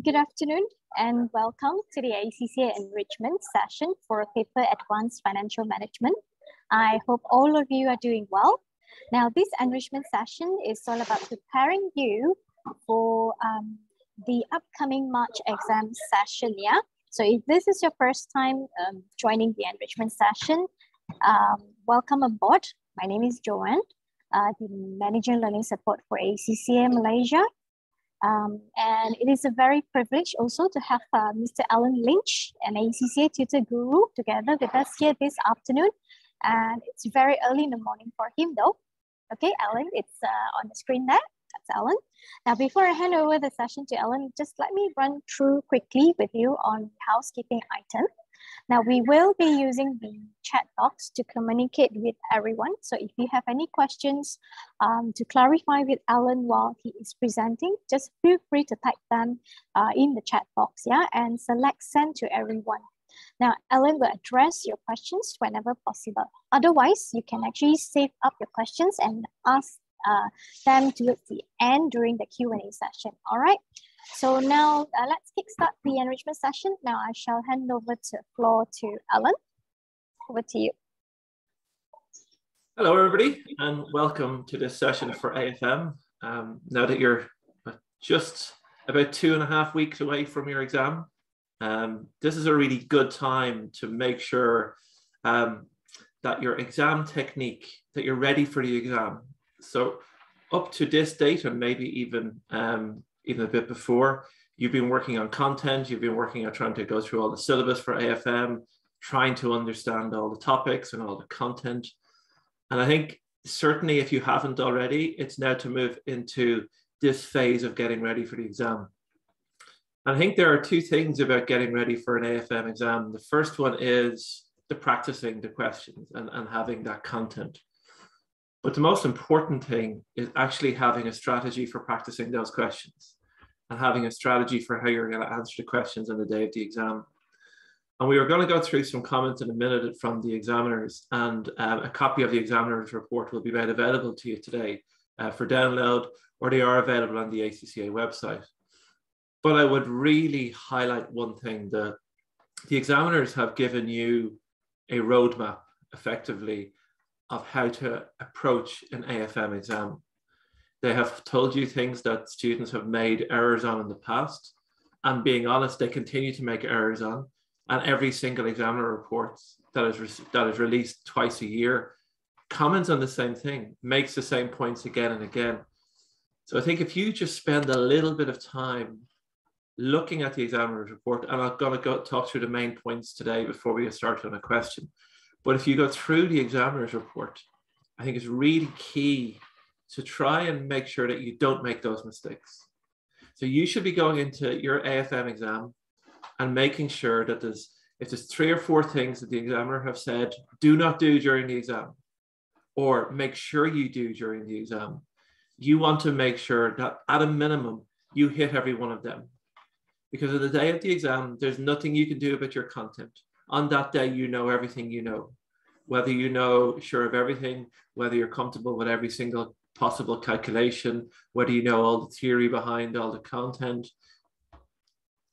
Good afternoon and welcome to the ACCA enrichment session for paper Advanced Financial Management. I hope all of you are doing well. Now, this enrichment session is all about preparing you for um, the upcoming March exam session, yeah? So if this is your first time um, joining the enrichment session, um, welcome aboard. My name is Joanne, uh, the Manager Learning Support for ACCA Malaysia. Um, and it is a very privilege also to have uh, Mr. Alan Lynch, an ACCA tutor guru, together with us here this afternoon. And it's very early in the morning for him though. Okay, Alan, it's uh, on the screen there. That's Alan. Now, before I hand over the session to Alan, just let me run through quickly with you on housekeeping item. Now we will be using the chat box to communicate with everyone. So if you have any questions um, to clarify with Alan while he is presenting, just feel free to type them uh, in the chat box, yeah, and select send to everyone. Now, Alan will address your questions whenever possible. Otherwise, you can actually save up your questions and ask uh, them towards the end during the Q&A session, all right? So now uh, let's kickstart the enrichment session. Now I shall hand over to floor to Alan. Over to you. Hello, everybody, and welcome to this session for AFM. Um, now that you're just about two and a half weeks away from your exam, um, this is a really good time to make sure um, that your exam technique, that you're ready for the exam. So up to this date, and maybe even um, even a bit before. You've been working on content, you've been working on trying to go through all the syllabus for AFM, trying to understand all the topics and all the content. And I think certainly if you haven't already, it's now to move into this phase of getting ready for the exam. And I think there are two things about getting ready for an AFM exam. The first one is the practicing the questions and, and having that content. But the most important thing is actually having a strategy for practicing those questions and having a strategy for how you're going to answer the questions on the day of the exam. And we are going to go through some comments in a minute from the examiners, and um, a copy of the examiner's report will be made available to you today uh, for download, or they are available on the ACCA website. But I would really highlight one thing that the examiners have given you a roadmap effectively of how to approach an AFM exam. They have told you things that students have made errors on in the past. And being honest, they continue to make errors on. And every single examiner report that is, that is released twice a year comments on the same thing, makes the same points again and again. So I think if you just spend a little bit of time looking at the examiner's report, and I'm going to go talk through the main points today before we get started on a question. But if you go through the examiner's report, I think it's really key to try and make sure that you don't make those mistakes. So you should be going into your AFM exam and making sure that there's if there's three or four things that the examiner have said do not do during the exam or make sure you do during the exam you want to make sure that at a minimum you hit every one of them because on the day of the exam there's nothing you can do about your content on that day, you know everything you know. Whether you know sure of everything, whether you're comfortable with every single possible calculation, whether you know all the theory behind all the content,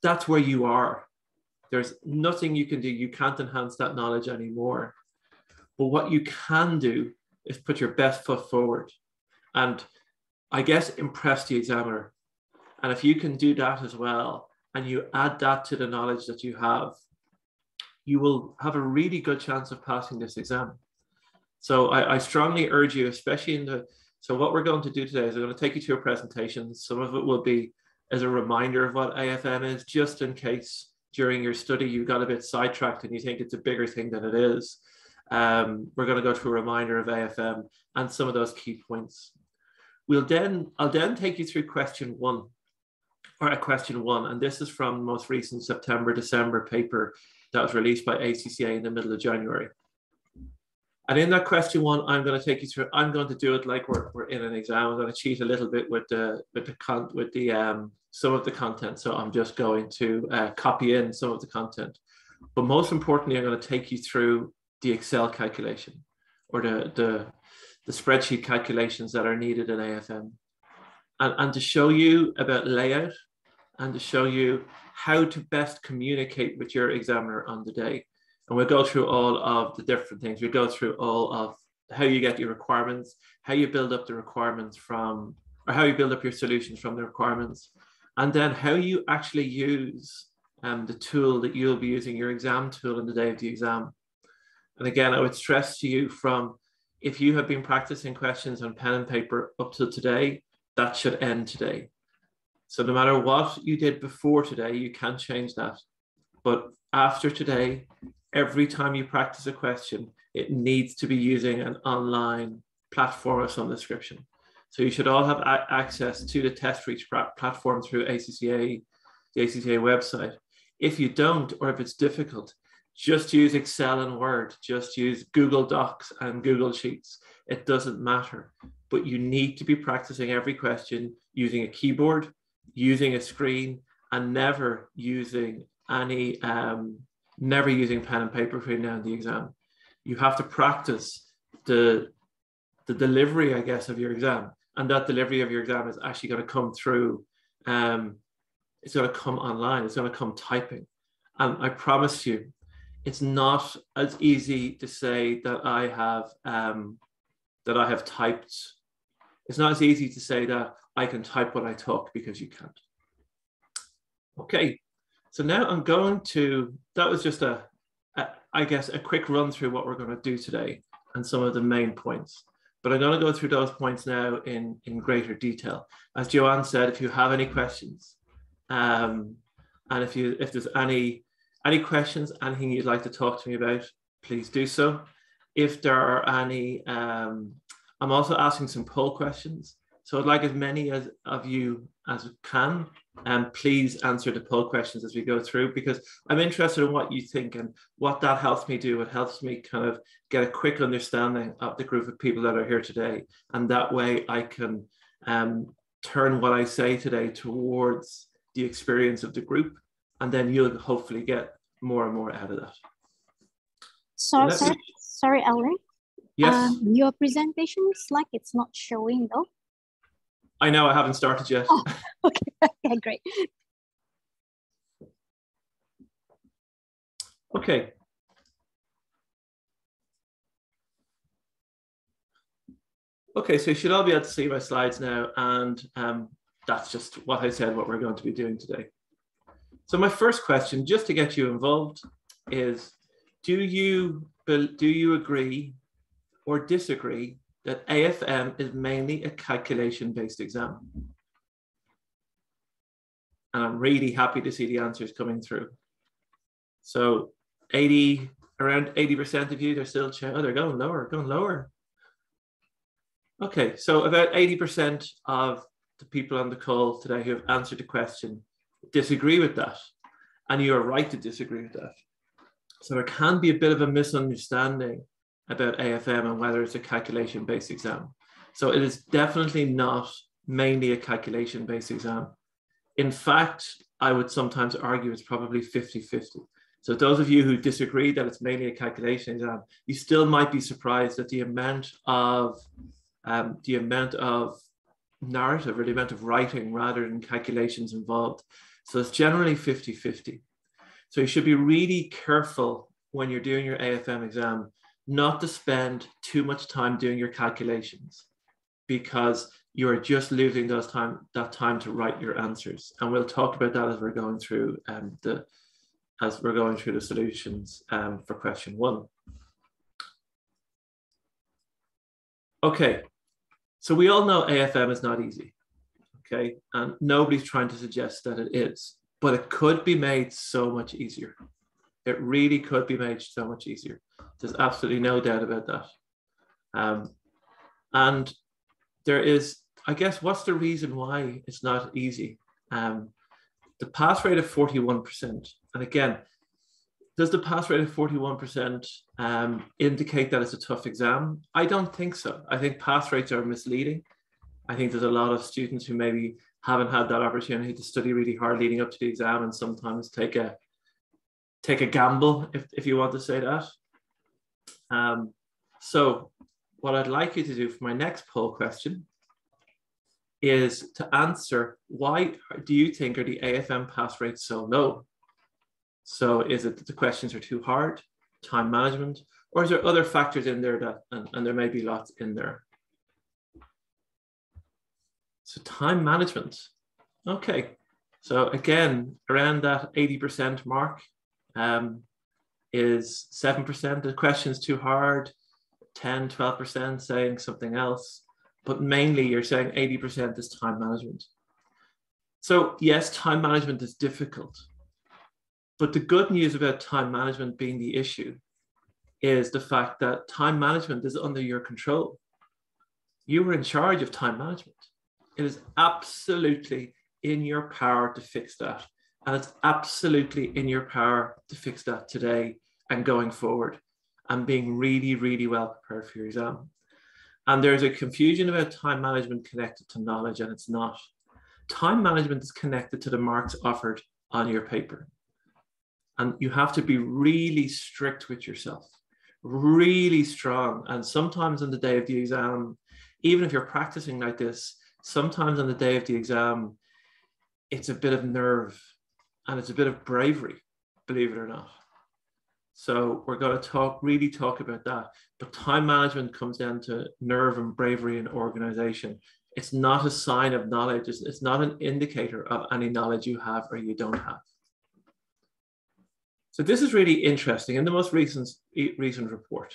that's where you are. There's nothing you can do. You can't enhance that knowledge anymore. But what you can do is put your best foot forward and I guess impress the examiner. And if you can do that as well, and you add that to the knowledge that you have, you will have a really good chance of passing this exam. So I, I, strongly urge you, especially in the, so what we're going to do today is we're going to take you to a presentation. Some of it will be as a reminder of what AFM is, just in case during your study you got a bit sidetracked and you think it's a bigger thing than it is. Um, we're going to go through a reminder of AFM and some of those key points. We'll then, I'll then take you through question one, or a question one, and this is from most recent September, December paper that was released by ACCA in the middle of January. And in that question one, I'm going to take you through. I'm going to do it like we're, we're in an exam. I'm going to cheat a little bit with the with the con with the um some of the content. So I'm just going to uh, copy in some of the content. But most importantly, I'm going to take you through the Excel calculation or the the, the spreadsheet calculations that are needed in AFM, and and to show you about layout and to show you how to best communicate with your examiner on the day. And we'll go through all of the different things. We'll go through all of how you get your requirements, how you build up the requirements from, or how you build up your solutions from the requirements, and then how you actually use um, the tool that you'll be using, your exam tool on the day of the exam. And again, I would stress to you from if you have been practicing questions on pen and paper up till today, that should end today. So no matter what you did before today, you can't change that. But after today, every time you practice a question, it needs to be using an online platform of some description. So you should all have access to the TestReach platform through ACCA, the ACCA website. If you don't, or if it's difficult, just use Excel and Word, just use Google Docs and Google Sheets. It doesn't matter, but you need to be practicing every question using a keyboard, using a screen, and never using any, um, never using pen and paper for now in the exam. You have to practice the, the delivery, I guess, of your exam. And that delivery of your exam is actually going to come through, um, it's going to come online, it's going to come typing. And I promise you, it's not as easy to say that I have um, that I have typed. It's not as easy to say that I can type what I talk because you can't. Okay, so now I'm going to. That was just a, a I guess, a quick run through what we're going to do today and some of the main points. But I'm going to go through those points now in in greater detail. As Joanne said, if you have any questions, um, and if you if there's any any questions, anything you'd like to talk to me about, please do so. If there are any, um, I'm also asking some poll questions. So I'd like as many as of you as can, and um, please answer the poll questions as we go through because I'm interested in what you think and what that helps me do. It helps me kind of get a quick understanding of the group of people that are here today, and that way I can um, turn what I say today towards the experience of the group and then you'll hopefully get more and more out of that. So, sorry, sorry, Alan. Yes. Um, your presentation is like it's not showing though. I know I haven't started yet. Oh, okay, okay, great. Okay. Okay, so you should all be able to see my slides now, and um, that's just what I said, what we're going to be doing today. So my first question, just to get you involved, is do you do you agree or disagree that AFM is mainly a calculation-based exam? And I'm really happy to see the answers coming through. So 80, around 80% of you, they're still, oh, they're going lower, going lower. Okay, so about 80% of the people on the call today who have answered the question disagree with that. And you are right to disagree with that. So there can be a bit of a misunderstanding about AFM and whether it's a calculation based exam. So it is definitely not mainly a calculation based exam. In fact, I would sometimes argue it's probably 50 50. So those of you who disagree that it's mainly a calculation exam, you still might be surprised at the amount of um, the amount of narrative or the amount of writing rather than calculations involved. So it's generally 50 50. So you should be really careful when you're doing your AFM exam not to spend too much time doing your calculations because you are just losing those time that time to write your answers. And we'll talk about that as we're going through um, the as we're going through the solutions um, for question one. Okay, so we all know AFM is not easy okay? And nobody's trying to suggest that it is, but it could be made so much easier. It really could be made so much easier. There's absolutely no doubt about that. Um, and there is, I guess, what's the reason why it's not easy? Um, the pass rate of 41%, and again, does the pass rate of 41% um, indicate that it's a tough exam? I don't think so. I think pass rates are misleading. I think there's a lot of students who maybe haven't had that opportunity to study really hard leading up to the exam and sometimes take a take a gamble, if, if you want to say that. Um, so what I'd like you to do for my next poll question is to answer why do you think are the AFM pass rates so low? So is it that the questions are too hard, time management, or is there other factors in there that, and, and there may be lots in there. So time management. Okay, so again, around that 80% mark um, is 7%. The question's too hard, 10, 12% saying something else. But mainly you're saying 80% is time management. So yes, time management is difficult. But the good news about time management being the issue is the fact that time management is under your control. You were in charge of time management. It is absolutely in your power to fix that. And it's absolutely in your power to fix that today and going forward and being really, really well prepared for your exam. And there's a confusion about time management connected to knowledge, and it's not. Time management is connected to the marks offered on your paper. And you have to be really strict with yourself, really strong. And sometimes on the day of the exam, even if you're practicing like this, sometimes on the day of the exam, it's a bit of nerve and it's a bit of bravery, believe it or not. So we're going to talk, really talk about that. But time management comes down to nerve and bravery and organization. It's not a sign of knowledge. It's, it's not an indicator of any knowledge you have or you don't have. So this is really interesting in the most recent, recent report.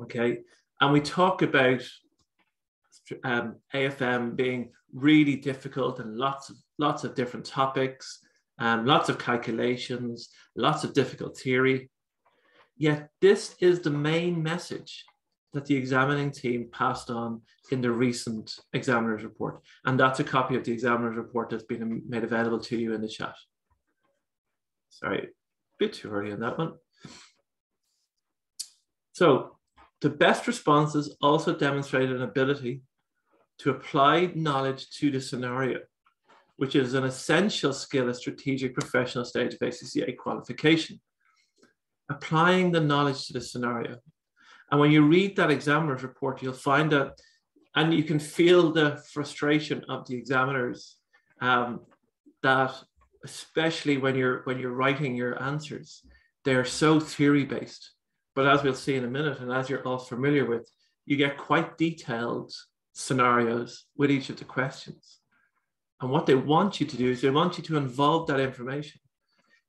Okay, and we talk about um, AFM being really difficult and lots of lots of different topics, um, lots of calculations, lots of difficult theory. Yet this is the main message that the examining team passed on in the recent examiner's report. And that's a copy of the examiner's report that's been made available to you in the chat. Sorry, a bit too early on that one. So the best responses also demonstrated an ability to apply knowledge to the scenario, which is an essential skill at strategic professional stage of ACCA qualification. Applying the knowledge to the scenario. And when you read that examiner's report, you'll find that, and you can feel the frustration of the examiners um, that, especially when you're when you're writing your answers, they're so theory based. But as we'll see in a minute, and as you're all familiar with, you get quite detailed scenarios with each of the questions. And what they want you to do is they want you to involve that information.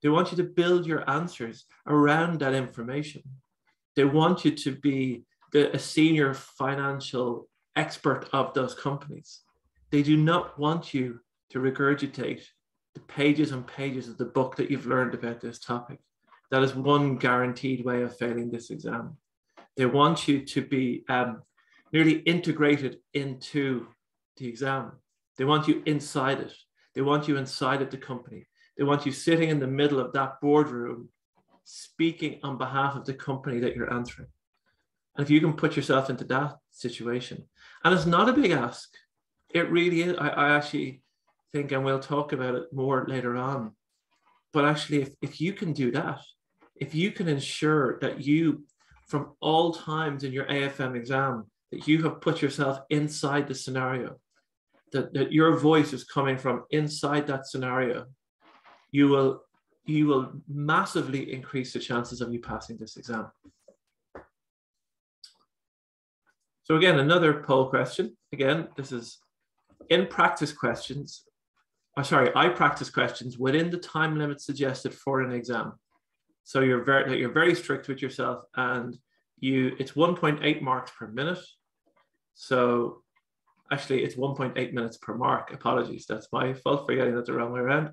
They want you to build your answers around that information. They want you to be the, a senior financial expert of those companies. They do not want you to regurgitate the pages and pages of the book that you've learned about this topic. That is one guaranteed way of failing this exam. They want you to be um, nearly integrated into the exam. They want you inside it. They want you inside of the company. They want you sitting in the middle of that boardroom, speaking on behalf of the company that you're answering. And if you can put yourself into that situation, and it's not a big ask, it really is. I, I actually think, and we'll talk about it more later on. But actually, if, if you can do that, if you can ensure that you, from all times in your AFM exam, that you have put yourself inside the scenario, that, that your voice is coming from inside that scenario, you will you will massively increase the chances of you passing this exam. So again, another poll question. Again, this is in practice questions. Oh, sorry, I practice questions within the time limit suggested for an exam. So you're very you're very strict with yourself, and you it's 1.8 marks per minute. So actually it's 1.8 minutes per mark. Apologies, that's my fault for getting that the wrong way around.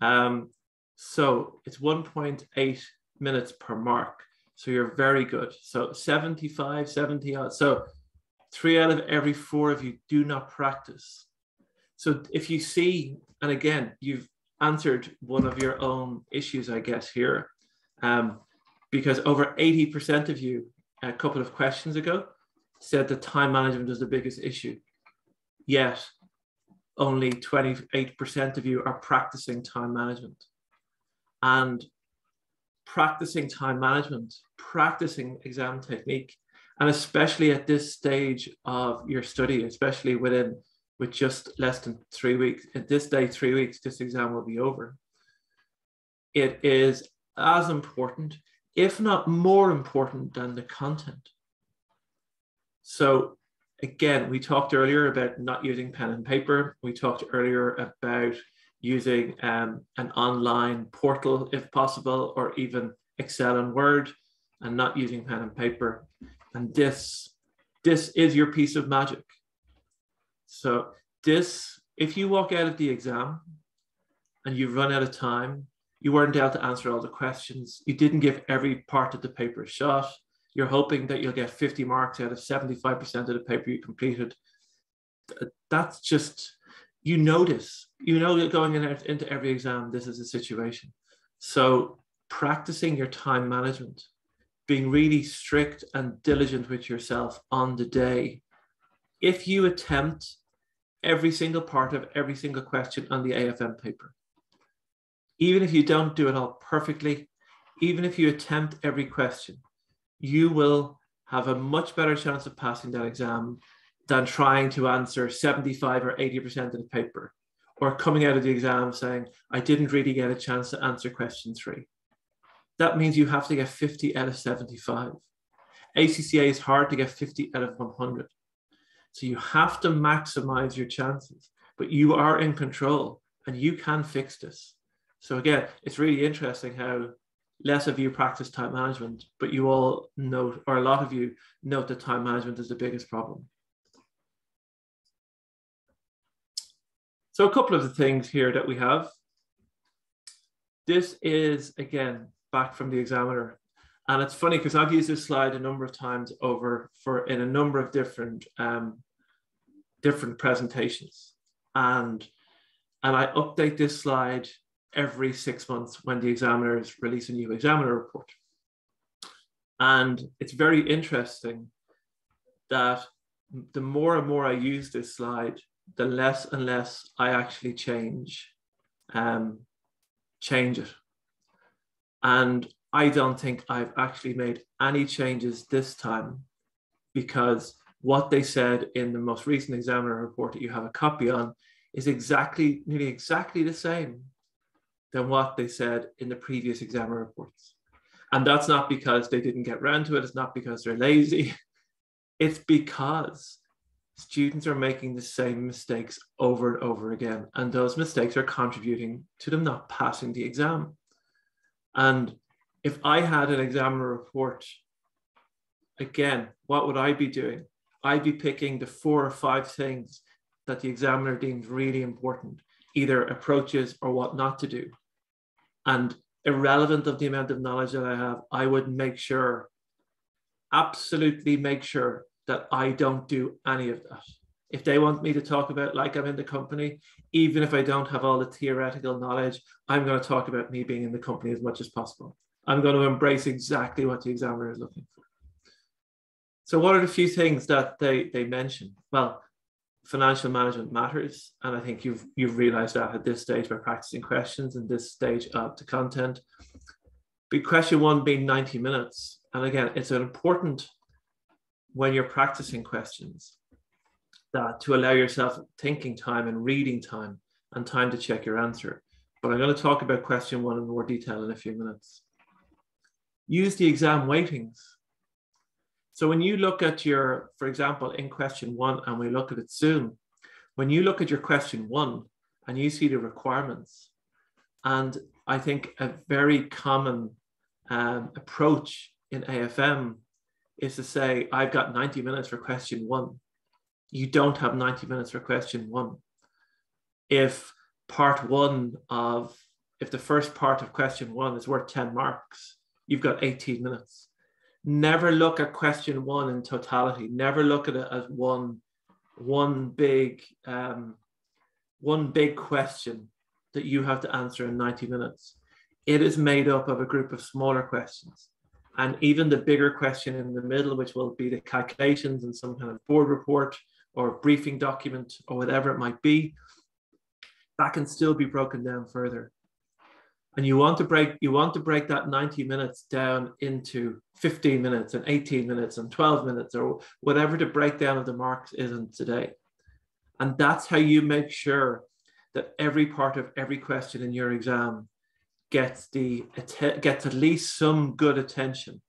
Um, so it's 1.8 minutes per mark. So you're very good. So 75, 70 odd. So three out of every four of you do not practice. So if you see, and again, you've answered one of your own issues, I guess, here, um, because over 80% of you a couple of questions ago said that time management is the biggest issue. Yet only 28% of you are practicing time management. And practicing time management, practicing exam technique, and especially at this stage of your study, especially within with just less than three weeks. At this day, three weeks, this exam will be over. It is as important, if not more important, than the content. So, again, we talked earlier about not using pen and paper. We talked earlier about using um, an online portal if possible, or even Excel and Word, and not using pen and paper. And this, this is your piece of magic. So this, if you walk out of the exam and you run out of time, you weren't able to answer all the questions, you didn't give every part of the paper a shot, you're hoping that you'll get 50 marks out of 75% of the paper you completed. That's just, you notice, you know going in, into every exam, this is a situation. So practicing your time management, being really strict and diligent with yourself on the day. If you attempt every single part of every single question on the AFM paper, even if you don't do it all perfectly, even if you attempt every question, you will have a much better chance of passing that exam than trying to answer 75 or 80% of the paper or coming out of the exam saying, I didn't really get a chance to answer question three. That means you have to get 50 out of 75. ACCA is hard to get 50 out of 100. So you have to maximize your chances, but you are in control and you can fix this. So again, it's really interesting how less of you practice time management, but you all know, or a lot of you note that time management is the biggest problem. So a couple of the things here that we have. This is, again, back from the examiner. And it's funny because I've used this slide a number of times over for in a number of different um, different presentations. And, and I update this slide every six months when the examiners release a new examiner report. And it's very interesting that the more and more I use this slide, the less and less I actually change, um, change it. And I don't think I've actually made any changes this time because what they said in the most recent examiner report that you have a copy on is exactly, nearly exactly the same than what they said in the previous examiner reports. And that's not because they didn't get around to it, it's not because they're lazy. It's because students are making the same mistakes over and over again. And those mistakes are contributing to them not passing the exam. And if I had an examiner report, again, what would I be doing? I'd be picking the four or five things that the examiner deems really important, either approaches or what not to do. And irrelevant of the amount of knowledge that I have, I would make sure, absolutely make sure that I don't do any of that. If they want me to talk about like I'm in the company, even if I don't have all the theoretical knowledge, I'm going to talk about me being in the company as much as possible. I'm going to embrace exactly what the examiner is looking for. So what are the few things that they, they mention? Well, financial management matters. And I think you've you've realized that at this stage by practicing questions and this stage of the content. But question one being 90 minutes. And again, it's an important when you're practicing questions that to allow yourself thinking time and reading time and time to check your answer. But I'm going to talk about question one in more detail in a few minutes. Use the exam weightings. So when you look at your, for example, in question one, and we look at it soon, when you look at your question one and you see the requirements, and I think a very common um, approach in AFM is to say, I've got 90 minutes for question one. You don't have 90 minutes for question one. If part one of, if the first part of question one is worth 10 marks, you've got 18 minutes never look at question one in totality. Never look at it as one one big um, one big question that you have to answer in 90 minutes. It is made up of a group of smaller questions. And even the bigger question in the middle, which will be the calculations and some kind of board report or briefing document or whatever it might be, that can still be broken down further and you want to break you want to break that 90 minutes down into 15 minutes and 18 minutes and 12 minutes or whatever the breakdown of the marks isn't today And that's how you make sure that every part of every question in your exam gets the gets at least some good attention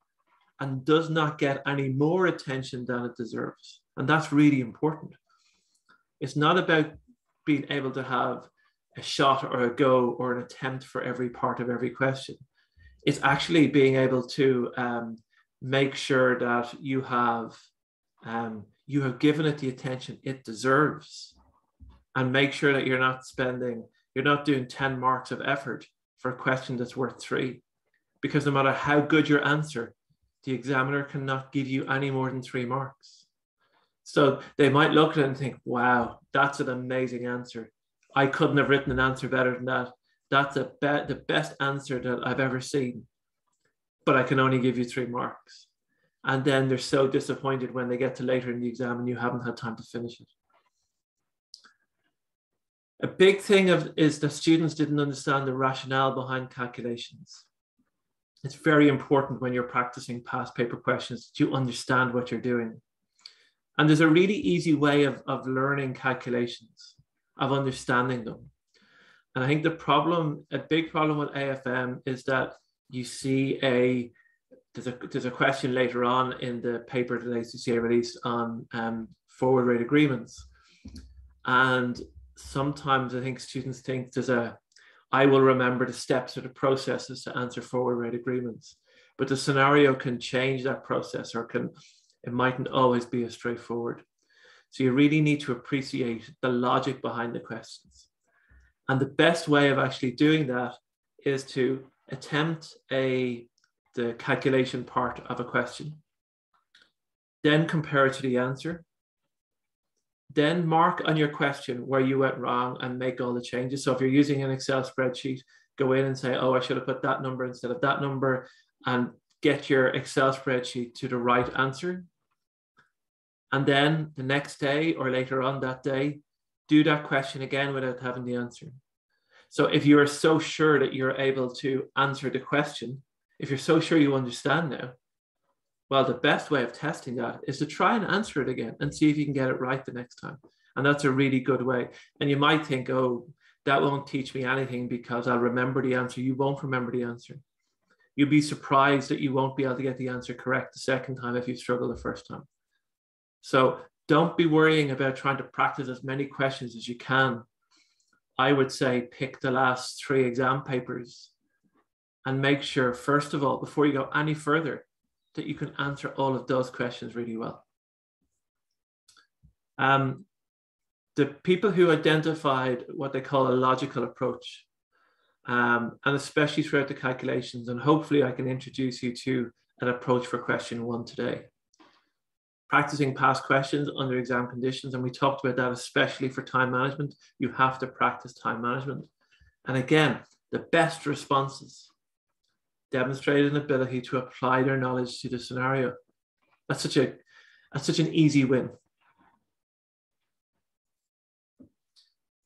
and does not get any more attention than it deserves. And that's really important. It's not about being able to have a shot or a go or an attempt for every part of every question. It's actually being able to um, make sure that you have um, you have given it the attention it deserves and make sure that you're not spending you're not doing 10 marks of effort for a question that's worth three. Because no matter how good your answer the examiner cannot give you any more than three marks. So they might look at it and think wow that's an amazing answer i couldn't have written an answer better than that. That's a be- the best answer that i've ever seen. But i can only give you three marks. And then they're so disappointed when they get to later in the exam and you haven't had time to finish it. A big thing of, is that students didn't understand the rationale behind calculations. It's very important when you're practicing past paper questions that you understand what you're doing. And there's a really easy way of, of learning calculations, of understanding them. And I think the problem, a big problem with AFM is that you see a there's a there's a question later on in the paper that ACCA released on um, forward rate agreements, and sometimes I think students think there's a, I will remember the steps or the processes to answer forward rate agreements. But the scenario can change that process or can, it mightn't always be as straightforward. So you really need to appreciate the logic behind the questions. And the best way of actually doing that is to attempt a the calculation part of a question, then compare it to the answer, then mark on your question where you went wrong and make all the changes. So if you're using an Excel spreadsheet, go in and say, oh, I should have put that number instead of that number and get your Excel spreadsheet to the right answer. And then the next day or later on that day, do that question again without having the answer. So if you are so sure that you're able to answer the question, if you're so sure you understand now, well, the best way of testing that is to try and answer it again and see if you can get it right the next time. And that's a really good way. And you might think, oh, that won't teach me anything because I'll remember the answer. You won't remember the answer. You'll be surprised that you won't be able to get the answer correct the second time if you struggle the first time. So don't be worrying about trying to practice as many questions as you can. I would say pick the last three exam papers and make sure, first of all, before you go any further, that you can answer all of those questions really well. Um, the people who identified what they call a logical approach, um, and especially throughout the calculations, and hopefully I can introduce you to an approach for question one today. Practicing past questions under exam conditions, and we talked about that especially for time management. You have to practice time management. And again, the best responses demonstrated an ability to apply their knowledge to the scenario. That's such a that's such an easy win.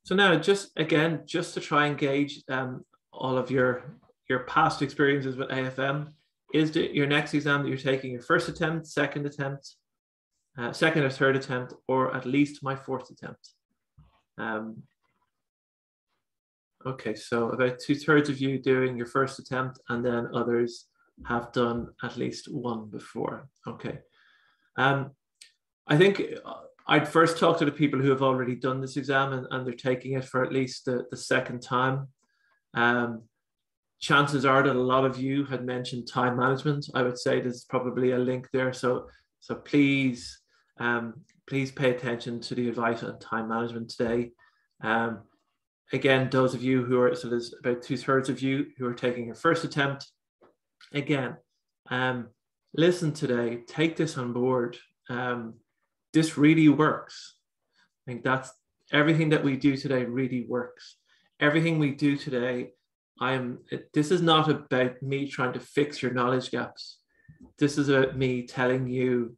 So now, just again, just to try and gauge um, all of your your past experiences with AFM, is the, your next exam that you're taking your first attempt, second attempt, uh, second or third attempt, or at least my fourth attempt? Um, Okay, so about two thirds of you doing your first attempt, and then others have done at least one before. Okay. Um, I think uh, I'd first talk to the people who have already done this exam and, and they're taking it for at least the, the second time. Um, chances are that a lot of you had mentioned time management. I would say there's probably a link there. So, so please, um, please pay attention to the advice on time management today. Um, again, those of you who are, so there's about two thirds of you who are taking your first attempt. Again, um, listen today, take this on board. Um, this really works. I think that's everything that we do today really works. Everything we do today, I'm, this is not about me trying to fix your knowledge gaps. This is about me telling you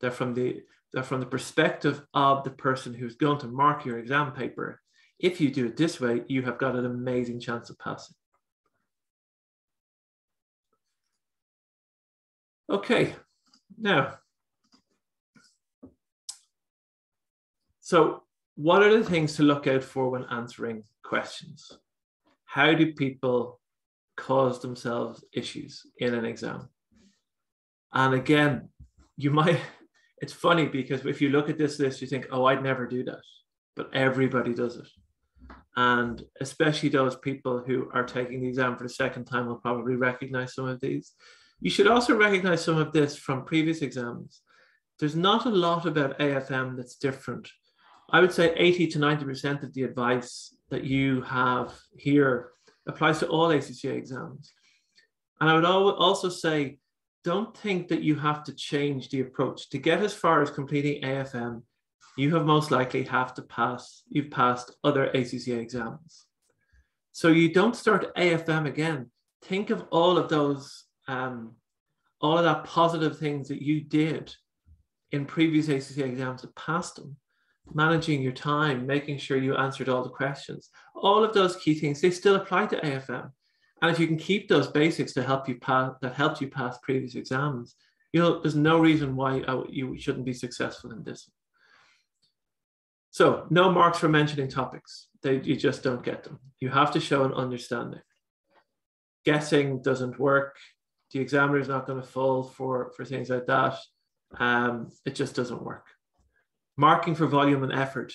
that from the, that from the perspective of the person who's going to mark your exam paper, if you do it this way, you have got an amazing chance of passing. Okay, now, so what are the things to look out for when answering questions? How do people cause themselves issues in an exam? And again, you might, it's funny because if you look at this list, you think, oh, I'd never do that. But everybody does it. And especially those people who are taking the exam for the second time will probably recognize some of these. You should also recognize some of this from previous exams. There's not a lot about AFM that's different. I would say 80 to 90% of the advice that you have here applies to all ACCA exams. And I would also say, don't think that you have to change the approach. To get as far as completing AFM, you have most likely have to pass, you've passed other ACCA exams. So you don't start AFM again. Think of all of those, um, all of that positive things that you did in previous ACCA exams that passed them. Managing your time, making sure you answered all the questions, all of those key things, they still apply to AFM. And if you can keep those basics to help you pass, that helped you pass previous exams, you know, there's no reason why uh, you shouldn't be successful in this. So no marks for mentioning topics. They, you just don't get them. You have to show an understanding. Guessing doesn't work. The examiner is not going to fall for, for things like that. Um, it just doesn't work. Marking for volume and effort.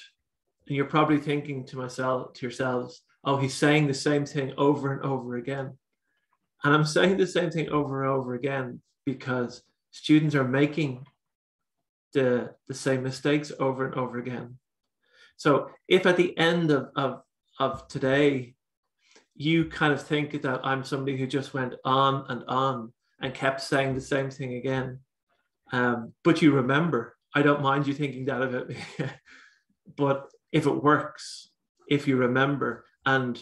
And you're probably thinking to myself, to yourselves, oh, he's saying the same thing over and over again. And I'm saying the same thing over and over again because students are making the, the same mistakes over and over again. So if at the end of, of, of today, you kind of think that I'm somebody who just went on and on and kept saying the same thing again, um, but you remember, I don't mind you thinking that about me. but if it works, if you remember, and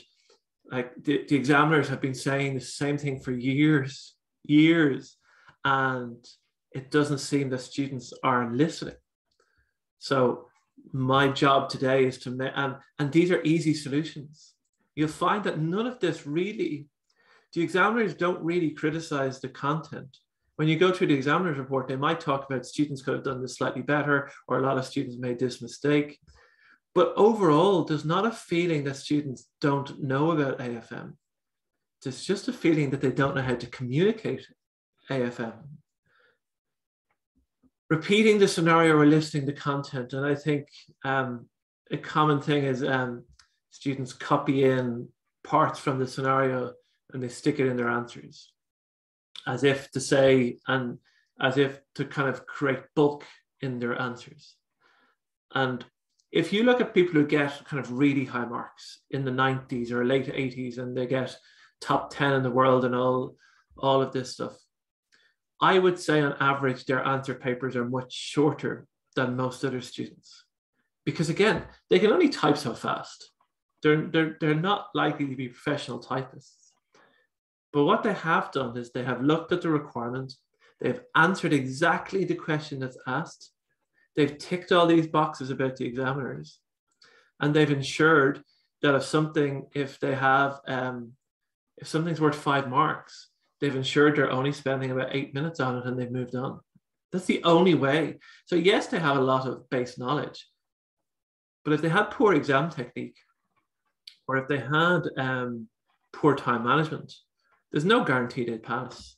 like the, the examiners have been saying the same thing for years, years, and it doesn't seem that students are listening. So my job today is to make, and, and these are easy solutions. You'll find that none of this really, the examiners don't really criticize the content. When you go through the examiner's report, they might talk about students could have done this slightly better, or a lot of students made this mistake. But overall, there's not a feeling that students don't know about AFM. There's just a feeling that they don't know how to communicate AFM repeating the scenario or listing the content. And I think um, a common thing is um, students copy in parts from the scenario and they stick it in their answers as if to say, and as if to kind of create bulk in their answers. And if you look at people who get kind of really high marks in the 90s or late 80s and they get top 10 in the world and all, all of this stuff, I would say on average, their answer papers are much shorter than most other students. Because again, they can only type so fast. They're, they're, they're not likely to be professional typists. But what they have done is they have looked at the requirement, they've answered exactly the question that's asked, they've ticked all these boxes about the examiners, and they've ensured that if something, if they have, um, if something's worth five marks, they've ensured they're only spending about eight minutes on it and they've moved on. That's the only way. So, yes, they have a lot of base knowledge, but if they had poor exam technique or if they had um, poor time management, there's no guarantee they'd pass.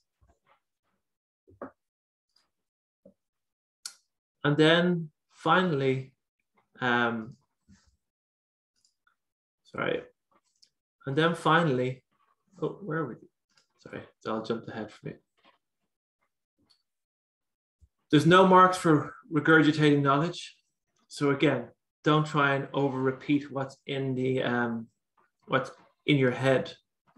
And then finally, um, sorry, and then finally, oh, where are we? Sorry, I'll jump ahead for me. There's no marks for regurgitating knowledge. So again, don't try and over repeat what's in the um, what's in your head.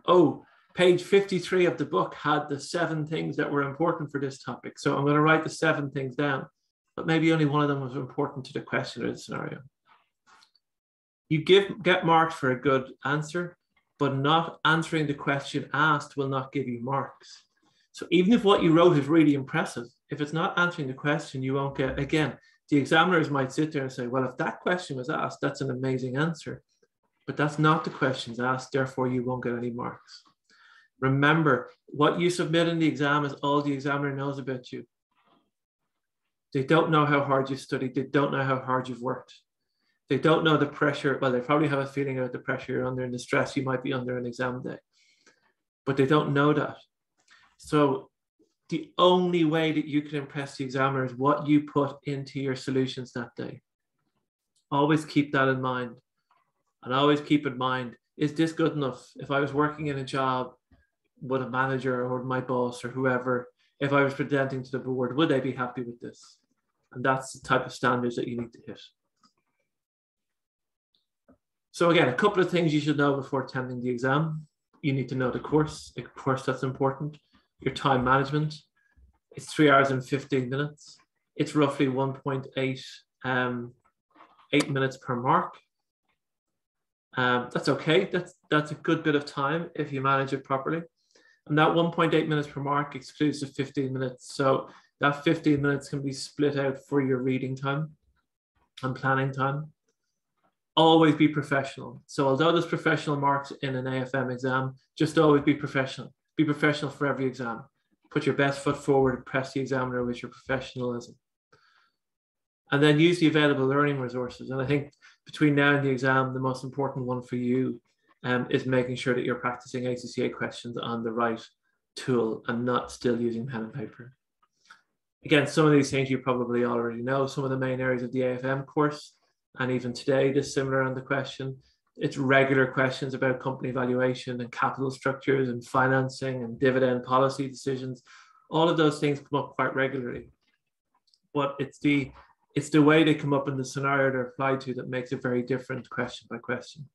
Oh, page 53 of the book had the seven things that were important for this topic. So I'm going to write the seven things down, but maybe only one of them was important to the question or the scenario. You give get marked for a good answer, but not answering the question asked will not give you marks. So even if what you wrote is really impressive, if it's not answering the question, you won't get, again, the examiners might sit there and say, well, if that question was asked, that's an amazing answer. But that's not the questions asked, therefore you won't get any marks. Remember, what you submit in the exam is all the examiner knows about you. They don't know how hard you've studied. They don't know how hard you've worked. They don't know the pressure. Well, they probably have a feeling about the pressure you're under and the stress you might be under an exam day, but they don't know that. So the only way that you can impress the examiner is what you put into your solutions that day. Always keep that in mind. And always keep in mind, is this good enough? If I was working in a job with a manager or my boss or whoever, if I was presenting to the board, would they be happy with this? And that's the type of standards that you need to hit. So again, a couple of things you should know before attending the exam. You need to know the course, of course that's important. Your time management, it's three hours and 15 minutes. It's roughly 1.8 um, eight minutes per mark. Um, that's okay. That's that's a good bit of time if you manage it properly. And that 1.8 minutes per mark excludes the 15 minutes. So that 15 minutes can be split out for your reading time and planning time. Always be professional. So although there's professional marks in an AFM exam, just always be professional. Be professional for every exam. Put your best foot forward and press the examiner with your professionalism. And then use the available learning resources. And I think between now and the exam, the most important one for you um, is making sure that you're practicing ACCA questions on the right tool and not still using pen and paper. Again, some of these things you probably already know, some of the main areas of the AFM course, and even today, this similar on the question. It's regular questions about company valuation and capital structures and financing and dividend policy decisions. All of those things come up quite regularly. But it's the it's the way they come up in the scenario they're applied to that makes it very different question by question.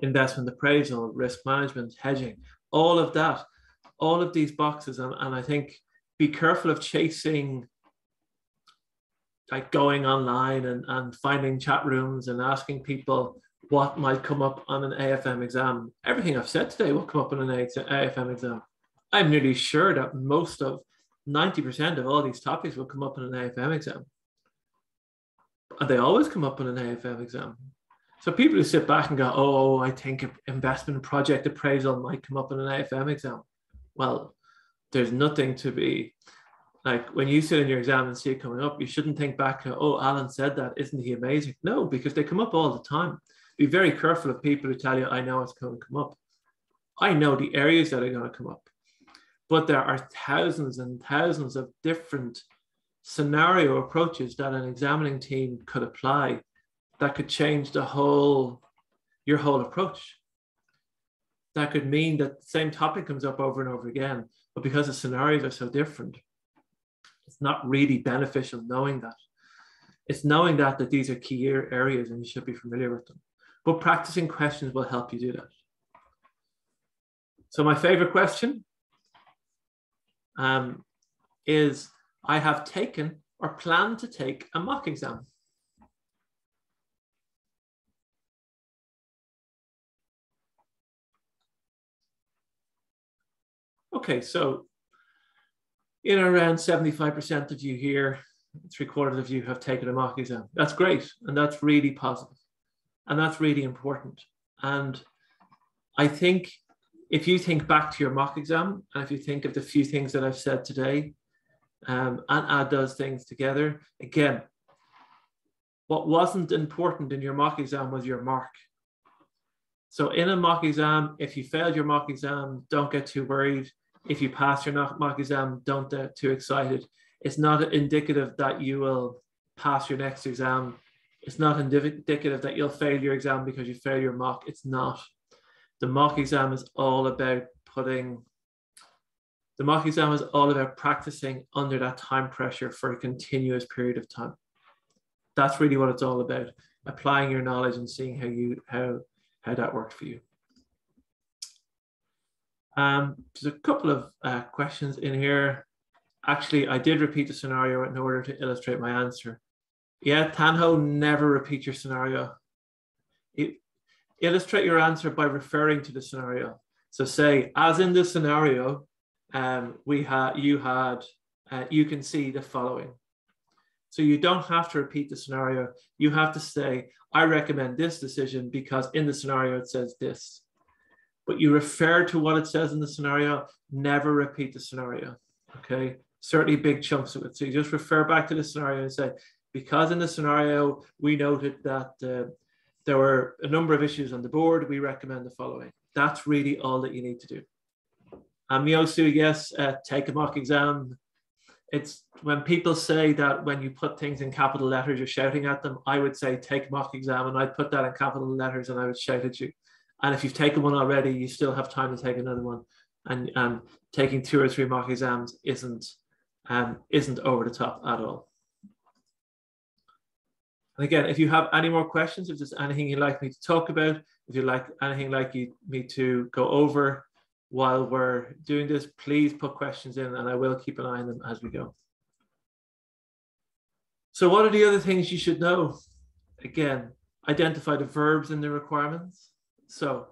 Investment appraisal, risk management, hedging, all of that, all of these boxes. And, and I think be careful of chasing like going online and, and finding chat rooms and asking people what might come up on an AFM exam. Everything I've said today will come up on an AFM exam. I'm nearly sure that most of 90% of all these topics will come up in an AFM exam and they always come up in an AFM exam. So people who sit back and go, "Oh, I think investment project appraisal might come up in an AFM exam." Well, there's nothing to be like when you sit in your exam and see it coming up. You shouldn't think back, "Oh, Alan said that. Isn't he amazing?" No, because they come up all the time. Be very careful of people who tell you, "I know it's going to come up." I know the areas that are going to come up, but there are thousands and thousands of different scenario approaches that an examining team could apply that could change the whole your whole approach that could mean that the same topic comes up over and over again but because the scenarios are so different it's not really beneficial knowing that. It's knowing that that these are key areas and you should be familiar with them. But practicing questions will help you do that. So my favorite question um, is I have taken or plan to take a mock exam. Okay, so in around 75% of you here, three quarters of you have taken a mock exam. That's great. And that's really positive. And that's really important. And I think if you think back to your mock exam, and if you think of the few things that I've said today, um, and add those things together. Again, what wasn't important in your mock exam was your mark. So in a mock exam, if you failed your mock exam, don't get too worried. If you pass your mock exam, don't get too excited. It's not indicative that you will pass your next exam. It's not indicative that you'll fail your exam because you fail your mock. It's not. The mock exam is all about putting the mock exam is all about practicing under that time pressure for a continuous period of time. That's really what it's all about, applying your knowledge and seeing how you how how that worked for you. Um, there's a couple of uh, questions in here. Actually, I did repeat the scenario in order to illustrate my answer. Yeah, Tanho, never repeat your scenario. It, illustrate your answer by referring to the scenario. So say, as in the scenario, um, we had you had uh, you can see the following. So you don't have to repeat the scenario. You have to say, I recommend this decision because in the scenario it says this. But you refer to what it says in the scenario, never repeat the scenario. Okay. Certainly big chunks of it. So you just refer back to the scenario and say, because in the scenario we noted that uh, there were a number of issues on the board, we recommend the following. That's really all that you need to do. And Miosu, yes, uh, take a mock exam. It's when people say that when you put things in capital letters, you're shouting at them. I would say take mock exam, and I'd put that in capital letters, and I would shout at you. And if you've taken one already, you still have time to take another one. And and taking two or three mock exams isn't um, isn't over the top at all. And again, if you have any more questions, if there's anything you'd like me to talk about, if you'd like anything like you, me to go over while we're doing this, please put questions in and I will keep an eye on them as we go. So what are the other things you should know? Again, identify the verbs in the requirements. So,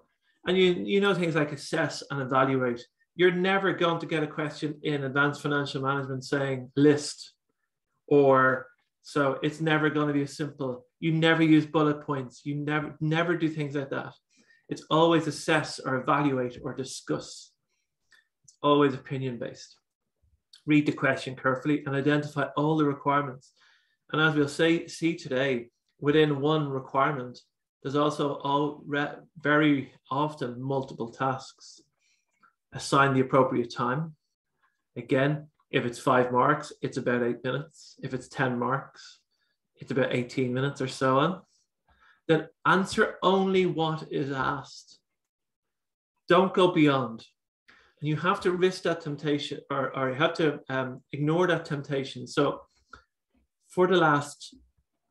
and you, you know things like assess and evaluate. You're never going to get a question in advanced financial management saying list or so it's never going to be a simple. You never use bullet points. You never never do things like that. It's always assess or evaluate or discuss. It's always opinion based. Read the question carefully and identify all the requirements. And as we'll say, see today, within one requirement, there's also all very often multiple tasks. Assign the appropriate time. Again, if it's five marks, it's about eight minutes. If it's 10 marks, it's about 18 minutes or so on. Then answer only what is asked. Don't go beyond. And you have to risk that temptation or, or you have to um, ignore that temptation. So for the last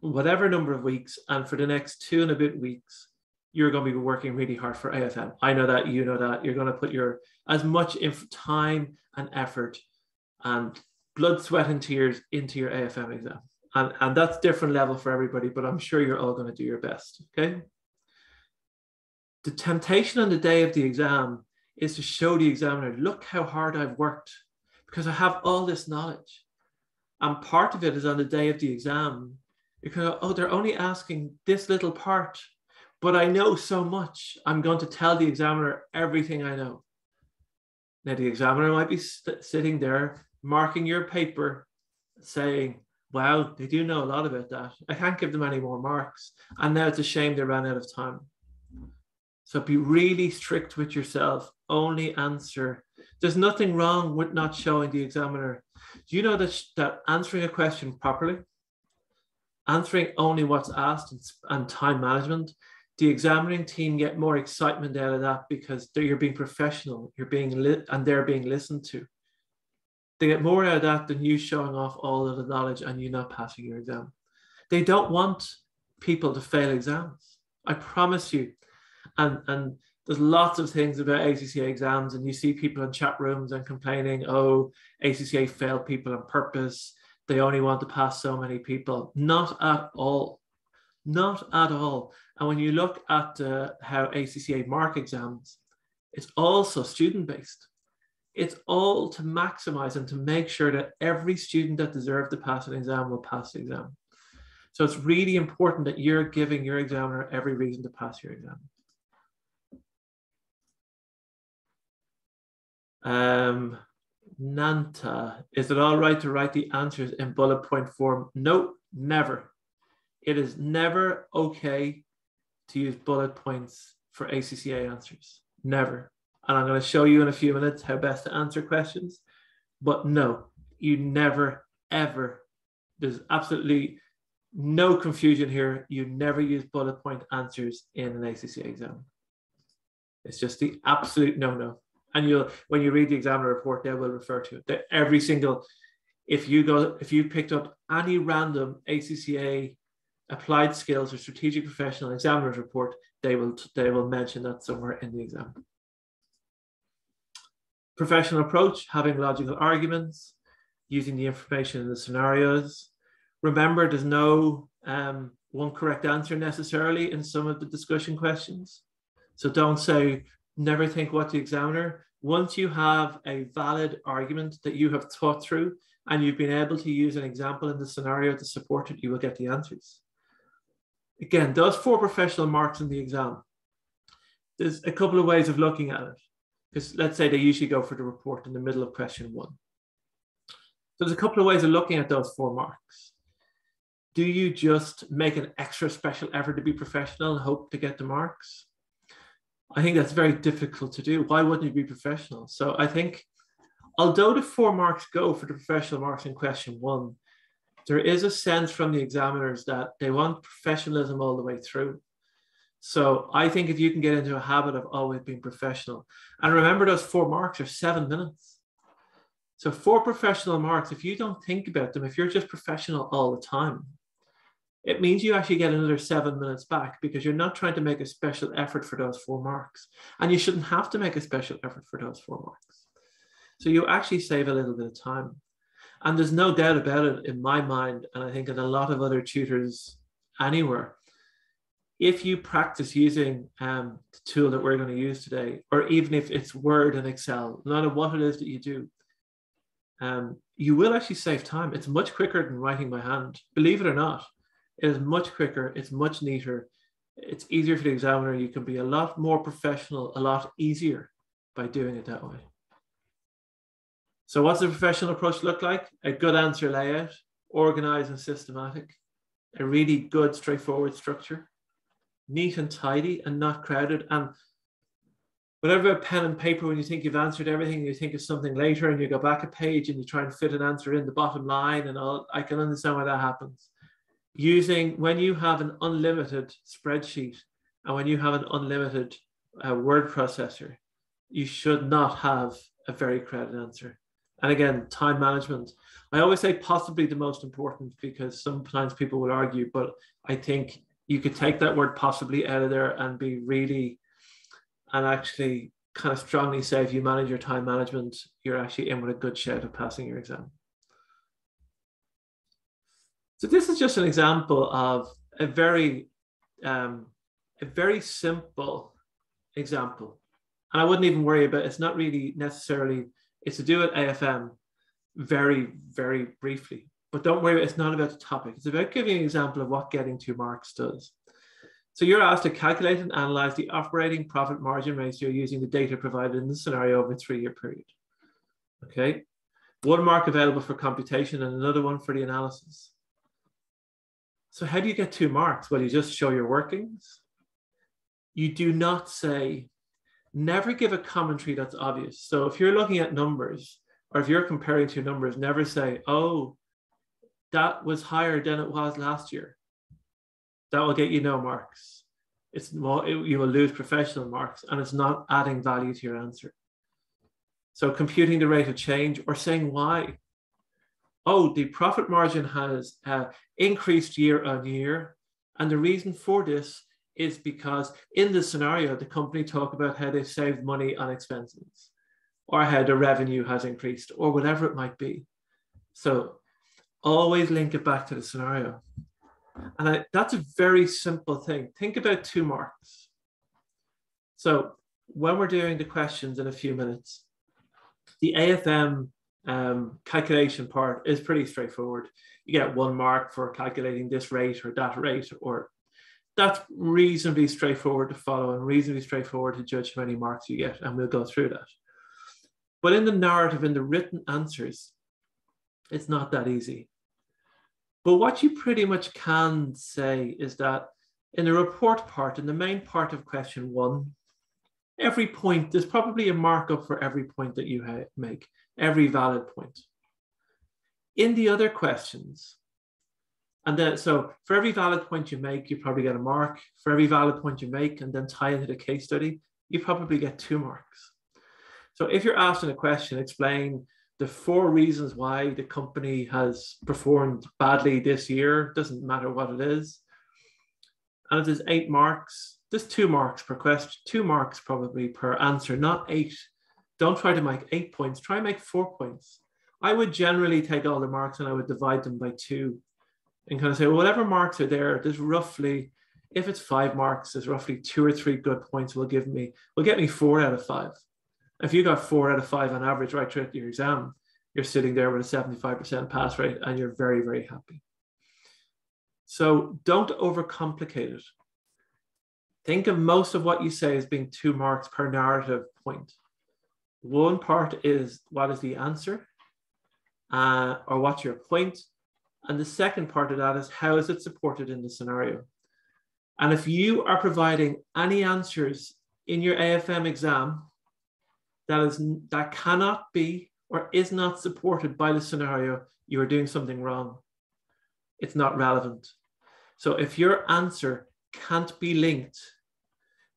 whatever number of weeks and for the next two and a bit weeks, you're going to be working really hard for AFM. I know that, you know that. You're going to put your as much time and effort and blood, sweat, and tears into your AFM exam. And, and that's different level for everybody, but I'm sure you're all going to do your best. Okay. The temptation on the day of the exam is to show the examiner, look how hard I've worked because I have all this knowledge. And part of it is on the day of the exam because, oh, they're only asking this little part, but I know so much. I'm going to tell the examiner everything I know. Now, the examiner might be st- sitting there marking your paper saying, wow, they do know a lot about that. I can't give them any more marks. And now it's a shame they ran out of time. So be really strict with yourself. Only answer. There's nothing wrong with not showing the examiner. Do you know that, that answering a question properly, answering only what's asked and, time management, the examining team get more excitement out of that because you're being professional, you're being lit, and they're being listened to they get more out of that than you showing off all of the knowledge and you not passing your exam. They don't want people to fail exams. I promise you. And and there's lots of things about ACCA exams, and you see people in chat rooms and complaining, oh, ACCA failed people on purpose. They only want to pass so many people. Not at all. Not at all. And when you look at uh, how ACCA mark exams, it's also student based. It's all to maximize and to make sure that every student that deserves to pass an exam will pass the exam. So it's really important that you're giving your examiner every reason to pass your exam. Um, Nanta, is it all right to write the answers in bullet point form? No, never. It is never okay to use bullet points for ACCA answers. Never. And I'm going to show you in a few minutes how best to answer questions. But no, you never, ever, there's absolutely no confusion here. You never use bullet point answers in an ACCA exam. It's just the absolute no-no. And you'll, when you read the examiner report, they will refer to it. That every single, if you go, if you picked up any random ACCA applied skills or strategic professional examiner's report, they will they will mention that somewhere in the exam. Professional approach, having logical arguments, using the information in the scenarios. Remember, there's no um, one correct answer necessarily in some of the discussion questions. So don't say, never think what the examiner. Once you have a valid argument that you have thought through and you've been able to use an example in the scenario to support it, you will get the answers. Again, those four professional marks in the exam. There's a couple of ways of looking at it because let's say they usually go for the report in the middle of question one. So there's a couple of ways of looking at those four marks. do you just make an extra special effort to be professional and hope to get the marks? I think that's very difficult to do. Why wouldn't you be professional? So I think, although the four marks go for the professional marks in question one, there is a sense from the examiners that they want professionalism all the way through. So I think if you can get into a habit of always being professional, and remember those four marks are seven minutes. So four professional marks, if you don't think about them, if you're just professional all the time, it means you actually get another seven minutes back because you're not trying to make a special effort for those four marks. And you shouldn't have to make a special effort for those four marks. So you actually save a little bit of time. And there's no doubt about it in my mind, and I think in a lot of other tutors anywhere, if you practice using um, the tool that we're going to use today, or even if it's Word and Excel, no matter what it is that you do, um, you will actually save time. It's much quicker than writing by hand, believe it or not. It is much quicker, it's much neater, it's easier for the examiner. You can be a lot more professional, a lot easier by doing it that way. So, what's the professional approach look like? A good answer layout, organized and systematic, a really good, straightforward structure, neat and tidy and not crowded. And whatever pen and paper, when you think you've answered everything, you think of something later and you go back a page and you try and fit an answer in the bottom line and all, I can understand why that happens. Using when you have an unlimited spreadsheet and when you have an unlimited uh, word processor, you should not have a very crowded answer. And again, time management. I always say possibly the most important because sometimes people will argue, but I think you could take that word possibly out of there and be really and actually kind of strongly say if you manage your time management, you're actually in with a good shot of passing your exam. So this is just an example of a very um, a very simple example. And I wouldn't even worry about it. it's not really necessarily it's to do with AFM very, very briefly. But don't worry, it's not about the topic. It's about giving an example of what getting two marks does. So you're asked to calculate and analyze the operating profit margin ratio using the data provided in the scenario over a three-year period. Okay, one mark available for computation and another one for the analysis. So how do you get two marks? Well, you just show your workings. You do not say, never give a commentary that's obvious. So if you're looking at numbers or if you're comparing two numbers, never say, oh, that was higher than it was last year. That will get you no marks. It's more, it, you will lose professional marks and it's not adding value to your answer. So computing the rate of change or saying why. Oh, the profit margin has uh, increased year on year. And the reason for this is because in the scenario, the company talk about how they saved money on expenses or how the revenue has increased or whatever it might be. So always link it back to the scenario. And I, that's a very simple thing. Think about two marks. So when we're doing the questions in a few minutes, the AFM um, calculation part is pretty straightforward. You get one mark for calculating this rate or that rate, or that's reasonably straightforward to follow and reasonably straightforward to judge how many marks you get, and we'll go through that. But in the narrative, in the written answers, it's not that easy. But what you pretty much can say is that in the report part, in the main part of question one, every point, there's probably a markup for every point that you make, every valid point. In the other questions, and then so for every valid point you make, you probably get a mark. For every valid point you make and then tie into the case study, you probably get two marks. So if you're asking a question, explain the four reasons why the company has performed badly this year, doesn't matter what it is. And it is eight marks, just two marks per question, two marks probably per answer, not eight. Don't try to make eight points, try and make four points. I would generally take all the marks and I would divide them by two and kind of say, well, whatever marks are there, there's roughly, if it's five marks, there's roughly two or three good points will give me, will get me four out of five. If you got four out of five on average right throughout your exam, you're sitting there with a 75% pass rate and you're very, very happy. So don't overcomplicate it. Think of most of what you say as being two marks per narrative point. One part is what is the answer uh, or what's your point? And the second part of that is how is it supported in the scenario? And if you are providing any answers in your AFM exam that is that cannot be or is not supported by the scenario, you are doing something wrong. It's not relevant. So if your answer can't be linked,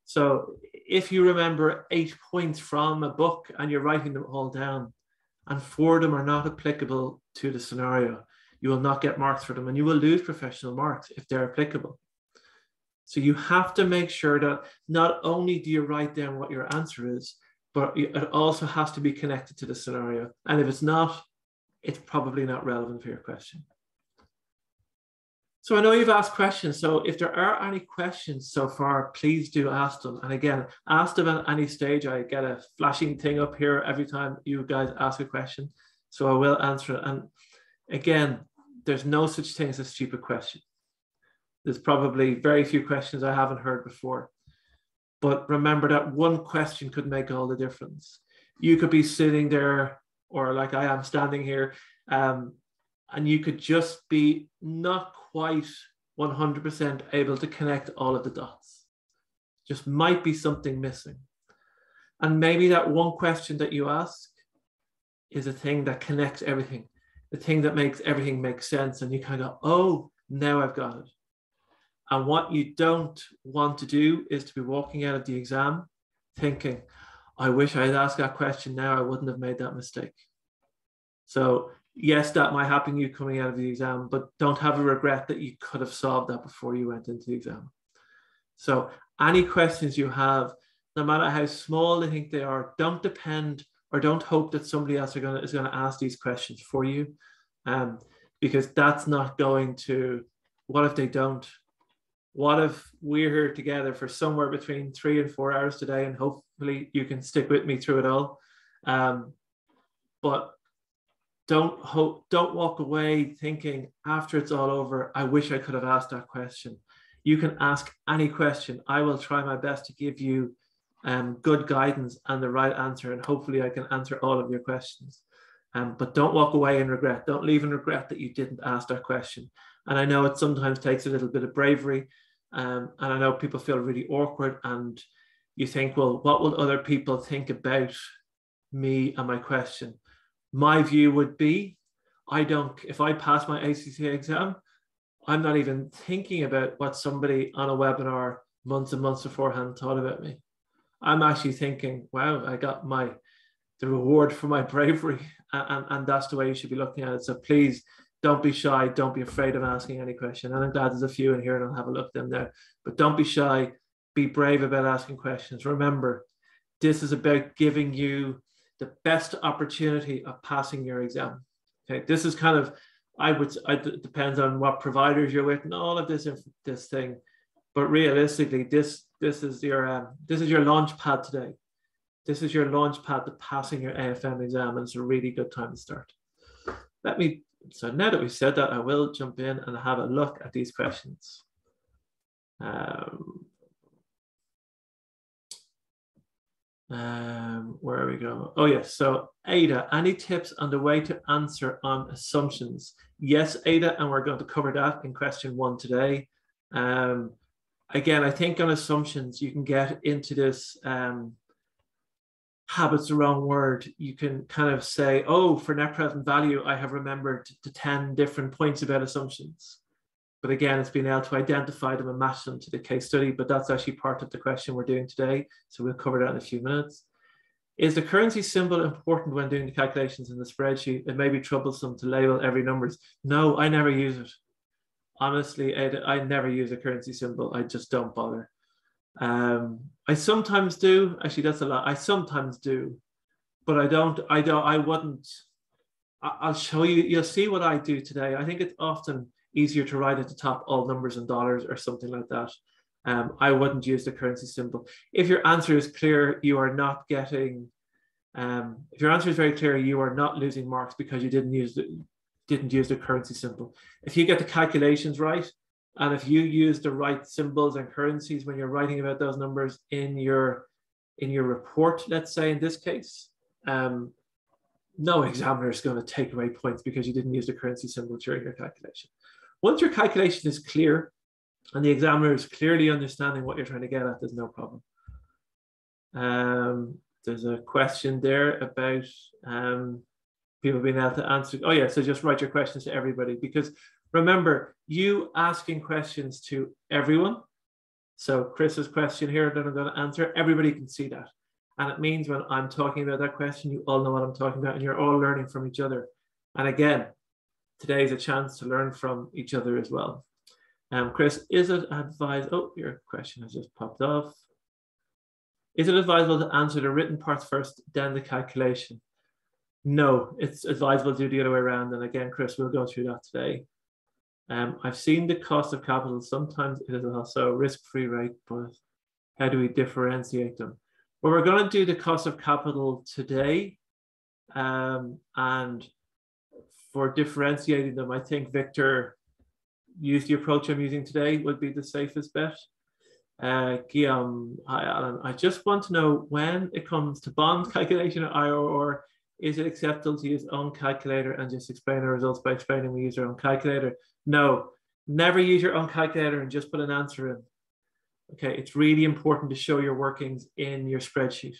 so if you remember eight points from a book and you're writing them all down, and four of them are not applicable to the scenario, you will not get marks for them and you will lose professional marks if they're applicable. So you have to make sure that not only do you write down what your answer is, but it also has to be connected to the scenario. And if it's not, it's probably not relevant for your question. So I know you've asked questions. So if there are any questions so far, please do ask them. And again, ask them at any stage. I get a flashing thing up here every time you guys ask a question. So I will answer it. And again, there's no such thing as a stupid question. There's probably very few questions I haven't heard before. But remember that one question could make all the difference. You could be sitting there, or like I am standing here, um, and you could just be not quite 100% able to connect all of the dots. Just might be something missing. And maybe that one question that you ask is a thing that connects everything, the thing that makes everything make sense. And you kind of go, oh, now I've got it. And what you don't want to do is to be walking out of the exam thinking, I wish I had asked that question now, I wouldn't have made that mistake. So, yes, that might happen you coming out of the exam, but don't have a regret that you could have solved that before you went into the exam. So, any questions you have, no matter how small they think they are, don't depend or don't hope that somebody else gonna, is going to ask these questions for you. Um, because that's not going to, what if they don't? what if we're here together for somewhere between three and four hours today and hopefully you can stick with me through it all um, but don't hope don't walk away thinking after it's all over i wish i could have asked that question. You can ask any question. I will try my best to give you um, good guidance and the right answer and hopefully i can answer all of your questions. Um, but don't walk away in regret. Don't leave in regret that you didn't ask that question. And i know it sometimes takes a little bit of bravery um, and I know people feel really awkward and you think, well, what will other people think about me and my question? My view would be, I don't, if I pass my ACCA exam, I'm not even thinking about what somebody on a webinar months and months beforehand thought about me. I'm actually thinking, wow, I got my the reward for my bravery, and, and that's the way you should be looking at it. So please don't be shy. Don't be afraid of asking any question. And I'm glad there's a few in here and I'll have a look at them there. But don't be shy. Be brave about asking questions. Remember, this is about giving you the best opportunity of passing your exam. Okay, this is kind of, I would, it depends on what providers you're with and all of this, this thing. But realistically, this this is your um, this is your launch pad today. This is your launch pad to passing your AFM exam, and it's a really good time to start. Let me so now that we've said that, I will jump in and have a look at these questions. Um, um, where are we going? Oh yes, so Ada, any tips on the way to answer on assumptions? Yes, Ada, and we're going to cover that in question one today. Um, again, I think on assumptions, you can get into this um, habit's the wrong word. You can kind of say, oh, for net present value, I have remembered the 10 different points about assumptions. But again, it's being able to identify them and match them to the case study. But that's actually part of the question we're doing today. So we'll cover that in a few minutes. Is the currency symbol important when doing the calculations in the spreadsheet? It may be troublesome to label every numbers. No, I never use it. Honestly, I, I never use a currency symbol. I just don't bother. Um, I sometimes do. Actually, that's a lot. I sometimes do, but I don't. I don't. I wouldn't. I'll show you. You'll see what I do today. I think it's often easier to write at the top all numbers and dollars or something like that. Um, I wouldn't use the currency symbol. If your answer is clear, you are not getting. Um, if your answer is very clear, you are not losing marks because you didn't use the didn't use the currency symbol. If you get the calculations right, and if you use the right symbols and currencies when you're writing about those numbers in your in your report, let's say in this case, um, no examiner is going to take away points because you didn't use the currency symbol during your calculation. Once your calculation is clear and the examiner is clearly understanding what you're trying to get at, there's no problem. Um, there's a question there about um, people being able to answer. Oh yeah, so just write your questions to everybody because remember, you asking questions to everyone. So Chris's question here that I'm going to answer, everybody can see that. And it means when I'm talking about that question, you all know what I'm talking about and you're all learning from each other. And again, today is a chance to learn from each other as well. Um, Chris, is it advised? Oh, your question has just popped off. Is it advisable to answer the written parts first, then the calculation? No, it's advisable to do the other way around. And again, Chris, we'll go through that today. Um, I've seen the cost of capital. Sometimes it is also a risk-free rate, but how do we differentiate them? Well, we're going to do the cost of capital today. Um, and for differentiating them, I think Victor use the approach I'm using today would be the safest bet. Uh, Guillaume, hi Alan, I just want to know when it comes to bond calculation at IRR, is it acceptable to use own calculator and just explain the results by explaining we use our own calculator? No, never use your own calculator and just put an answer in. Okay, it's really important to show your workings in your spreadsheet.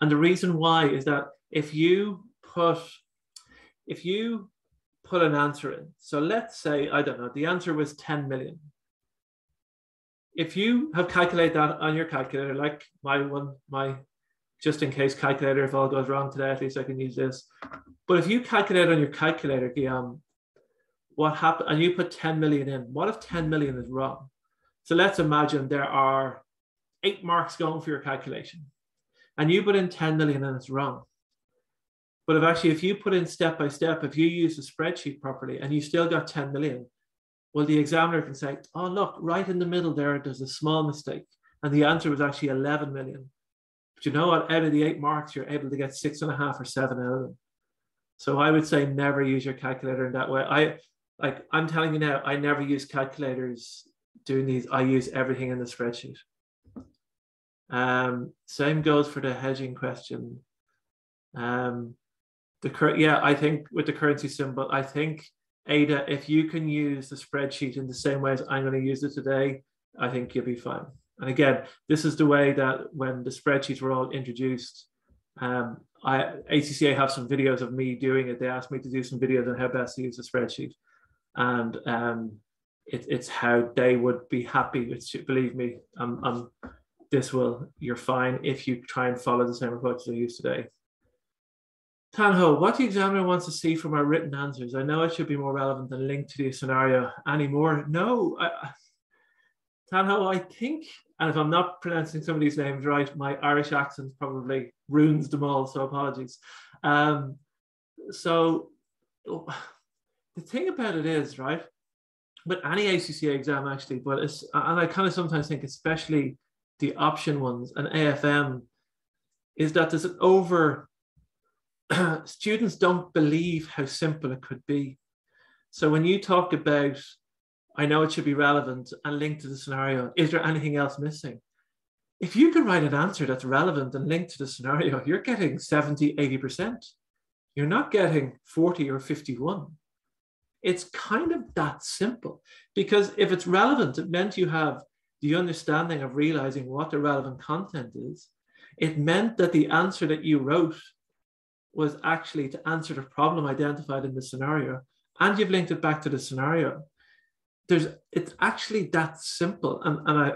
And the reason why is that if you put, if you put an answer in, so let's say, I don't know, the answer was 10 million. If you have calculated that on your calculator, like my one, my just in case calculator, if all goes wrong today, at least I can use this. But if you calculate on your calculator, Guillaume, what happened, and you put 10 million in, what if 10 million is wrong? So let's imagine there are eight marks going for your calculation and you put in 10 million and it's wrong. But if actually, if you put in step by step, if you use the spreadsheet properly and you still got 10 million, well, the examiner can say, oh, look, right in the middle there, there's a small mistake. And the answer was actually 11 million. But you know what? Out of the eight marks, you're able to get six and a half or seven out of them. So I would say never use your calculator in that way. I like I'm telling you now, I never use calculators doing these, I use everything in the spreadsheet. Um, same goes for the hedging question. Um, the current, yeah, I think with the currency symbol, I think Ada, if you can use the spreadsheet in the same way as I'm going to use it today, I think you'll be fine. And again, this is the way that when the spreadsheets were all introduced, um, I ACCA have some videos of me doing it. They asked me to do some videos on how best to use the spreadsheet, and um, it, it's how they would be happy. Which believe me, um, um, this will you're fine if you try and follow the same approach I use today. Tanho, what the examiner wants to see from our written answers. I know it should be more relevant than linked to the scenario anymore. No, I, Tanho, I think, and if I'm not pronouncing some of these names right, my Irish accent probably ruins them all, so apologies. Um, so the thing about it is, right, but any ACCA exam actually, but it's, and I kind of sometimes think, especially the option ones and AFM, is that there's an over, students don't believe how simple it could be. So when you talk about, I know it should be relevant and linked to the scenario, is there anything else missing? If you can write an answer that's relevant and linked to the scenario, you're getting 70, 80%. You're not getting 40 or 51. It's kind of that simple because if it's relevant, it meant you have the understanding of realizing what the relevant content is. It meant that the answer that you wrote was actually to answer the problem identified in the scenario, and you've linked it back to the scenario. There's it's actually that simple. And, and I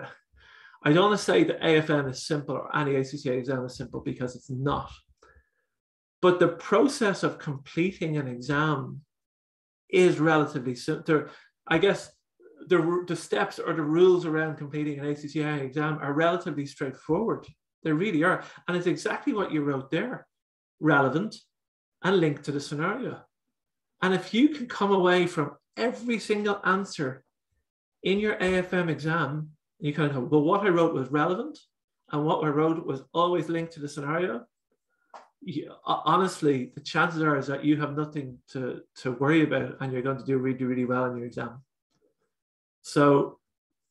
I don't want to say that AFM is simple or any ACCA exam is simple because it's not. But the process of completing an exam is relatively simple. I guess the, the steps or the rules around completing an ACCA exam are relatively straightforward. They really are. And it's exactly what you wrote there relevant and linked to the scenario. And if you can come away from every single answer in your AFM exam, you kind of go, well, what I wrote was relevant and what I wrote was always linked to the scenario, you, honestly, the chances are is that you have nothing to, to worry about and you're going to do really, really well in your exam. So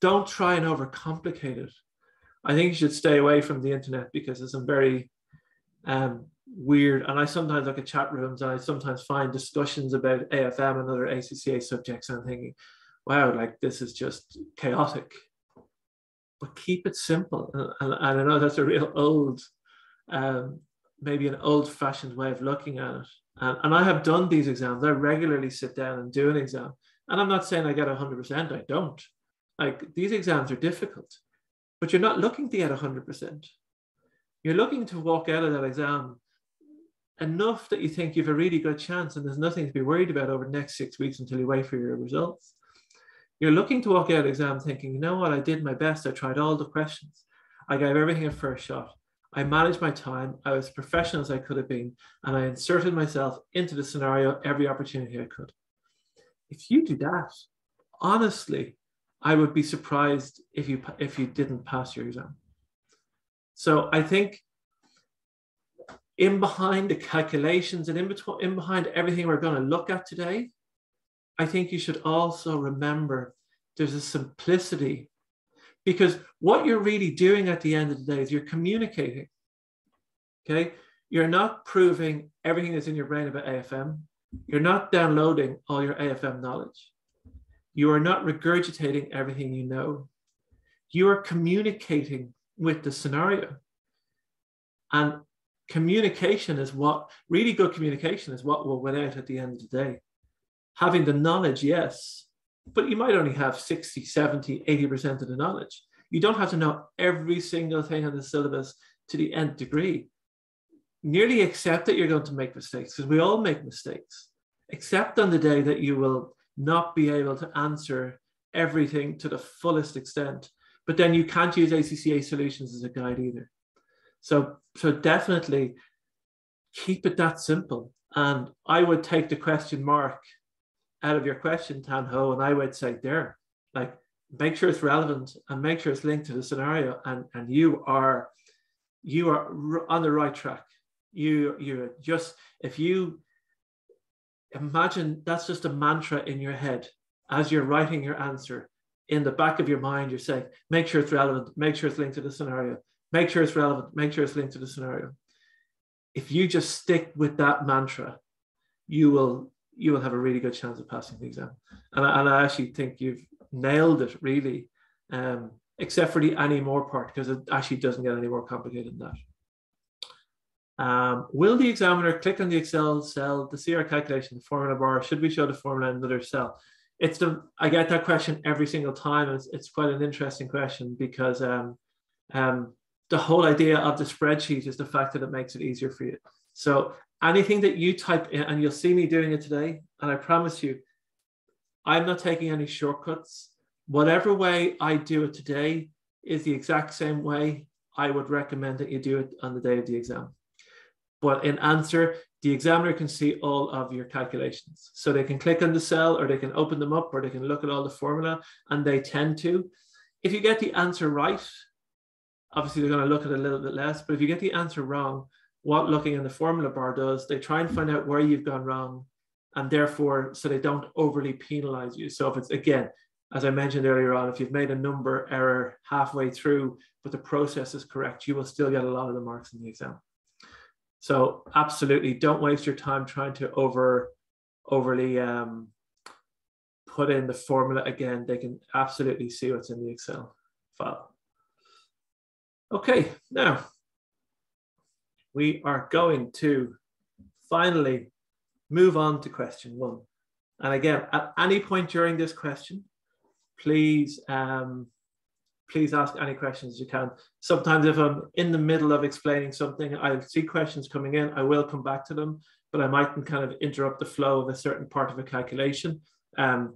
don't try and overcomplicate it. I think you should stay away from the internet because there's some very um, weird. And I sometimes look at chat rooms and I sometimes find discussions about AFM and other ACCA subjects. And I'm thinking, wow, like this is just chaotic. But keep it simple. And, and, I know that's a real old, um, maybe an old fashioned way of looking at it. And, and I have done these exams. I regularly sit down and do an exam. And I'm not saying I get 100%, I don't. Like these exams are difficult, but you're not looking to get 100%. You're looking to walk out of that exam enough that you think you've a really good chance and there's nothing to be worried about over the next six weeks until you wait for your results. You're looking to walk out of exam thinking, you know what, I did my best. I tried all the questions. I gave everything a first shot. I managed my time. I was professional as I could have been, and I inserted myself into the scenario every opportunity I could. If you do that, honestly, I would be surprised if you if you didn't pass your exam. So I think in behind the calculations and in between in behind everything we're going to look at today, I think you should also remember there's a simplicity because what you're really doing at the end of the day is you're communicating. Okay. You're not proving everything that's in your brain about AFM. You're not downloading all your AFM knowledge. You are not regurgitating everything you know. You are communicating with the scenario. And communication is what, really good communication is what will win out at the end of the day. Having the knowledge, yes, but you might only have 60, 70, 80% of the knowledge. You don't have to know every single thing on the syllabus to the nth degree. Nearly accept that you're going to make mistakes because we all make mistakes. Accept on the day that you will not be able to answer everything to the fullest extent. But then you can't use ACCA solutions as a guide either. So, so definitely keep it that simple. And I would take the question mark out of your question, Tan Ho, and I would say there, like make sure it's relevant and make sure it's linked to the scenario, and and you are you are on the right track. You you're just if you imagine that's just a mantra in your head as you're writing your answer in the back of your mind you're saying make sure it's relevant make sure it's linked to the scenario make sure it's relevant make sure it's linked to the scenario if you just stick with that mantra you will you will have a really good chance of passing the exam and I, and I actually think you've nailed it really um, except for the any more part because it actually doesn't get any more complicated than that um, will the examiner click on the Excel cell to see our calculation, formula bar? Should we show the formula in another cell? It's the I get that question every single time. It's, it's quite an interesting question because um, um, the whole idea of the spreadsheet is the fact that it makes it easier for you. So anything that you type in, and you'll see me doing it today, and I promise you, I'm not taking any shortcuts. Whatever way I do it today is the exact same way I would recommend that you do it on the day of the exam. But in answer, the examiner can see all of your calculations. So they can click on the cell or they can open them up or they can look at all the formula and they tend to. If you get the answer right, obviously they're going to look at a little bit less, but if you get the answer wrong, what looking in the formula bar does, they try and find out where you've gone wrong and therefore so they don't overly penalize you. So if it's again, as I mentioned earlier on, if you've made a number error halfway through, but the process is correct, you will still get a lot of the marks in the exam. So absolutely, don't waste your time trying to over overly um, put in the formula again. They can absolutely see what's in the Excel file. Okay, now we are going to finally move on to question one. And again, at any point during this question, please um, please ask any questions you can. Sometimes if I'm in the middle of explaining something, I see questions coming in, I will come back to them, but I might kind of interrupt the flow of a certain part of a calculation. Um,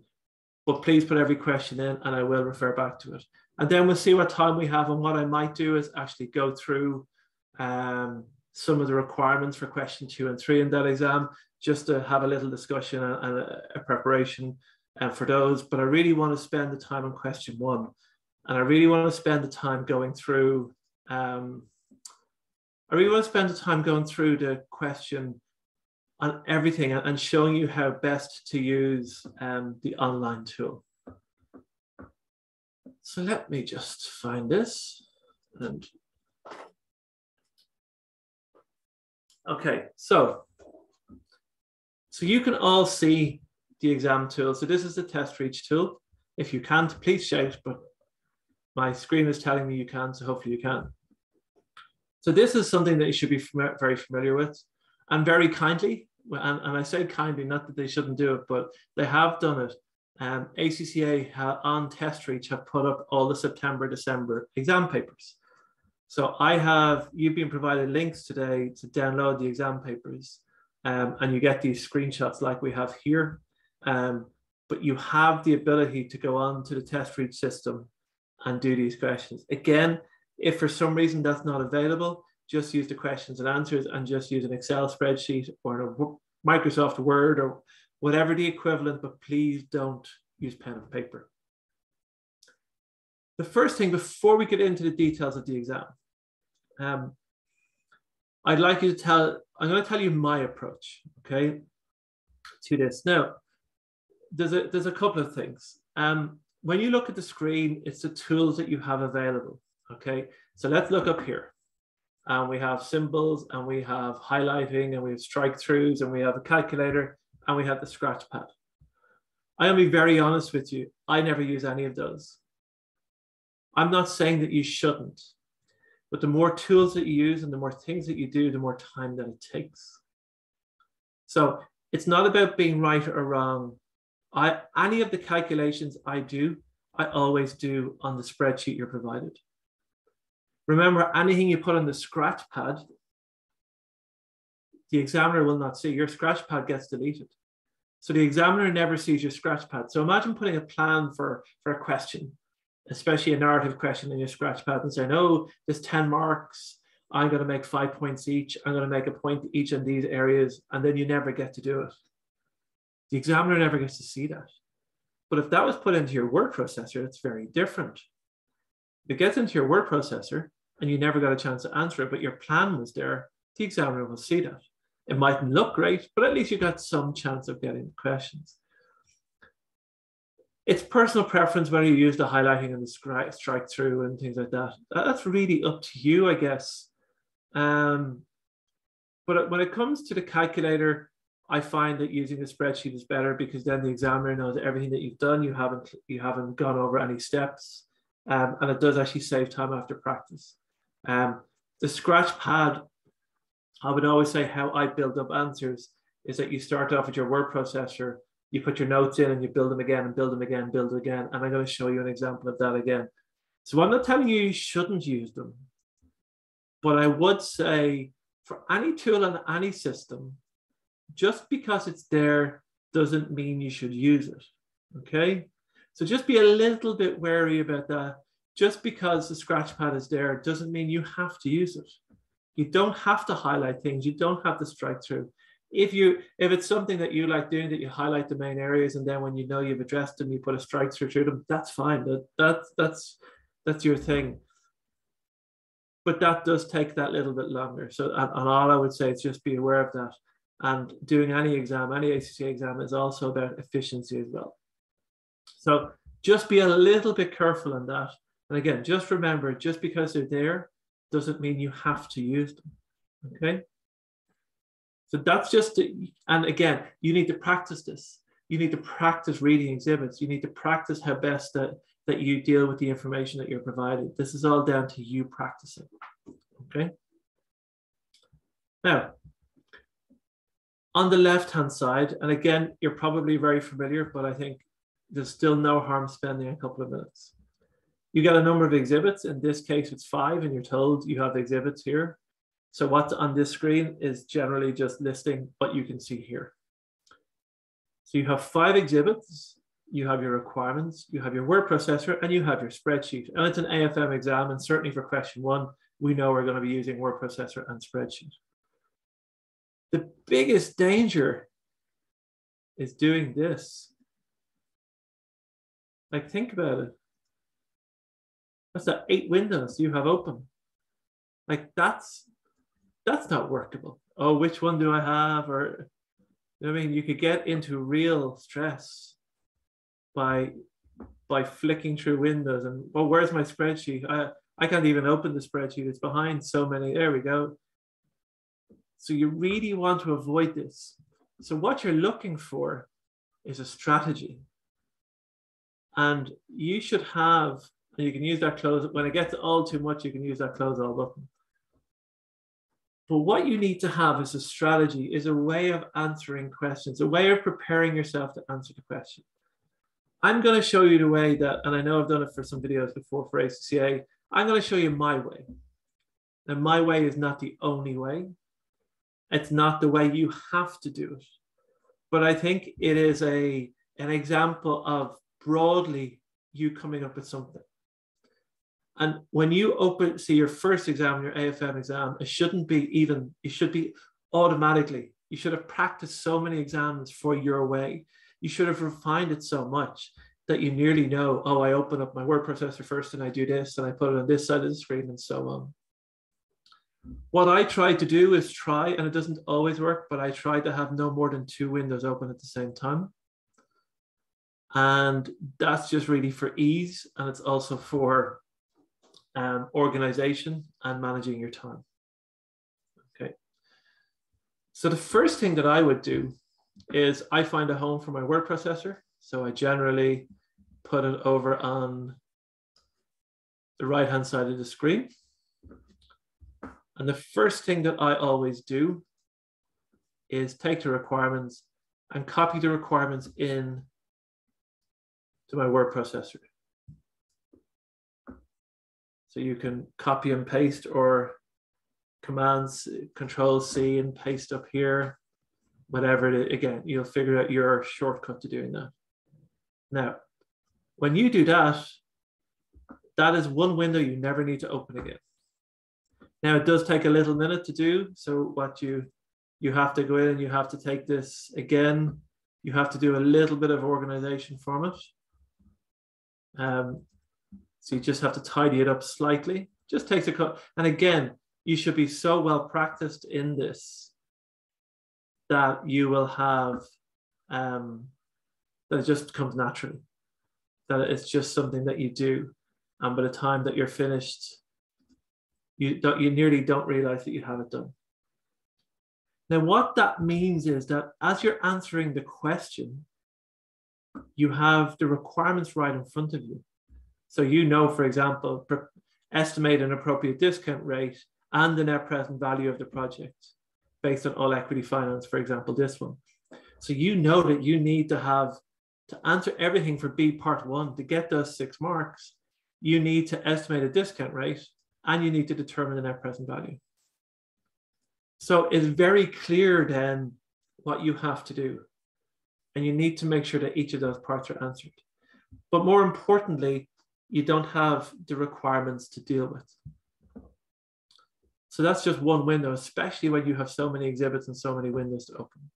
but please put every question in and I will refer back to it. And then we'll see what time we have. And what I might do is actually go through um, some of the requirements for question two and three in that exam, just to have a little discussion and, a, preparation uh, for those. But I really want to spend the time on question one and I really want to spend the time going through. Um, I really want to spend the time going through the question on everything and showing you how best to use um, the online tool. So let me just find this and Okay, so so you can all see the exam tool. So this is the TestReach tool. If you can't, please shout, but my screen is telling me you can, so hopefully you can. So this is something that you should be very familiar with. And very kindly, and, and, I say kindly, not that they shouldn't do it, but they have done it. Um, ACCA on TestReach have put up all the September, December exam papers. So I have, you've been provided links today to download the exam papers um, and you get these screenshots like we have here. Um, but you have the ability to go on to the TestReach system and do these questions. Again, if for some reason that's not available, just use the questions and answers and just use an Excel spreadsheet or a Microsoft Word or whatever the equivalent, but please don't use pen and paper. The first thing before we get into the details of the exam, um, I'd like you to tell, I'm going to tell you my approach, okay, to this. Now, there's a, there's a couple of things. Um, when you look at the screen, it's the tools that you have available, okay? So let's look up here. And we have symbols and we have highlighting and we have strike throughs and we have a calculator and we have the scratch pad. I'm gonna be very honest with you. I never use any of those. I'm not saying that you shouldn't. But the more tools that you use and the more things that you do, the more time that it takes. So it's not about being right or wrong. I, any of the calculations I do, I always do on the spreadsheet you're provided. Remember, anything you put on the scratch pad, the examiner will not see. Your scratch pad gets deleted. So the examiner never sees your scratch pad. So imagine putting a plan for, for a question especially a narrative question in your scratch pad and saying, oh, there's 10 marks. I'm going to make five points each. I'm going to make a point each in these areas. And then you never get to do it. The examiner never gets to see that. But if that was put into your word processor, it's very different. If it gets into your word processor and you never got a chance to answer it, but your plan was there, the examiner will see that. It mightn't look great, but at least you got some chance of getting the questions it's personal preference whether you use the highlighting and the strike, strike through and things like that. That's really up to you, I guess. Um, but when it comes to the calculator, I find that using the spreadsheet is better because then the examiner knows everything that you've done. You haven't you haven't gone over any steps, um, and it does actually save time after practice. Um, the scratch pad, I would always say how I build up answers is that you start off with your word processor you put your notes in and you build them again and build them again, build them again. And I'm going to show you an example of that again. So I'm not telling you you shouldn't use them, but I would say for any tool and any system, just because it's there doesn't mean you should use it. Okay. So just be a little bit wary about that. Just because the scratch pad is there doesn't mean you have to use it. You don't have to highlight things. You don't have to strike through. If you if it's something that you like doing that you highlight the main areas and then when you know you've addressed them you put a strike through to them that's fine. That that's that's that's your thing. But that does take that little bit longer. So and, and all i would say is just be aware of that. And doing any exam any acca exam is also about efficiency as well. So just be a little bit careful in that. And again just remember just because they're there doesn't mean you have to use them okay so that's just, and again, you need to practice this. You need to practice reading exhibits. You need to practice how best that, that you deal with the information that you're provided. This is all down to you practicing. Okay. Now, on the left-hand side, and again, you're probably very familiar, but I think there's still no harm spending a couple of minutes. You get a number of exhibits. In this case, it's five, and you're told you have exhibits here. So what's on this screen is generally just listing what you can see here. So you have five exhibits, you have your requirements, you have your word processor, and you have your spreadsheet. And it's an AFM exam, and certainly for question one, we know we're going to be using word processor and spreadsheet. The biggest danger is doing this. Like, think about it. That's the eight windows you have open. Like, that's that's not workable. Oh, which one do I have? Or I mean, you could get into real stress by by flicking through windows and well, where's my spreadsheet? I I can't even open the spreadsheet. It's behind so many. There we go. So you really want to avoid this. So what you're looking for is a strategy. And you should have, and you can use that close, when it gets all too much, you can use that close all button. But what you need to have is a strategy, is a way of answering questions, a way of preparing yourself to answer the question. I'm going to show you the way that, and I know I've done it for some videos before for ACCA, I'm going to show you my way. And my way is not the only way. It's not the way you have to do it. But I think it is a, an example of broadly you coming up with something. And when you open, see your first exam, your AFM exam, it shouldn't be even, it should be automatically. You should have practiced so many exams for your way. You should have refined it so much that you nearly know, oh, I open up my word processor first and I do this and I put it on this side of the screen and so on. What I try to do is try, and it doesn't always work, but I try to have no more than two windows open at the same time. And that's just really for ease. And it's also for um, organization and managing your time. Okay. So the first thing that I would do is I find a home for my word processor. So I generally put it over on the right hand side of the screen. And the first thing that I always do is take the requirements and copy the requirements in to my word processor. So you can copy and paste or commands control C and paste up here, whatever it is. Again, you'll figure out your shortcut to doing that. Now, when you do that, that is one window you never need to open again. Now it does take a little minute to do. So what you you have to go in and you have to take this again. You have to do a little bit of organization from it. Um, so you just have to tidy it up slightly. Just takes a cut. And again, you should be so well practiced in this that you will have um, that it just comes naturally. That it's just something that you do. And by the time that you're finished, you don't you nearly don't realize that you have it done. Now, what that means is that as you're answering the question, you have the requirements right in front of you. So you know, for example, estimate an appropriate discount rate and the net present value of the project based on all equity finance, for example, this one. So you know that you need to have to answer everything for B part one to get those six marks, you need to estimate a discount rate and you need to determine the net present value. So it's very clear then what you have to do. And you need to make sure that each of those parts are answered. But more importantly, you don't have the requirements to deal with. So that's just one window, especially when you have so many exhibits and so many windows to open.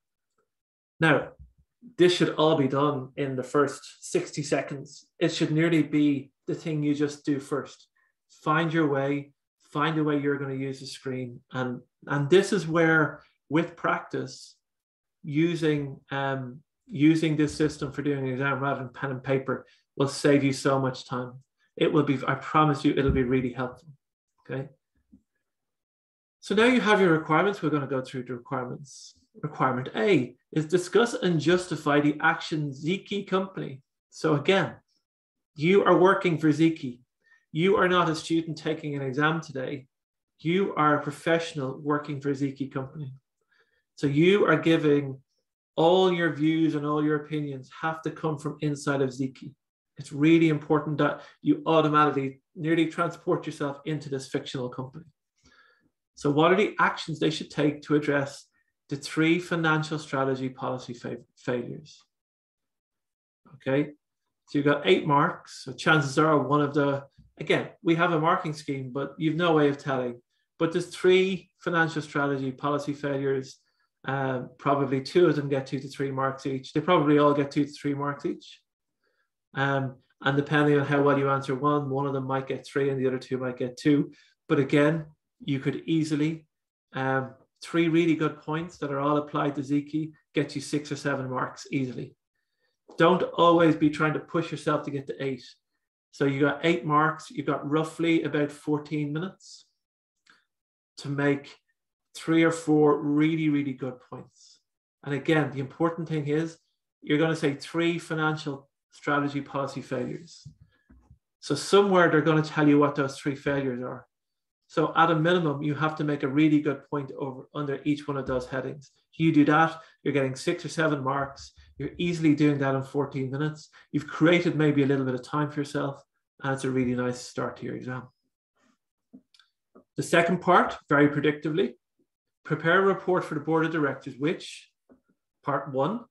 Now, this should all be done in the first 60 seconds. It should nearly be the thing you just do first. Find your way, find a way you're going to use the screen. And, and this is where, with practice, using, um, using this system for doing an exam rather than pen and paper will save you so much time it will be, I promise you, it'll be really helpful. Okay. So now you have your requirements. We're going to go through the requirements. Requirement A is discuss and justify the action Zeeky company. So again, you are working for Zeeky. You are not a student taking an exam today. You are a professional working for Zeeky company. So you are giving all your views and all your opinions have to come from inside of Zeeky it's really important that you automatically nearly transport yourself into this fictional company. So, what are the actions they should take to address the three financial strategy policy fa- failures? Okay, so you've got eight marks. So, chances are one of the, again, we have a marking scheme, but you've no way of telling. But there's three financial strategy policy failures. Um, probably two of them get two to three marks each. They probably all get two to three marks each. Um, and depending on how well you answer one, one of them might get three and the other two might get two. But again, you could easily, um, three really good points that are all applied to Zeeky get you six or seven marks easily. Don't always be trying to push yourself to get to eight. So you got eight marks, you got roughly about 14 minutes to make three or four really, really good points. And again, the important thing is you're going to say three financial strategy policy failures. So somewhere they're going to tell you what those three failures are. So at a minimum, you have to make a really good point over under each one of those headings. You do that, you're getting six or seven marks. You're easily doing that in 14 minutes. You've created maybe a little bit of time for yourself, and it's a really nice start to your exam. The second part, very predictably, prepare a report for the board of directors, which, part one,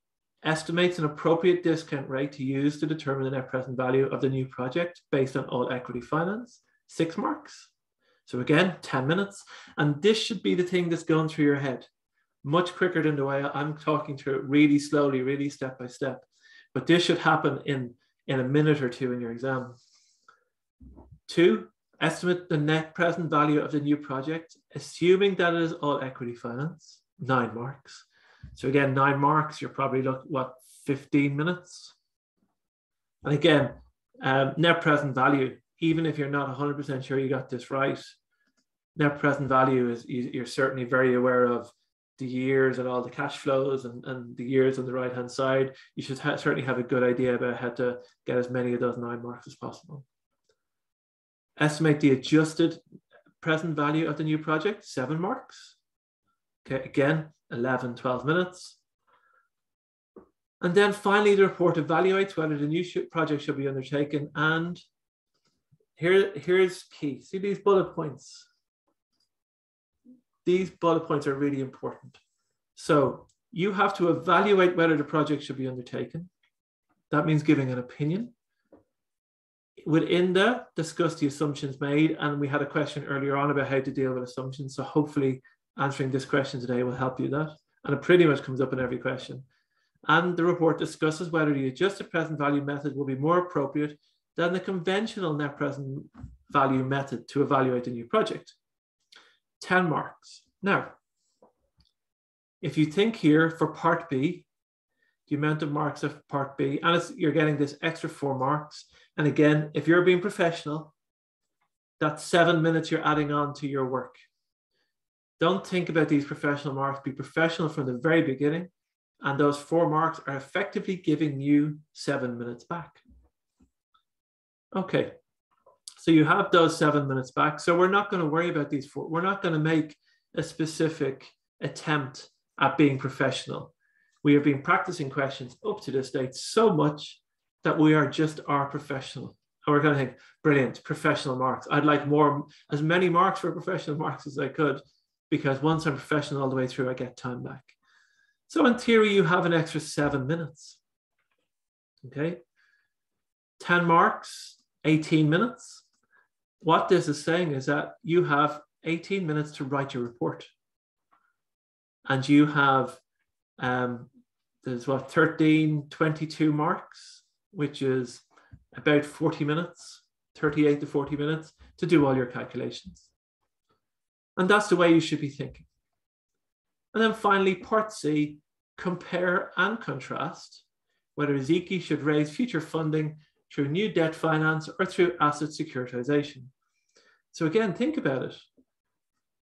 estimates an appropriate discount rate to use to determine the net present value of the new project based on all equity finance, six marks. So again, 10 minutes. And this should be the thing that's going through your head much quicker than the way I'm talking through it really slowly, really step by step. But this should happen in, in a minute or two in your exam. Two, estimate the net present value of the new project, assuming that it is all equity finance, nine marks. So again, nine marks, you're probably look what, 15 minutes? And again, um, net present value, even if you're not 100% sure you got this right, net present value is you're certainly very aware of the years and all the cash flows and, and the years on the right hand side. You should ha- certainly have a good idea about how to get as many of those nine marks as possible. Estimate the adjusted present value of the new project, seven marks. Okay, again, 11, 12 minutes. And then finally, the report evaluates whether the new project should be undertaken. And here, here's key. See these bullet points? These bullet points are really important. So you have to evaluate whether the project should be undertaken. That means giving an opinion. Within that, discuss the assumptions made. And we had a question earlier on about how to deal with assumptions. So hopefully answering this question today will help you that. And it pretty much comes up in every question. And the report discusses whether the adjusted present value method will be more appropriate than the conventional net present value method to evaluate a new project. 10 marks. Now, if you think here for part B, the amount of marks of part B, and you're getting this extra four marks. And again, if you're being professional, that's seven minutes you're adding on to your work. Don't think about these professional marks. Be professional from the very beginning. And those four marks are effectively giving you seven minutes back. Okay, so you have those seven minutes back. So we're not going to worry about these four. We're not going to make a specific attempt at being professional. We have been practicing questions up to this date so much that we are just our professional. And we're going to think, brilliant, professional marks. I'd like more, as many marks for professional marks as I could, because once I'm professional all the way through, I get time back. So in theory, you have an extra seven minutes. Okay. 10 marks, 18 minutes. What this is saying is that you have 18 minutes to write your report. And you have, um, there's what, 13, 22 marks, which is about 40 minutes, 38 to 40 minutes to do all your calculations. And that's the way you should be thinking. And then finally, part C, compare and contrast whether Zeeky should raise future funding through new debt finance or through asset securitization. So again, think about it.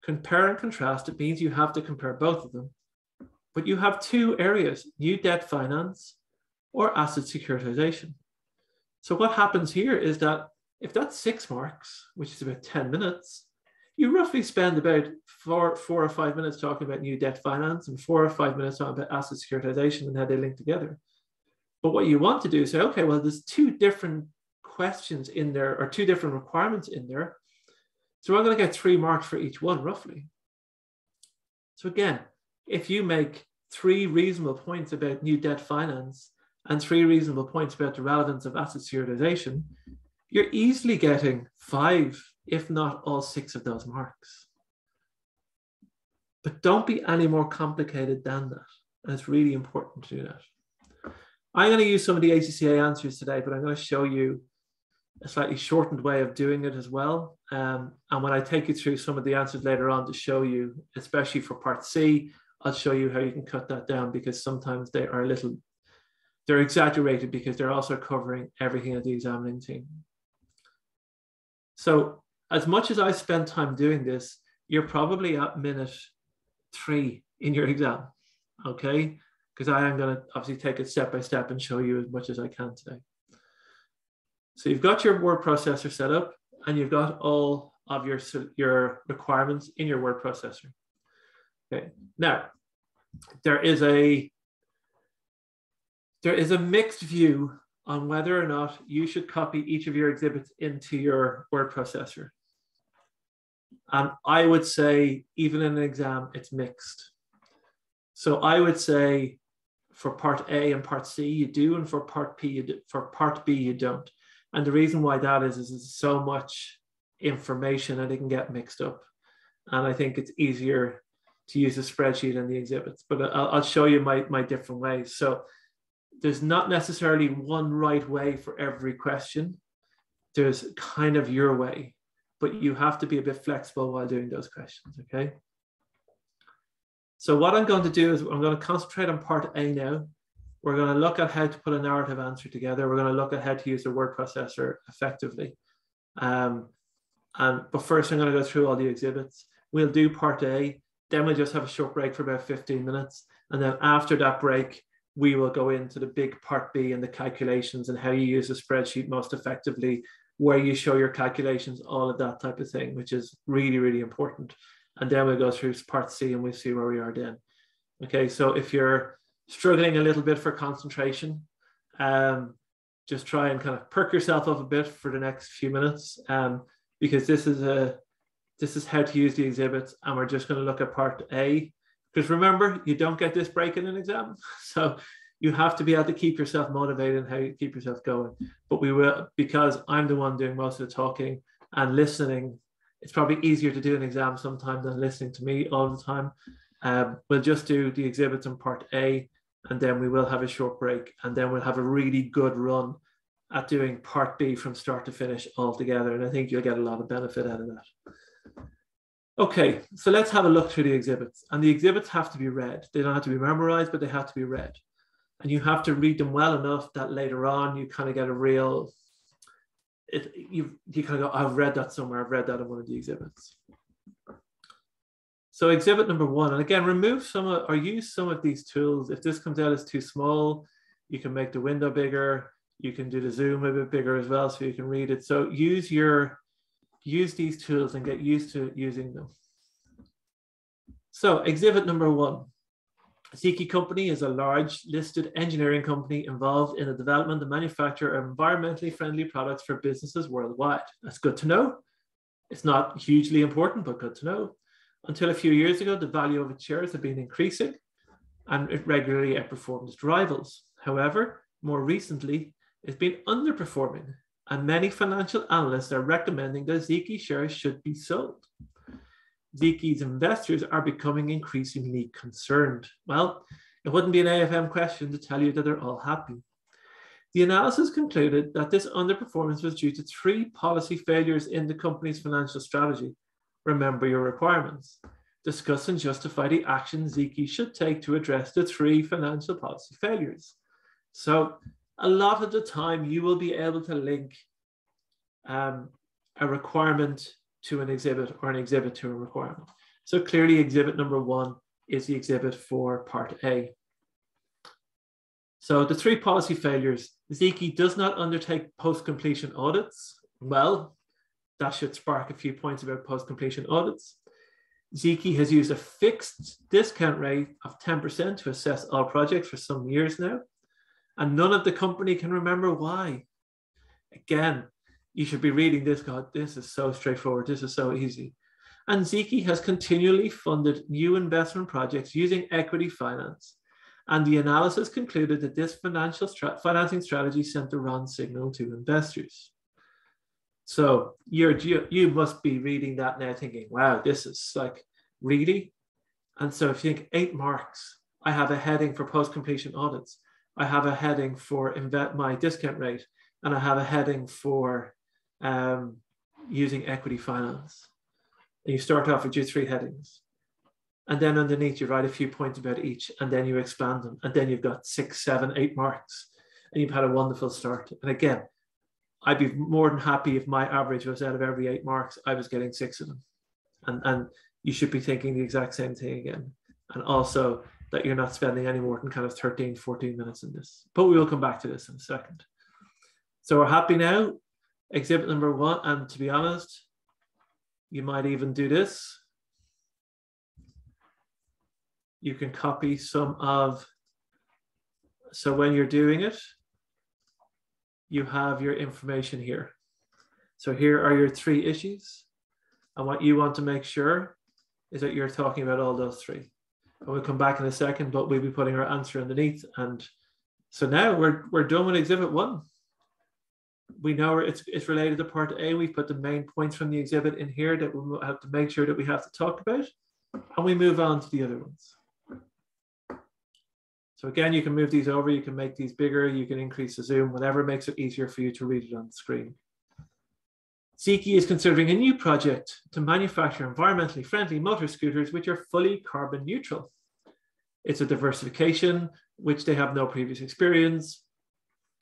Compare and contrast, it means you have to compare both of them. But you have two areas, new debt finance or asset securitization. So what happens here is that if that's six marks, which is about 10 minutes, you roughly spend about four, four or five minutes talking about new debt finance and four or five minutes talking about asset securitization and how they link together. But what you want to do is say, okay, well, there's two different questions in there or two different requirements in there. So I'm going to get three marks for each one roughly. So again, if you make three reasonable points about new debt finance and three reasonable points about the relevance of asset securitization, you're easily getting five, if not all six of those marks. But don't be any more complicated than that. And it's really important to do that. I'm going to use some of the ACCA answers today, but I'm going to show you a slightly shortened way of doing it as well. Um, and when I take you through some of the answers later on to show you, especially for part C, I'll show you how you can cut that down because sometimes they are a little, they're exaggerated because they're also covering everything of the examining team. So as much as I spend time doing this, you're probably at minute three in your exam, okay? Because I am going to obviously take it step by step and show you as much as I can today. So you've got your word processor set up and you've got all of your, your requirements in your word processor. Okay, now there is a there is a mixed view on whether or not you should copy each of your exhibits into your word processor. And I would say, even in an exam, it's mixed. So I would say for part A and part C, you do, and for part P, you do, for part B, you don't. And the reason why that is, is it's so much information and it can get mixed up. And I think it's easier to use a spreadsheet and the exhibits, but I'll, I'll show you my, my different ways. So there's not necessarily one right way for every question. There's kind of your way, but you have to be a bit flexible while doing those questions, okay? So what I'm going to do is I'm going to concentrate on part A now. We're going to look at how to put a narrative answer together. We're going to look at how to use a word processor effectively. Um, and but first I'm going to go through all the exhibits. We'll do part A, then we'll just have a short break for about 15 minutes. And then after that break, we will go into the big part B and the calculations and how you use a spreadsheet most effectively, where you show your calculations, all of that type of thing, which is really, really important. And then we'll go through part C and we'll see where we are then. Okay, so if you're struggling a little bit for concentration, um, just try and kind of perk yourself up a bit for the next few minutes, um, because this is a this is how to use the exhibits, and we're just going to look at part A because remember, you don't get this break in an exam. So you have to be able to keep yourself motivated and how you keep yourself going. But we will, because I'm the one doing most of the talking and listening, it's probably easier to do an exam sometimes than listening to me all the time. Um, we'll just do the exhibits in part A, and then we will have a short break, and then we'll have a really good run at doing part B from start to finish all together. And I think you'll get a lot of benefit out of that. Okay, so let's have a look through the exhibits. And the exhibits have to be read. They don't have to be memorized, but they have to be read. And you have to read them well enough that later on you kind of get a real, it, you, you kind of go, I've read that somewhere, I've read that in one of the exhibits. So exhibit number one, and again, remove some of, or use some of these tools. If this comes out as too small, you can make the window bigger. You can do the zoom a bit bigger as well so you can read it. So use your use these tools and get used to using them. So exhibit number one. Zeeky Company is a large listed engineering company involved in the development and manufacture of environmentally friendly products for businesses worldwide. That's good to know. It's not hugely important, but good to know. Until a few years ago, the value of its shares had been increasing and it regularly outperformed its rivals. However, more recently, it's been underperforming and many financial analysts are recommending that Zeeky shares should be sold. Zeeky's investors are becoming increasingly concerned. Well, it wouldn't be an AFM question to tell you that they're all happy. The analysis concluded that this underperformance was due to three policy failures in the company's financial strategy. Remember your requirements. Discuss and justify the actions Zeeky should take to address the three financial policy failures. So a lot of the time you will be able to link um, a requirement to an exhibit or an exhibit to a requirement. So clearly exhibit number one is the exhibit for part A. So the three policy failures, Zeeky does not undertake post-completion audits. Well, that should spark a few points about post-completion audits. Zeeky has used a fixed discount rate of 10% to assess all projects for some years now and none of the company can remember why. Again, you should be reading this. God, this is so straightforward. This is so easy. And Zeeky has continually funded new investment projects using equity finance. And the analysis concluded that this financial stra- financing strategy sent the wrong signal to investors. So you're, you, you must be reading that now thinking, wow, this is like really? And so if you think eight marks, I have a heading for post completion audits. I have a heading for invest my discount rate, and I have a heading for um, using equity finance. And you start off with your three headings. And then underneath, you write a few points about each, and then you expand them. And then you've got six, seven, eight marks, and you've had a wonderful start. And again, I'd be more than happy if my average was out of every eight marks, I was getting six of them. And, and you should be thinking the exact same thing again. and also that you're not spending any more than kind of 13, 14 minutes in this. But we will come back to this in a second. So we're happy now. Exhibit number one, and to be honest, you might even do this. You can copy some of, so when you're doing it, you have your information here. So here are your three issues. And what you want to make sure is that you're talking about all those three. And we'll come back in a second, but we'll be putting our answer underneath. And so now we're, we're done with exhibit one. We know it's, it's related to part A. We've put the main points from the exhibit in here that we have to make sure that we have to talk about. And we move on to the other ones. So again, you can move these over, you can make these bigger, you can increase the zoom, whatever makes it easier for you to read it on the screen. Zeeky is considering a new project to manufacture environmentally friendly motor scooters which are fully carbon neutral. It's a diversification which they have no previous experience.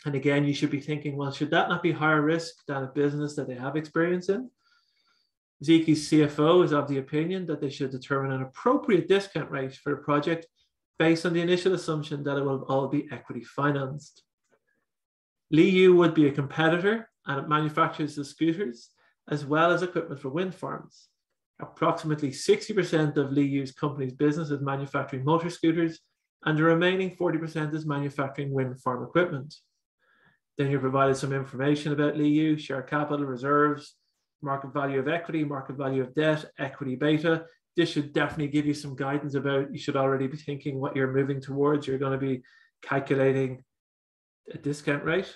And again, you should be thinking, well, should that not be higher risk than a business that they have experience in? Zeeky's CFO is of the opinion that they should determine an appropriate discount rate for the project based on the initial assumption that it will all be equity financed. Liyu would be a competitor and it manufactures the scooters as well as equipment for wind farms. Approximately 60% of Liyu's company's business is manufacturing motor scooters, and the remaining 40% is manufacturing wind farm equipment. Then you're provided some information about Liyu, share capital, reserves, market value of equity, market value of debt, equity beta. This should definitely give you some guidance about you should already be thinking what you're moving towards. You're going to be calculating a discount rate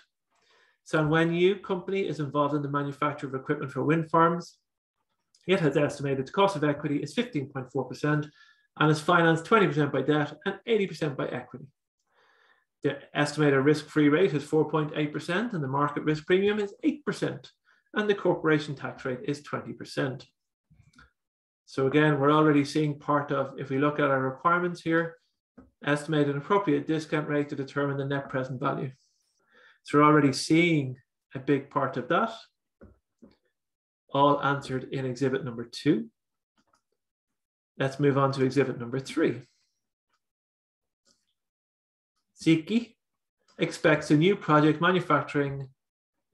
so when New company is involved in the manufacture of equipment for wind farms, it has estimated the cost of equity is 15.4% and is financed 20% by debt and 80% by equity. The estimated risk-free rate is 4.8% and the market risk premium is 8% and the corporation tax rate is 20%. So again, we're already seeing part of, if we look at our requirements here, estimate an appropriate discount rate to determine the net present value. So we're already seeing a big part of that, all answered in exhibit number two. Let's move on to exhibit number three. Zeeky expects a new project manufacturing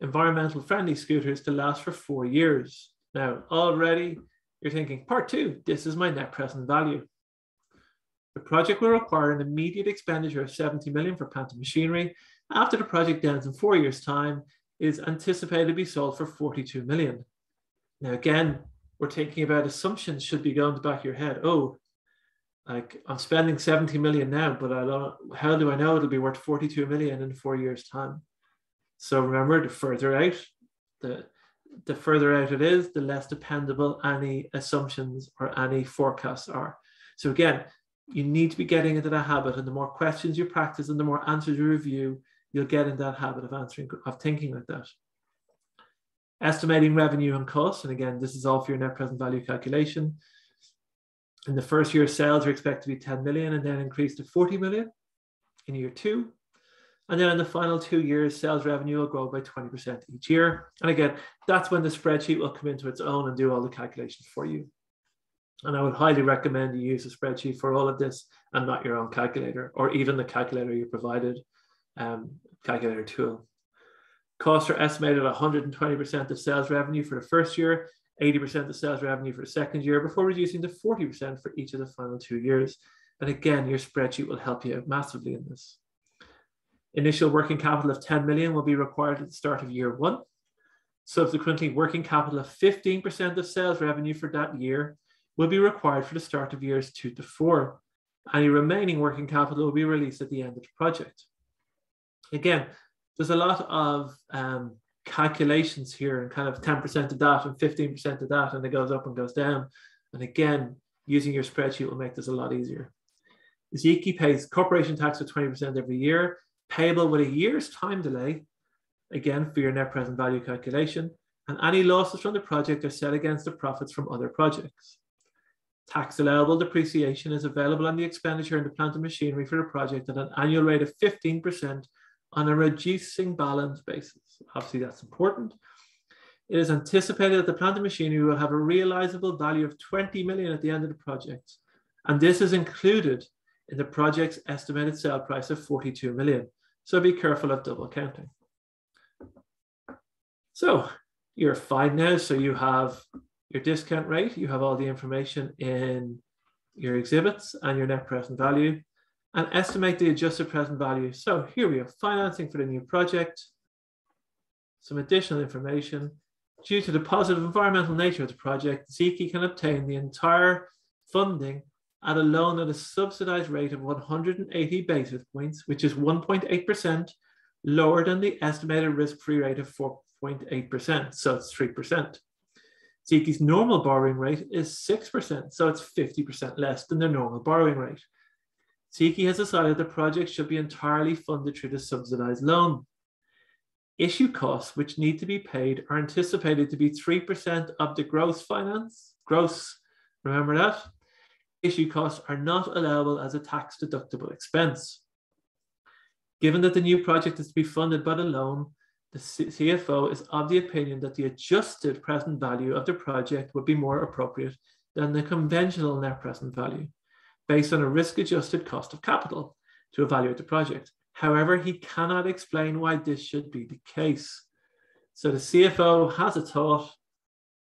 environmental friendly scooters to last for four years. Now, already you're thinking, part two, this is my net present value. The project will require an immediate expenditure of 70 million for plant and machinery after the project ends in four years' time, is anticipated to be sold for 42 million. Now, again, we're thinking about assumptions should be going back of your head. Oh, like I'm spending 70 million now, but I don't, how do I know it'll be worth 42 million in four years' time? So remember, the further out, the, the further out it is, the less dependable any assumptions or any forecasts are. So again, you need to be getting into that habit, and the more questions you practice and the more answers you review, you'll get in that habit of answering, of thinking like that. Estimating revenue and costs, and again, this is all for your net present value calculation. In the first year, sales are expected to be 10 million and then increase to 40 million in year two. And then in the final two years, sales revenue will grow by 20% each year. And again, that's when the spreadsheet will come into its own and do all the calculations for you. And I would highly recommend you use a spreadsheet for all of this and not your own calculator or even the calculator you provided um, calculator tool. Costs are estimated at 120% of sales revenue for the first year, 80% of sales revenue for the second year, before reducing to 40% for each of the final two years. And again, your spreadsheet will help you out massively in this. Initial working capital of 10 million will be required at the start of year one. Subsequently, working capital of 15% of sales revenue for that year will be required for the start of years two to four. Any remaining working capital will be released at the end of the project again, there's a lot of um, calculations here and kind of 10% of that and 15% of that, and it goes up and goes down. And again, using your spreadsheet will make this a lot easier. Zeeky pays corporation tax of 20% every year, payable with a year's time delay, again, for your net present value calculation. And any losses from the project are set against the profits from other projects. Tax allowable depreciation is available on the expenditure in the plant and machinery for the project at an annual rate of 15% on a reducing balance basis. Obviously, that's important. It is anticipated that the plant and machinery will have a realizable value of 20 million at the end of the project And this is included in the project's estimated sale price of 42 million. So be careful of double counting. So you're fine now. So you have your discount rate, you have all the information in your exhibits and your net present value and estimate the adjusted present value. So here we have financing for the new project, some additional information. Due to the positive environmental nature of the project, Zeeky can obtain the entire funding at a loan at a subsidized rate of 180 basis points, which is 1.8% lower than the estimated risk-free rate of 4.8%, so it's 3%. Zeeky's normal borrowing rate is 6%, so it's 50% less than their normal borrowing rate. Zeeky has decided the project should be entirely funded through the subsidized loan. Issue costs which need to be paid are anticipated to be 3% of the gross finance, gross, remember that? Issue costs are not allowable as a tax deductible expense. Given that the new project is to be funded by the loan, the CFO is of the opinion that the adjusted present value of the project would be more appropriate than the conventional net present value based on a risk adjusted cost of capital to evaluate the project. However, he cannot explain why this should be the case. So the CFO has a thought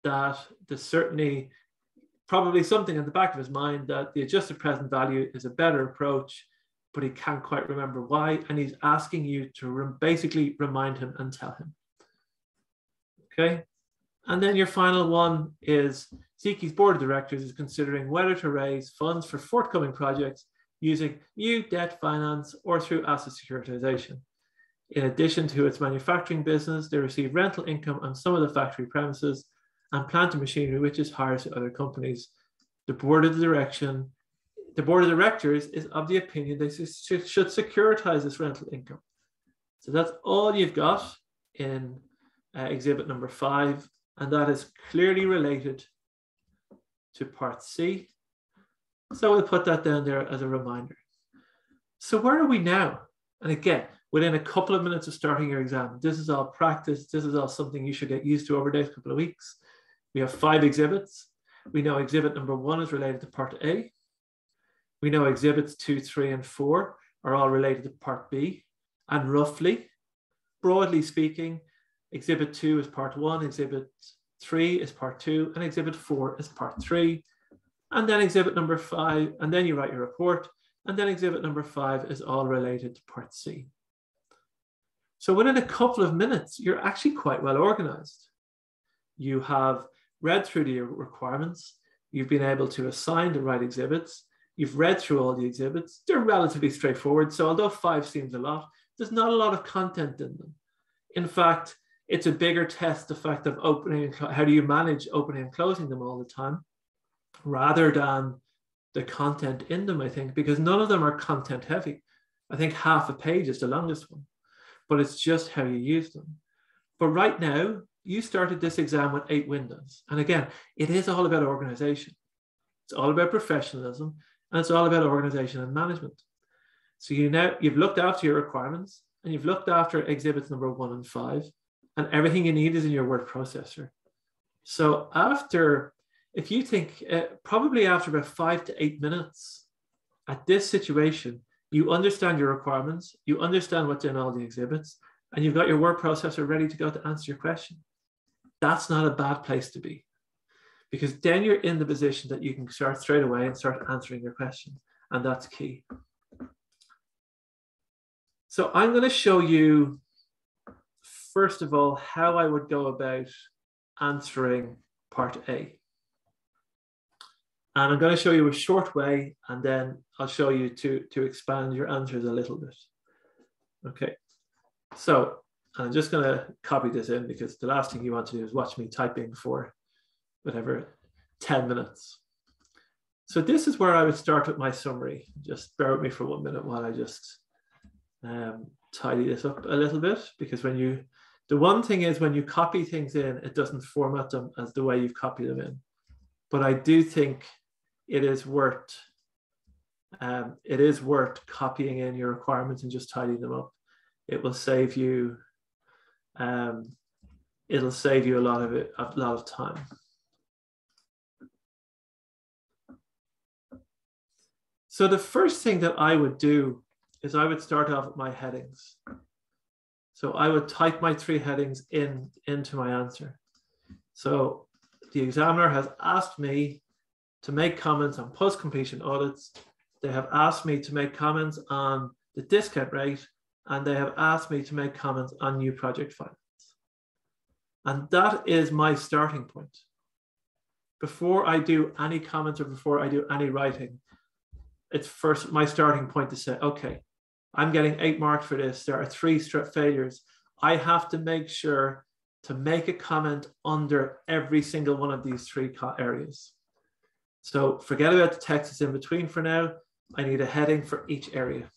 that there's certainly probably something in the back of his mind that the adjusted present value is a better approach, but he can't quite remember why. And he's asking you to re basically remind him and tell him. Okay. And then your final one is Zeeky's board of directors is considering whether to raise funds for forthcoming projects using new debt finance or through asset securitization. In addition to its manufacturing business, they receive rental income on some of the factory premises and plant and machinery, which is hired to other companies. The board of direction, the board of directors is of the opinion they should securitize this rental income. So that's all you've got in uh, exhibit number five, and that is clearly related to part C. So we'll put that down there as a reminder. So where are we now? And again, within a couple of minutes of starting your exam, this is all practice. This is all something you should get used to over the next couple of weeks. We have five exhibits. We know exhibit number one is related to part A. We know exhibits two, three, and four are all related to part B. And roughly, broadly speaking, exhibit two is part one, exhibit three is part two, and exhibit four is part three. And then exhibit number five, and then you write your report. And then exhibit number five is all related to part C. So within a couple of minutes, you're actually quite well organized. You have read through the requirements, you've been able to assign the right exhibits, you've read through all the exhibits. They're relatively straightforward. So although five seems a lot, there's not a lot of content in them. In fact, it's a bigger test the fact of opening how do you manage opening and closing them all the time rather than the content in them i think because none of them are content heavy. I think half a page is the longest one but it's just how you use them. But right now you started this exam with eight windows. And again it is all about organization. It's all about professionalism and it's all about organization and management. So you now you've looked after your requirements and you've looked after exhibits number one and five and everything you need is in your word processor. So after, if you think uh, probably after about five to eight minutes at this situation, you understand your requirements, you understand what's in all the exhibits, and you've got your word processor ready to go to answer your question. That's not a bad place to be because then you're in the position that you can start straight away and start answering your question. And that's key. So I'm going to show you first of all, how I would go about answering part A. And I'm going to show you a short way, and then I'll show you to, to expand your answers a little bit. Okay, so I'm just going to copy this in because the last thing you want to do is watch me typing for whatever, 10 minutes. So this is where I would start with my summary. Just bear with me for one minute while I just um, tidy this up a little bit because when you the one thing is when you copy things in, it doesn't format them as the way you've copied them in. But I do think it is worth um, it is worth copying in your requirements and just tidying them up. It will save you um, it'll save you a lot of it a lot of time. So the first thing that I would do is I would start off with my headings. So I would type my three headings in into my answer. So the examiner has asked me to make comments on post-completion audits. They have asked me to make comments on the discount rate, and they have asked me to make comments on new project finance. And that is my starting point. Before I do any comments or before I do any writing, it's first my starting point to say, okay, I'm getting eight marks for this. There are three strip failures. I have to make sure to make a comment under every single one of these three areas. So forget about the text that's in between for now. I need a heading for each area.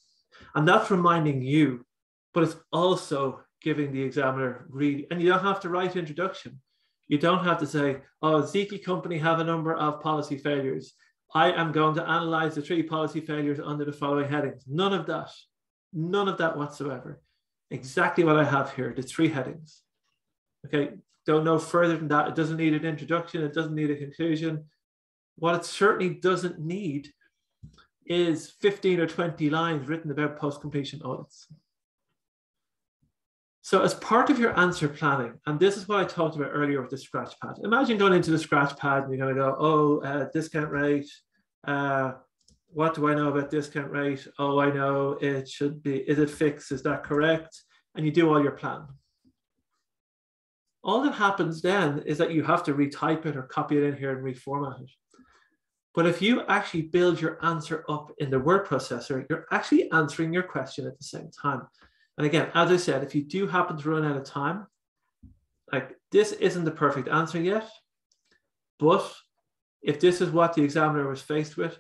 And that's reminding you, but it's also giving the examiner read. and you don't have to write introduction. You don't have to say, oh, Zeeky company have a number of policy failures. I am going to analyze the three policy failures under the following headings. None of that. None of that whatsoever. Exactly what I have here, the three headings. Okay, don't know further than that. It doesn't need an introduction, it doesn't need a conclusion. What it certainly doesn't need is 15 or 20 lines written about post completion audits. So, as part of your answer planning, and this is what I talked about earlier with the scratch pad. Imagine going into the scratch pad and you're going to go, oh, uh, discount rate. Uh, what do I know about discount rate? Oh, I know it should be, is it fixed? Is that correct? And you do all your plan. All that happens then is that you have to retype it or copy it in here and reformat it. But if you actually build your answer up in the word processor, you're actually answering your question at the same time. And again, as I said, if you do happen to run out of time, like this isn't the perfect answer yet, but if this is what the examiner was faced with,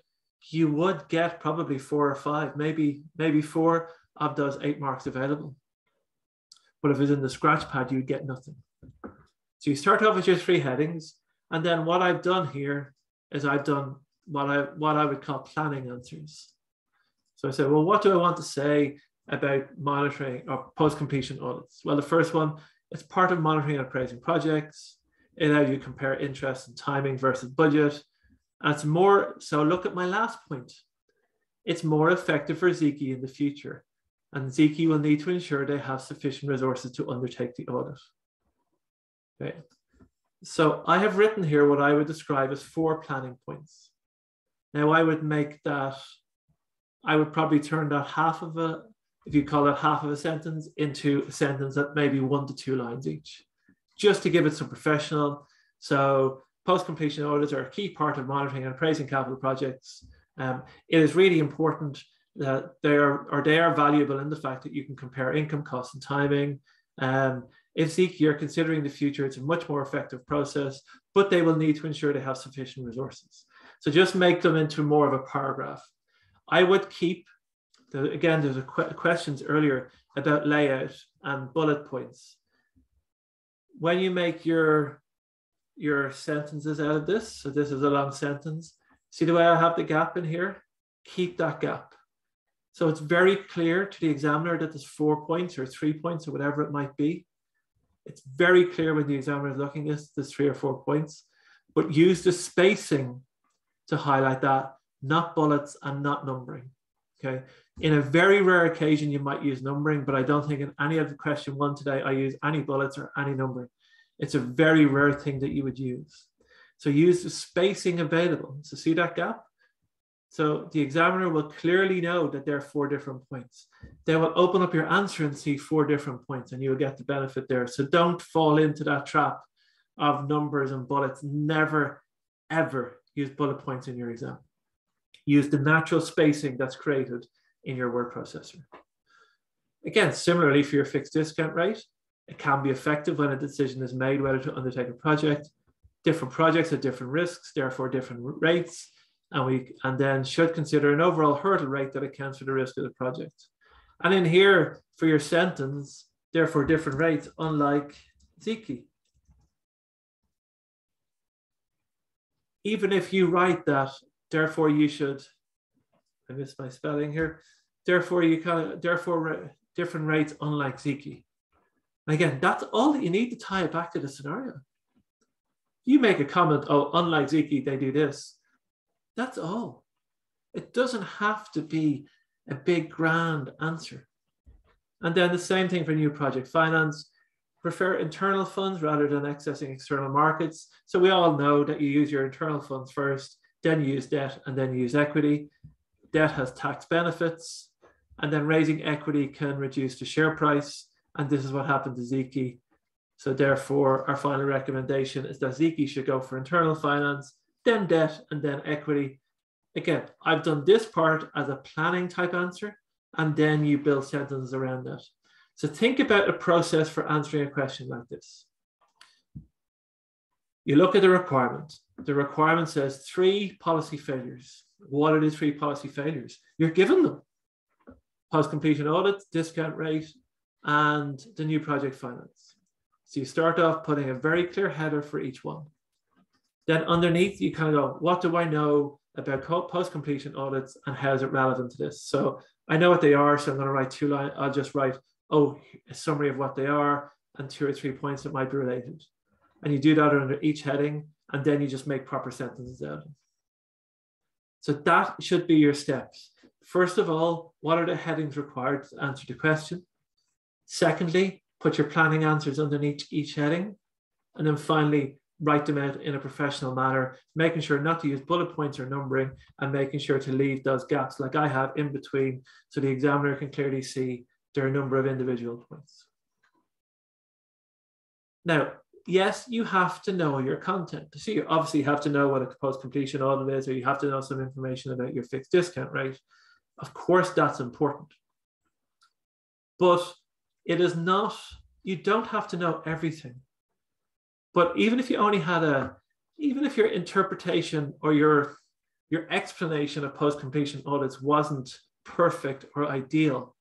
you would get probably four or five, maybe maybe four of those eight marks available. But if it's in the scratch pad, you'd get nothing. So you start off with your three headings, and then what I've done here is I've done what I what I would call planning answers. So I said, well, what do I want to say about monitoring or post-completion audits? Well, the first one, it's part of monitoring and appraising projects. It how you compare interest and timing versus budget. And it's more, so look at my last point. It's more effective for Zeeky in the future. And Zeeky will need to ensure they have sufficient resources to undertake the audit. Okay. So I have written here what I would describe as four planning points. Now I would make that, I would probably turn that half of a, if you call it half of a sentence, into a sentence that maybe one to two lines each, just to give it some professional. So post-completion audits are a key part of monitoring and appraising capital projects. Um, it is really important that they are, or they are valuable in the fact that you can compare income, costs, and timing. Um, if Zeeky, you're considering the future, it's a much more effective process, but they will need to ensure they have sufficient resources. So just make them into more of a paragraph. I would keep, the, again, there's a qu questions earlier about layout and bullet points. When you make your, your sentences out of this, so this is a long sentence, see the way I have the gap in here? Keep that gap. So it's very clear to the examiner that there's four points or three points or whatever it might be. It's very clear when the examiner is looking at this, there's three or four points, but use the spacing to highlight that, not bullets and not numbering. Okay. In a very rare occasion, you might use numbering, but I don't think in any of the question one today, I use any bullets or any numbering. It's a very rare thing that you would use. So use the spacing available. So see that gap? So the examiner will clearly know that there are four different points. They will open up your answer and see four different points and you'll get the benefit there. So don't fall into that trap of numbers and bullets. Never, ever use bullet points in your exam. Use the natural spacing that's created in your word processor. Again, similarly for your fixed discount rate, it can be effective when a decision is made whether to undertake a project. Different projects have different risks, therefore different rates and we and then should consider an overall hurdle rate that accounts for the risk of the project. And in here for your sentence, therefore different rates, unlike Zeeky. Even if you write that, therefore you should, I missed my spelling here, therefore you kind of, therefore different rates unlike Zeeky. Again, that's all that you need to tie it back to the scenario. You make a comment, oh, unlike Zeeky, they do this that's all. It doesn't have to be a big grand answer. And then the same thing for new project finance. Prefer internal funds rather than accessing external markets. So we all know that you use your internal funds first, then use debt, and then use equity. Debt has tax benefits, and then raising equity can reduce the share price. And this is what happened to Zeeky. So therefore, our final recommendation is that Zeeky should go for internal finance, then debt, and then equity. Again, I've done this part as a planning type answer, and then you build sentences around that. So think about a process for answering a question like this. You look at the requirement. The requirement says three policy failures. What are the three policy failures? You're given them. Post-completion audit, discount rate, and the new project finance. So you start off putting a very clear header for each one. Then underneath, you kind of go, what do I know about post-completion audits and how is it relevant to this? So I know what they are, so I'm going to write two lines. I'll just write, oh, a summary of what they are and two or three points that might be related. And you do that under each heading, and then you just make proper sentences out of it. So that should be your steps. First of all, what are the headings required to answer the question? Secondly, put your planning answers underneath each heading. And then finally, write them out in a professional manner, making sure not to use bullet points or numbering and making sure to leave those gaps like I have in between so the examiner can clearly see a number of individual points. Now, yes, you have to know your content. So you obviously have to know what a post-completion audit is, or you have to know some information about your fixed discount rate. Of course, that's important. But it is not, you don't have to know everything. But even if you only had a, even if your interpretation or your your explanation of post-completion audits wasn't perfect or ideal,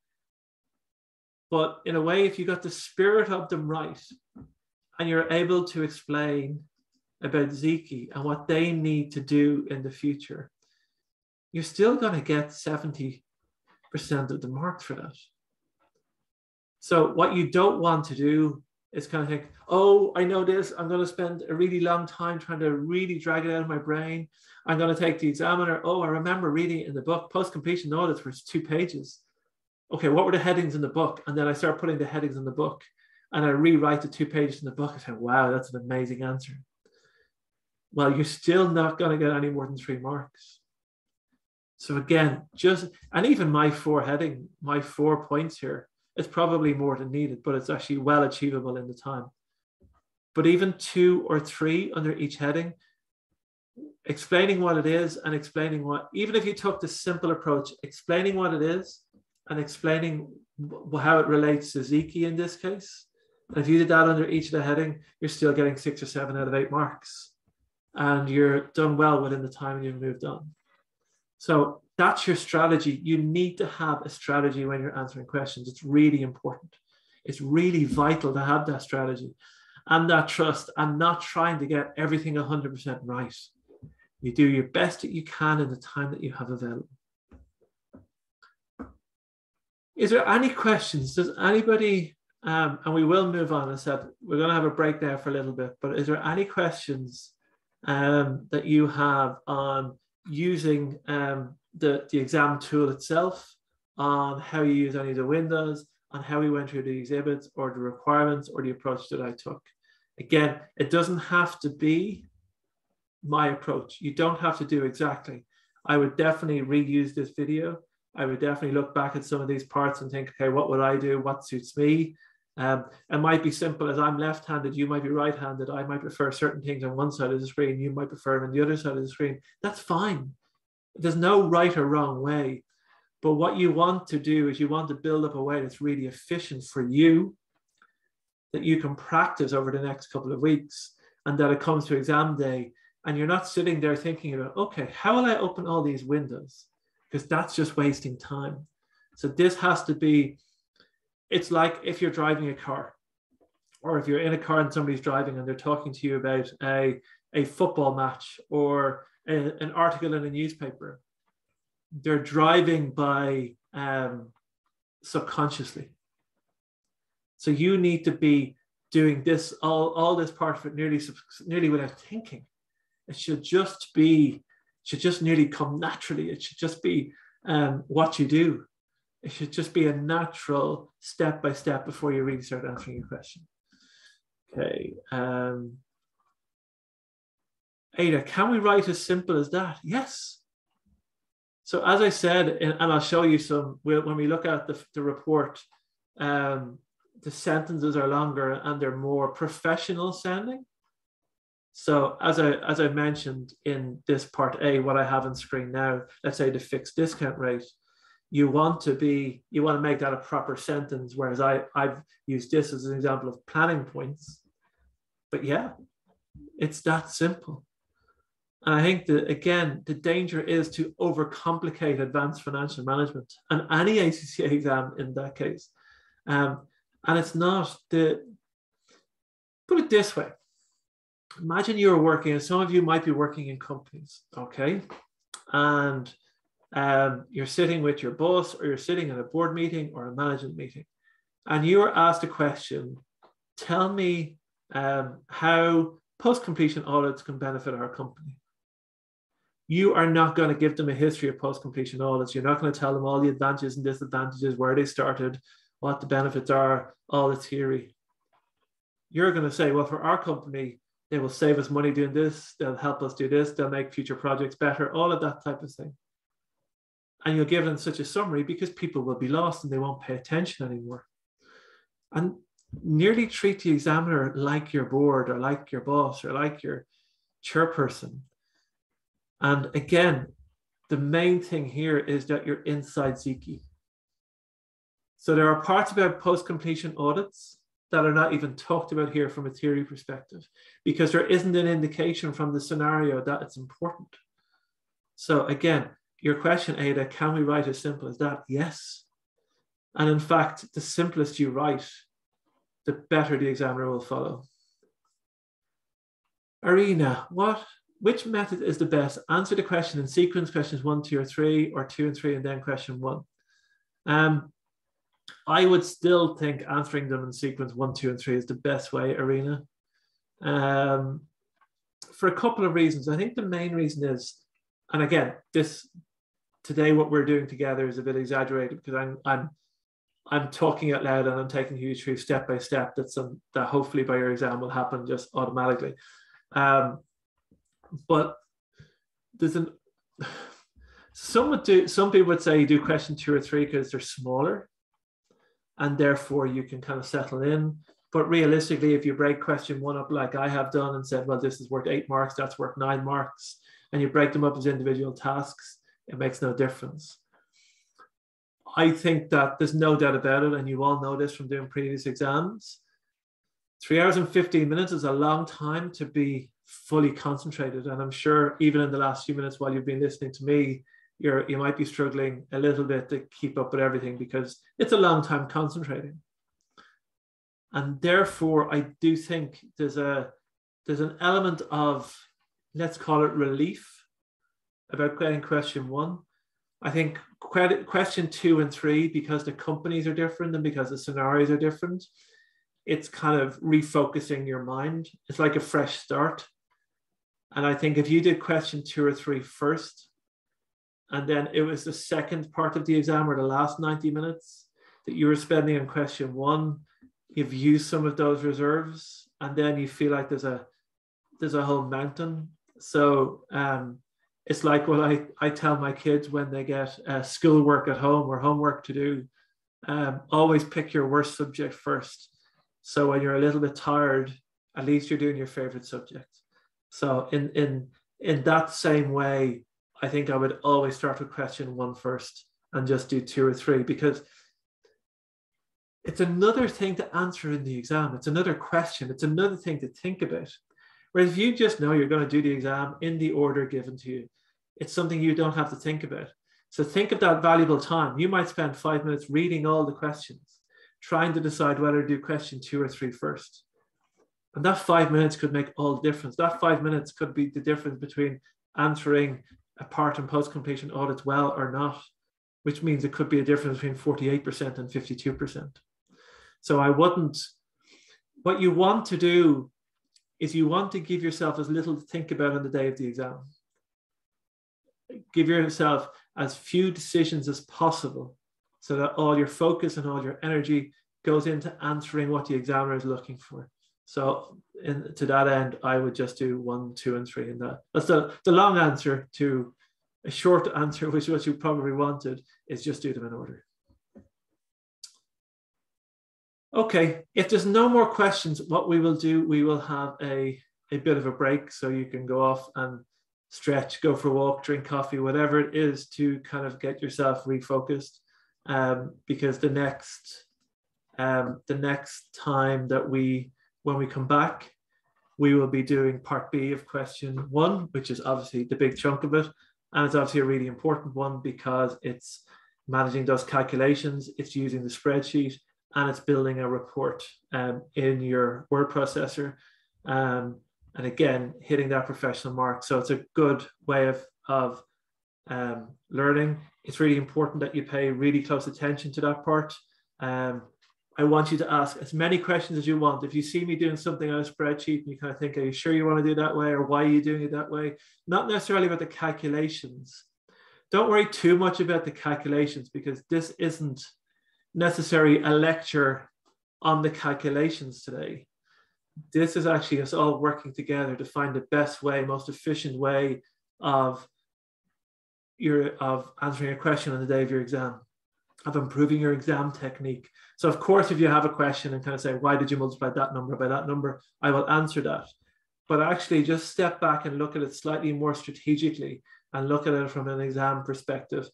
but in a way, if you got the spirit of them right, and you're able to explain about Zeeky and what they need to do in the future, you're still going to get 70% of the mark for that. So, what you don't want to do is kind of think, oh, I know this. I'm going to spend a really long time trying to really drag it out of my brain. I'm going to take the examiner. Oh, I remember reading in the book. Post completion audits was two pages. Okay, what were the headings in the book? And then I start putting the headings in the book and I rewrite the two pages in the book. I say, wow, that's an amazing answer. Well, you're still not going to get any more than three marks. So again, just, and even my four heading, my four points here, it's probably more than needed, but it's actually well achievable in the time. But even two or three under each heading, explaining what it is and explaining what, even if you took the simple approach, explaining what it is and explaining how it relates to Zeeky in this case. And if you did that under each of the heading, you're still getting six or seven out of eight marks. And you're done well within the time and you've moved on. So that's your strategy. You need to have a strategy when you're answering questions. It's really important. It's really vital to have that strategy and that trust and not trying to get everything 100% right. You do your best that you can in the time that you have available. Is there any questions? Does anybody, um, and we will move on, I said, we're going to have a break there for a little bit, but is there any questions um, that you have on using um, the, the exam tool itself, on how you use any of the windows, on how we went through the exhibits or the requirements or the approach that I took. Again, it doesn't have to be my approach. You don't have to do exactly. I would definitely reuse this video. I would definitely look back at some of these parts and think, okay, what would I do? What suits me? Um, it might be simple as I'm left-handed, you might be right-handed. I might prefer certain things on one side of the screen, you might prefer them on the other side of the screen. That's fine. There's no right or wrong way. But what you want to do is you want to build up a way that's really efficient for you, that you can practice over the next couple of weeks, and that it comes to exam day, and you're not sitting there thinking about, okay, how will I open all these windows? Because that's just wasting time. So this has to be, it's like if you're driving a car, or if you're in a car and somebody's driving and they're talking to you about a, a football match or a, an article in a newspaper, they're driving by um, subconsciously. So you need to be doing this all, all this part of it nearly nearly without thinking. It should just be should just nearly come naturally. It should just be um, what you do. It should just be a natural step by step before you really start answering your question. Okay. Um, Ada, can we write as simple as that? Yes. So as I said, and I'll show you some, when we look at the, the report, um, the sentences are longer and they're more professional sounding. So as I as I mentioned in this part A, what I have on screen now, let's say the fixed discount rate, you want to be you want to make that a proper sentence. Whereas I I've used this as an example of planning points. But yeah, it's that simple. And I think that again, the danger is to overcomplicate advanced financial management and any ACCA exam in that case. Um, and it's not the put it this way imagine you're working, and some of you might be working in companies, okay? And um, you're sitting with your boss, or you're sitting in a board meeting or a management meeting, and you are asked a question Tell me um, how post completion audits can benefit our company. You are not going to give them a history of post completion audits. You're not going to tell them all the advantages and disadvantages, where they started, what the benefits are, all the theory. You're going to say, well, for our company, they will save us money doing this, they'll help us do this, they'll make future projects better, all of that type of thing. And you'll give them such a summary because people will be lost and they won't pay attention anymore. And nearly treat the examiner like your board or like your boss or like your chairperson. And again, the main thing here is that you're inside Zeeky. So there are parts about post completion audits that are not even talked about here from a theory perspective because there isn't an indication from the scenario that it's important. So again, your question, Ada, can we write as simple as that? Yes. And in fact, the simplest you write, the better the examiner will follow. Arena, what, which method is the best? Answer the question in sequence, questions one, two, or three, or two and three, and then question one. Um, I would still think answering them in sequence one, two, and three is the best way, Arena. Um, for a couple of reasons. I think the main reason is, and again, this today what we're doing together is a bit exaggerated because I'm I'm I'm talking out loud and I'm taking you through step by step that some that hopefully by your exam will happen just automatically. Um, but there's an some would do some people would say you do question two or three because they're smaller and therefore you can kind of settle in. But realistically, if you break question one up like I have done and said, well, this is worth eight marks, that's worth nine marks, and you break them up as individual tasks, it makes no difference. I think that there's no doubt about it, and you all know this from doing previous exams. Three hours and 15 minutes is a long time to be fully concentrated. And I'm sure even in the last few minutes while you've been listening to me, you're you might be struggling a little bit to keep up with everything because it's a long time concentrating. And therefore i do think there's a there's an element of let's call it relief about getting question one. I think question two and three because the companies are different and because the scenarios are different it's kind of refocusing your mind. It's like a fresh start and i think if you did question two or three first and then it was the second part of the exam or the last 90 minutes that you were spending on question one you've used some of those reserves and then you feel like there's a there's a whole mountain. So um, it's like what I, I tell my kids when they get uh, schoolwork at home or homework to do um, always pick your worst subject first. So when you're a little bit tired at least you're doing your favorite subject so in in in that same way I think I would always start with question one first and just do two or three because it's another thing to answer in the exam. It's another question. It's another thing to think about. Whereas if you just know you're going to do the exam in the order given to you, it's something you don't have to think about. So think of that valuable time. You might spend five minutes reading all the questions, trying to decide whether to do question two or three first. And that five minutes could make all the difference. That five minutes could be the difference between answering a part and post completion audits well or not, which means it could be a difference between 48% and 52%. So I wouldn't, what you want to do is you want to give yourself as little to think about on the day of the exam. give yourself as few decisions as possible so that all your focus and all your energy goes into answering what the examiner is looking for. So in, to that end, I would just do one, two, and three. And that that's the, the long answer to a short answer, which is what you probably wanted, is just do them in order. Okay, if there's no more questions, what we will do, we will have a, a bit of a break so you can go off and stretch, go for a walk, drink coffee, whatever it is to kind of get yourself refocused. Um, because the next um, the next time that we when we come back, we will be doing part B of question one, which is obviously the big chunk of it. And it's obviously a really important one because it's managing those calculations, it's using the spreadsheet, and it's building a report um, in your word processor. Um, and again, hitting that professional mark. So it's a good way of, of um, learning. It's really important that you pay really close attention to that part. Um, I want you to ask as many questions as you want. If you see me doing something on a spreadsheet and you kind of think, are you sure you want to do that way or why are you doing it that way? Not necessarily about the calculations. Don't worry too much about the calculations because this isn't necessarily a lecture on the calculations today. This is actually us all working together to find the best way, most efficient way of your of answering a question on the day of your exam, of improving your exam technique. So of course, if you have a question and kind of say, why did you multiply that number by that number? I will answer that. But actually just step back and look at it slightly more strategically and look at it from an exam perspective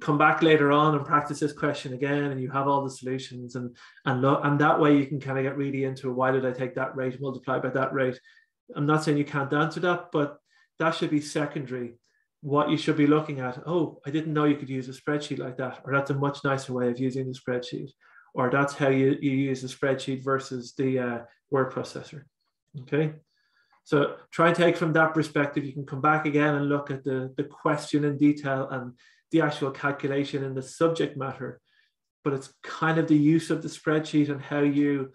come back later on and practice this question again and you have all the solutions and and look and that way you can kind of get really into why did I take that rate multiply by that rate I'm not saying you can't answer that but that should be secondary what you should be looking at. Oh I didn't know you could use a spreadsheet like that or that's a much nicer way of using the spreadsheet or that's how you, you use the spreadsheet versus the uh, word processor. Okay? So try and take from that perspective. You can come back again and look at the the question in detail and the actual calculation and the subject matter, but it's kind of the use of the spreadsheet and how you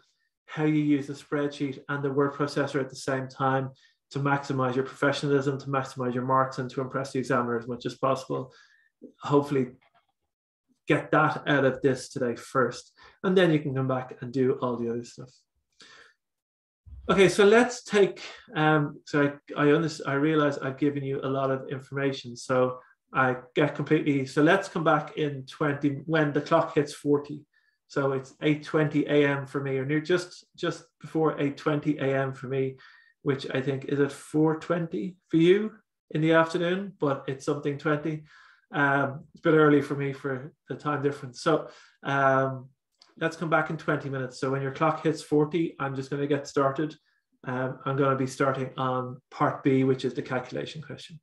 how you use the spreadsheet and the word processor at the same time to maximize your professionalism, to maximize your marks, and to impress the examiner as much as possible. Hopefully, get that out of this today first, and then you can come back and do all the other stuff. Okay, so let's take. Um, so I I, I realize I've given you a lot of information. So I get completely. So let's come back in 20 when the clock hits 40. So it's 8:20 a.m. for me, or near just just before 8:20 a.m. for me, which I think is at 4:20 for you in the afternoon, but it's something 20. Um, it's a bit early for me for the time difference. So um, let's come back in 20 minutes. So when your clock hits 40, I'm just going to get started. Um, I'm going to be starting on part B, which is the calculation question.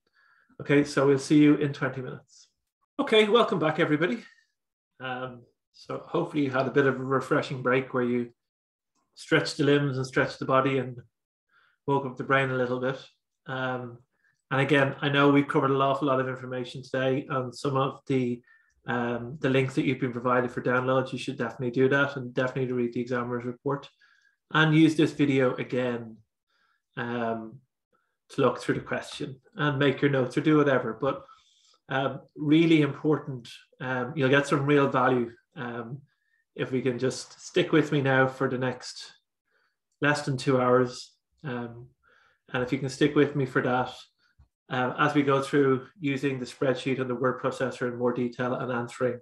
Okay, so we'll see you in 20 minutes. Okay, welcome back, everybody. Um, so hopefully you had a bit of a refreshing break where you stretched the limbs and stretched the body and woke up the brain a little bit. Um, and again, I know we've covered an awful lot of information today and some of the um, the links that you've been provided for downloads. You should definitely do that and definitely read the examiner's report and use this video again um, to look through the question and make your notes or do whatever. But um, really important, um, you'll get some real value um, if we can just stick with me now for the next less than two hours. Um, and if you can stick with me for that, uh, as we go through using the spreadsheet and the word processor in more detail and answering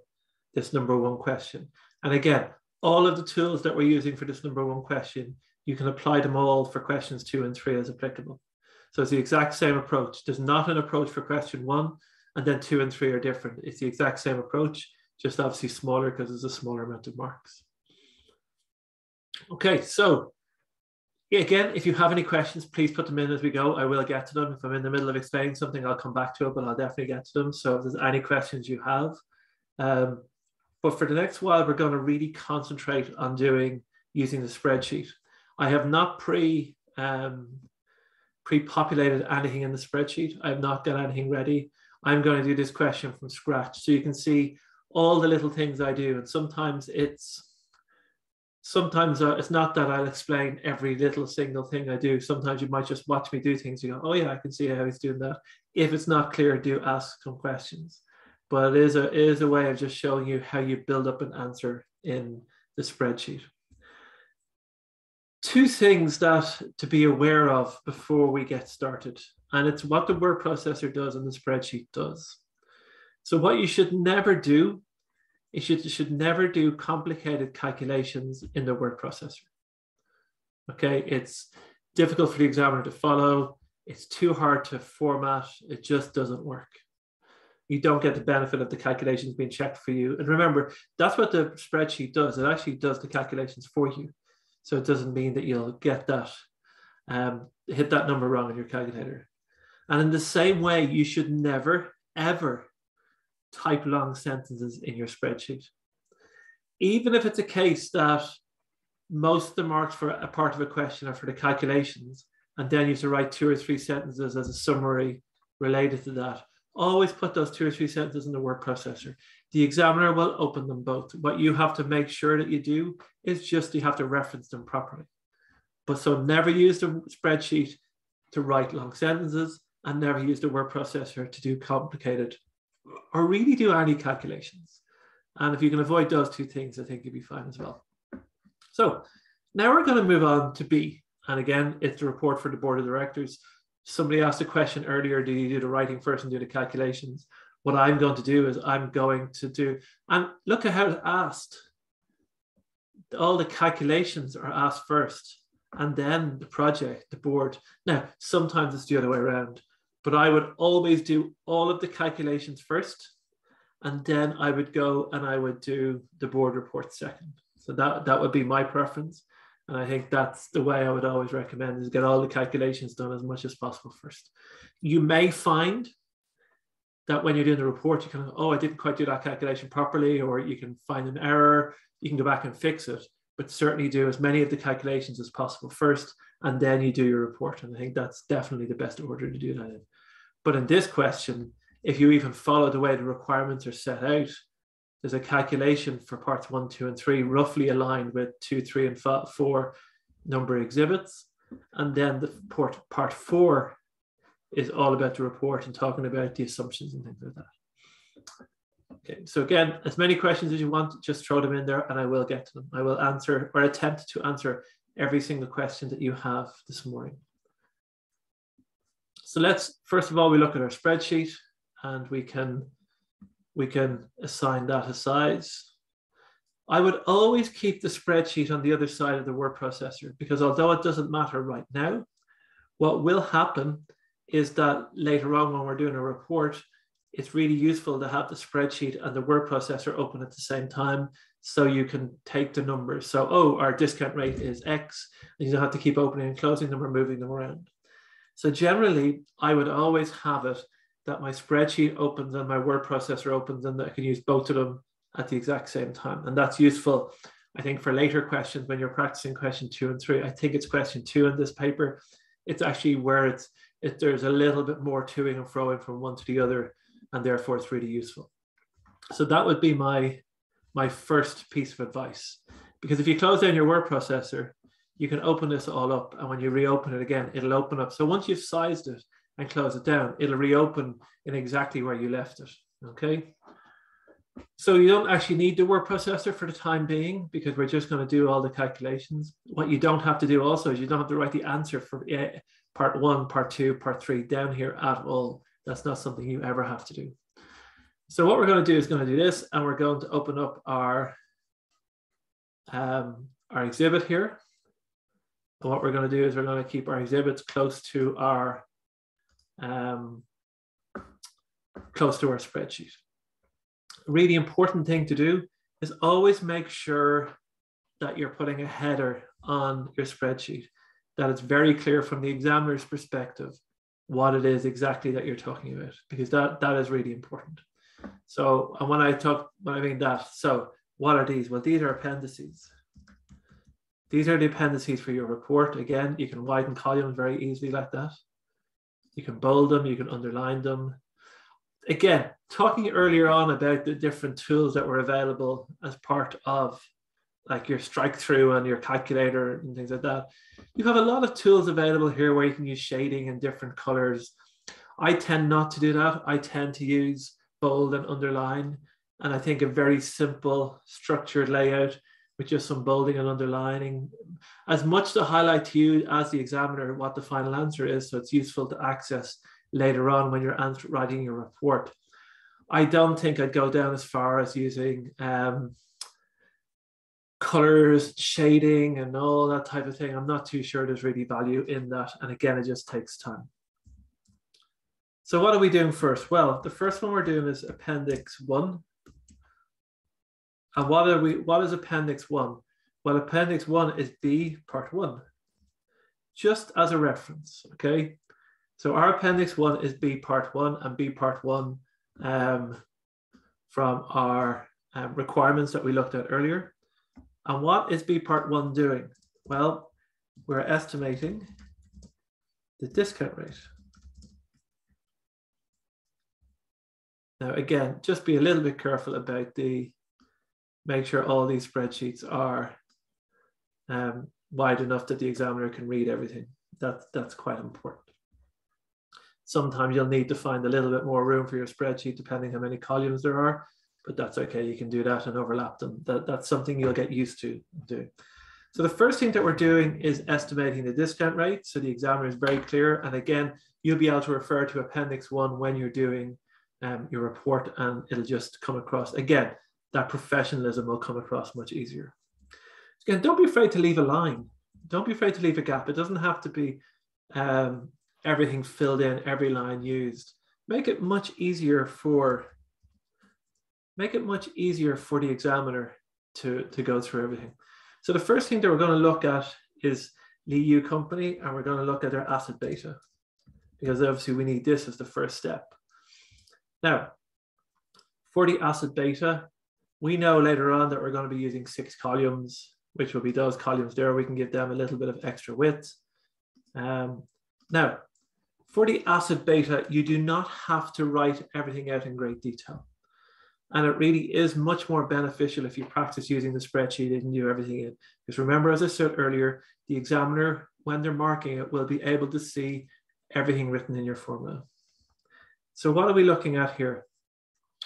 this number one question. And again, all of the tools that we're using for this number one question, you can apply them all for questions two and three as applicable. So it's the exact same approach. There's not an approach for question one, and then two and three are different. It's the exact same approach, just obviously smaller because it's a smaller amount of marks. Okay, so again, if you have any questions, please put them in as we go. I will get to them. If I'm in the middle of explaining something, I'll come back to it, but I'll definitely get to them. So if there's any questions you have. Um, but for the next while, we're going to really concentrate on doing using the spreadsheet. I have not pre um, pre-populated anything in the spreadsheet. I've not got anything ready. I'm going to do this question from scratch. So you can see all the little things I do. And sometimes it's sometimes uh, it's not that I'll explain every little single thing I do. Sometimes you might just watch me do things. You go, oh yeah, I can see how he's doing that. If it's not clear, do ask some questions. But it is a it is a way of just showing you how you build up an answer in the spreadsheet. Two things that to be aware of before we get started, and it's what the word processor does and the spreadsheet does. So what you should never do you should, should never do complicated calculations in the word processor. Okay, it's difficult for the examiner to follow. It's too hard to format. It just doesn't work. You don't get the benefit of the calculations being checked for you. And remember, that's what the spreadsheet does. It actually does the calculations for you. So it doesn't mean that you'll get that, um, hit that number wrong in your calculator. And in the same way, you should never, ever type long sentences in your spreadsheet. Even if it's a case that most of the marks for a part of a question are for the calculations, and then you have to write two or three sentences as a summary related to that. Always put those two or three sentences in the word processor. The examiner will open them both. What you have to make sure that you do is just you have to reference them properly. But so never use the spreadsheet to write long sentences and never use the word processor to do complicated or really do any calculations. And if you can avoid those two things, I think you'd be fine as well. So now we're going to move on to B. And again, it's the report for the board of directors. Somebody asked a question earlier, do you do the writing first and do the calculations? What I'm going to do is I'm going to do, and look at how it's asked. All the calculations are asked first and then the project, the board. Now, sometimes it's the other way around but I would always do all of the calculations first, and then I would go and I would do the board report second. So that, that would be my preference. And I think that's the way I would always recommend is get all the calculations done as much as possible first. You may find that when you're doing the report, you kind of, oh, I didn't quite do that calculation properly, or you can find an error, you can go back and fix it. But certainly do as many of the calculations as possible first, and then you do your report. And I think that's definitely the best order to do that in. But in this question, if you even follow the way the requirements are set out, there's a calculation for parts one, two, and three, roughly aligned with two, three, and four number exhibits. And then the part, part four is all about the report and talking about the assumptions and things like that. Okay, so again, as many questions as you want, just throw them in there and I will get to them. I will answer or attempt to answer every single question that you have this morning. So let's, first of all, we look at our spreadsheet and we can, we can assign that a size. I would always keep the spreadsheet on the other side of the word processor because although it doesn't matter right now, what will happen is that later on when we're doing a report, it's really useful to have the spreadsheet and the word processor open at the same time so you can take the numbers. So, oh, our discount rate is X, and you don't have to keep opening and closing them or moving them around. So generally, I would always have it that my spreadsheet opens and my word processor opens and that I can use both of them at the exact same time. And that's useful, I think, for later questions when you're practicing question two and three. I think it's question two in this paper. It's actually where it's it, there's a little bit more toing and froing from one to the other, and therefore it's really useful. So that would be my my first piece of advice. Because if you close down your word processor, you can open this all up. And when you reopen it again, it'll open up. So once you've sized it and close it down, it'll reopen in exactly where you left it. Okay. So you don't actually need the word processor for the time being because we're just going to do all the calculations. What you don't have to do also is you don't have to write the answer for part one, part two, part three down here at all. That's not something you ever have to do. So what we're going to do is going to do this and we're going to open up our, um, our exhibit here. What we're going to do is we're going to keep our exhibits close to our um, close to our spreadsheet. Really important thing to do is always make sure that you're putting a header on your spreadsheet, that it's very clear from the examiner's perspective what it is exactly that you're talking about, because that, that is really important. So, and when I talk, when I mean that, so what are these? Well, these are appendices. These are dependencies for your report. Again, you can widen columns very easily like that. You can bold them, you can underline them. Again, talking earlier on about the different tools that were available as part of like your strike through and your calculator and things like that. You have a lot of tools available here where you can use shading in different colors. I tend not to do that. I tend to use bold and underline. And I think a very simple structured layout with just some bolding and underlining, as much to highlight to you as the examiner what the final answer is. So it's useful to access later on when you're writing your report. I don't think I'd go down as far as using um, colors, shading, and all that type of thing. I'm not too sure there's really value in that. And again, it just takes time. So what are we doing first? Well, the first one we're doing is Appendix 1. And what are we? What is Appendix 1? Well, Appendix 1 is B Part 1, just as a reference, okay? So our Appendix 1 is B Part 1 and B Part 1 um, from our um, requirements that we looked at earlier. And what is B Part 1 doing? Well, we're estimating the discount rate. Now, again, just be a little bit careful about the, make sure all these spreadsheets are um, wide enough that the examiner can read everything. That, that's quite important. Sometimes you'll need to find a little bit more room for your spreadsheet depending how many columns there are, but that's okay. You can do that and overlap them. That, that's something you'll get used to doing. So the first thing that we're doing is estimating the discount rate. So the examiner is very clear. And again, you'll be able to refer to Appendix 1 when you're doing um, your report and it'll just come across. Again, that professionalism will come across much easier. Again, don't be afraid to leave a line. Don't be afraid to leave a gap. It doesn't have to be um, everything filled in, every line used. Make it much easier for make it much easier for the examiner to, to go through everything. So the first thing that we're going to look at is Lee Company, and we're going to look at their asset beta because obviously we need this as the first step. Now, for the asset beta, we know later on that we're going to be using six columns, which will be those columns there. We can give them a little bit of extra width. Um, now, for the asset beta, you do not have to write everything out in great detail. And it really is much more beneficial if you practice using the spreadsheet and do everything in. Because remember, as I said earlier, the examiner, when they're marking it, will be able to see everything written in your formula. So what are we looking at here?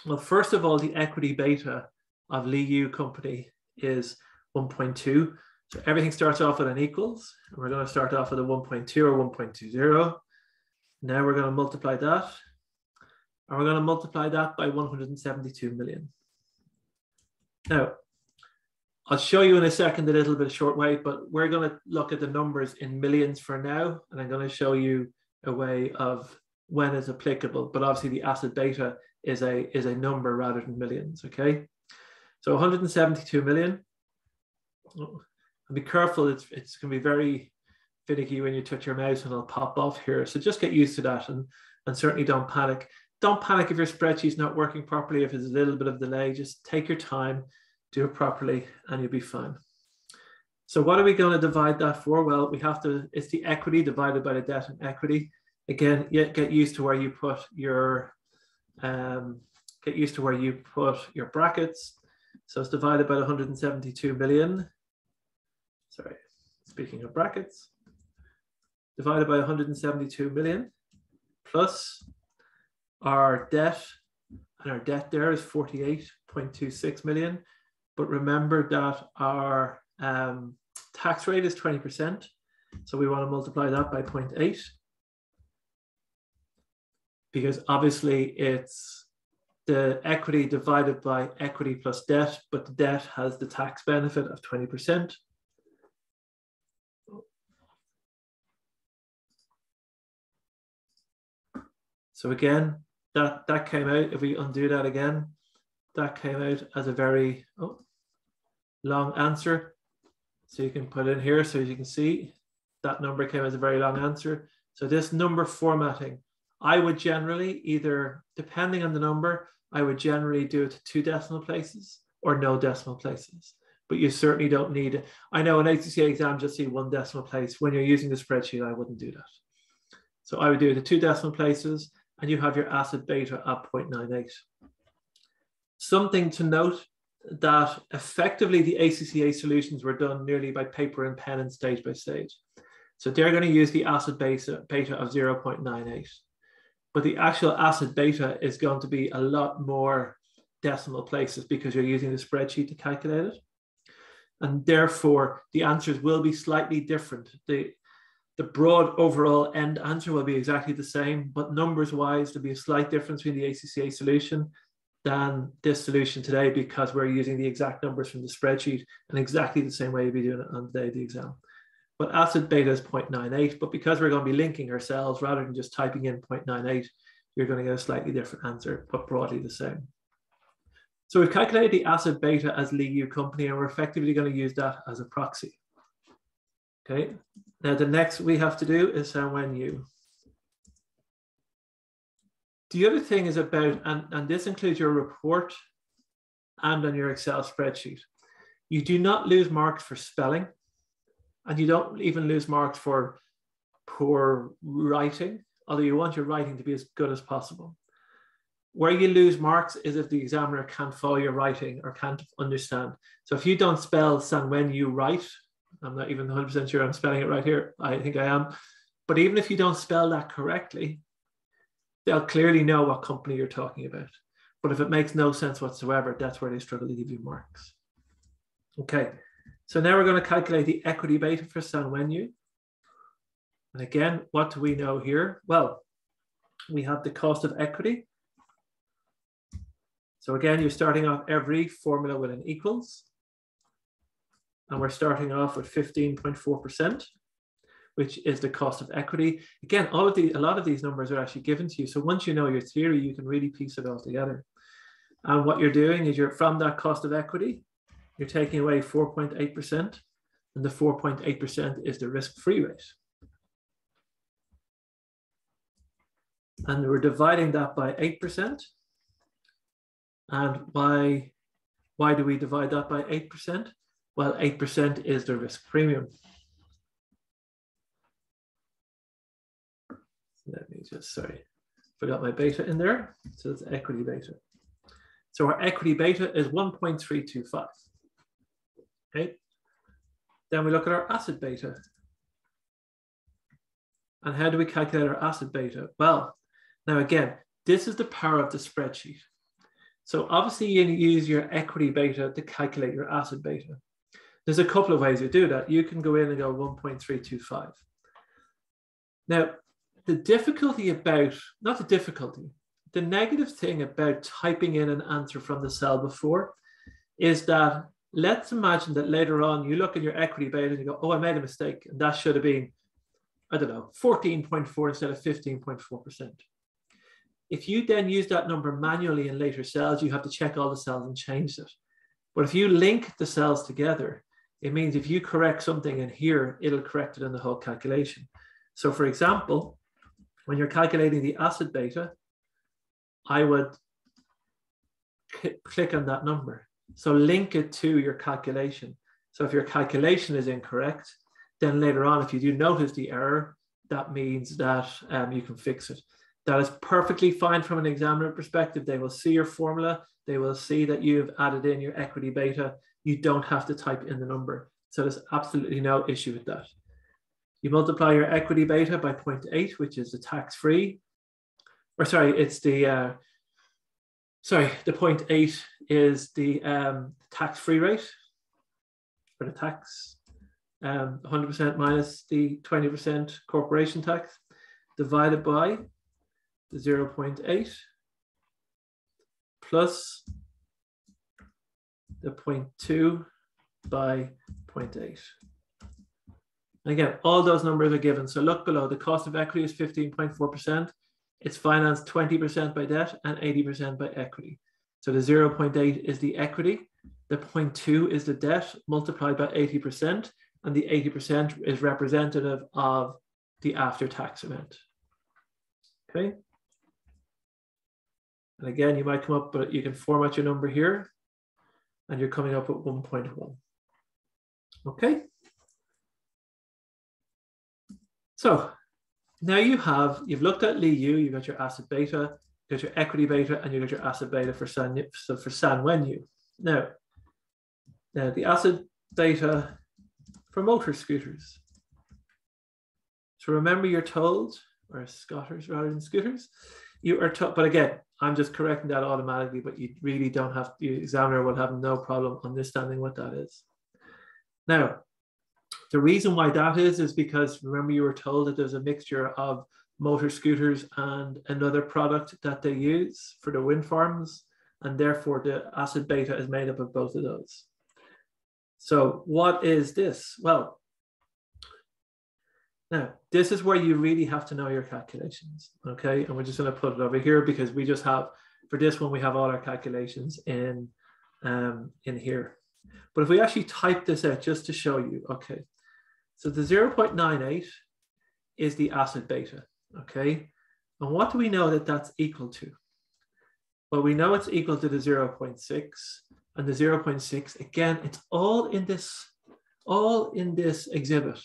Well, first of all, the equity beta of Liu company is 1.2. So everything starts off with an equals. And we're going to start off with a 1.2 or 1.20. Now we're going to multiply that. And we're going to multiply that by 172 million. Now, I'll show you in a second a little bit of short way, but we're going to look at the numbers in millions for now. And I'm going to show you a way of when it's applicable. But obviously the asset beta is a, is a number rather than millions, okay? So 172 million. Be careful, it's, it's going to be very finicky when you touch your mouse and it'll pop off here. So just get used to that and, and certainly don't panic. Don't panic if your spreadsheet's not working properly, if there's a little bit of delay, just take your time, do it properly and you'll be fine. So what are we going to divide that for? Well, we have to, it's the equity divided by the debt and equity again, get used to where you put your um, get used to where you put your brackets. So it's divided by 172 million. Sorry, speaking of brackets, divided by 172 million plus our debt, and our debt there is 48.26 million. But remember that our um, tax rate is 20%. So we want to multiply that by 0.8 because obviously it's the equity divided by equity plus debt, but the debt has the tax benefit of 20%. So again, that, that came out, if we undo that again, that came out as a very oh, long answer. So you can put in here, so as you can see, that number came as a very long answer. So this number formatting I would generally either, depending on the number, I would generally do it to two decimal places or no decimal places. But you certainly don't need it. I know an ACCA exam just see one decimal place. When you're using the spreadsheet, I wouldn't do that. So I would do it to two decimal places and you have your asset beta at 0.98. Something to note that effectively the ACCA solutions were done nearly by paper and pen and stage by stage. So they're going to use the asset beta, beta of 0.98. But the actual asset beta is going to be a lot more decimal places because you're using the spreadsheet to calculate it. And therefore, the answers will be slightly different. The, the broad overall end answer will be exactly the same, but numbers wise, there'll be a slight difference between the ACCA solution than this solution today because we're using the exact numbers from the spreadsheet and exactly the same way you'd be doing it on the day of the exam. But asset beta is 0.98, but because we're going to be linking ourselves rather than just typing in 0.98, you're going to get a slightly different answer, but broadly the same. So we've calculated the asset beta as Lee U company, and we're effectively going to use that as a proxy. Okay, now the next we have to do is Wen Yu. The other thing is about, and, and this includes your report and on your Excel spreadsheet. You do not lose marks for spelling, and you don't even lose marks for poor writing, although you want your writing to be as good as possible. Where you lose marks is if the examiner can't follow your writing or can't understand. So if you don't spell San when you write, I'm not even 100% sure I'm spelling it right here. I think I am. But even if you don't spell that correctly, they'll clearly know what company you're talking about. But if it makes no sense whatsoever, that's where they struggle to give you marks. Okay, so now we're going to calculate the equity beta for San Wenyu. And again, what do we know here? Well, we have the cost of equity. So again, you're starting off every formula with an equals. And we're starting off with 15.4% which is the cost of equity. Again, all of the a lot of these numbers are actually given to you. So once you know your theory, you can really piece it all together. And what you're doing is you're from that cost of equity, you're taking away 4.8%, and the 4.8% is the risk-free rate. And we're dividing that by 8%. And why, why do we divide that by 8%? Well, 8% is the risk premium. Let me just, sorry, forgot my beta in there. So it's equity beta. So our equity beta is 1.325. Okay. Then we look at our asset beta. And how do we calculate our asset beta? Well, now again, this is the power of the spreadsheet. So obviously you use your equity beta to calculate your asset beta. There's a couple of ways to do that. You can go in and go 1.325. Now, the difficulty about, not the difficulty, the negative thing about typing in an answer from the cell before is that let's imagine that later on you look at your equity beta and you go, oh, I made a mistake. And that should have been, I don't know, 14.4 instead of 15.4%. If you then use that number manually in later cells, you have to check all the cells and change it. But if you link the cells together, it means if you correct something in here, it'll correct it in the whole calculation. So for example, when you're calculating the asset beta, I would click on that number. So link it to your calculation. So if your calculation is incorrect, then later on, if you do notice the error, that means that um, you can fix it. That is perfectly fine from an examiner perspective. They will see your formula. They will see that you've added in your equity beta. You don't have to type in the number. So there's absolutely no issue with that. You multiply your equity beta by 0.8, which is the tax-free, or sorry, it's the, uh, sorry, the 0.8 is the um, tax-free rate for the tax, 100% um, minus the 20% corporation tax, divided by the 0.8 plus the 0.2 by 0.8. And again, all those numbers are given. So look below, the cost of equity is 15.4%. It's financed 20% by debt and 80% by equity. So the 0.8 is the equity, the 0.2 is the debt multiplied by 80%, and the 80% is representative of the after-tax amount. Okay. And again, you might come up, but you can format your number here, and you're coming up with 1.1. Okay. So now you have, you've looked at Lee U, you've got your asset beta, you've got your equity beta, and you've got your asset beta for San, so for San Wenyu. Now, Now the asset beta for motor scooters. So remember you're told, or scooters rather than scooters, you are told, but again, I'm just correcting that automatically, but you really don't have, the examiner will have no problem understanding what that is. Now, the reason why that is, is because remember you were told that there's a mixture of motor scooters and another product that they use for the wind farms, and therefore the asset beta is made up of both of those. So what is this? Well, now this is where you really have to know your calculations, okay? And we're just gonna put it over here because we just have, for this one, we have all our calculations in, um, in here. But if we actually type this out just to show you, okay. So the 0.98 is the asset beta, okay? And what do we know that that's equal to? Well, we know it's equal to the 0.6 and the 0.6. Again, it's all in this, all in this exhibit.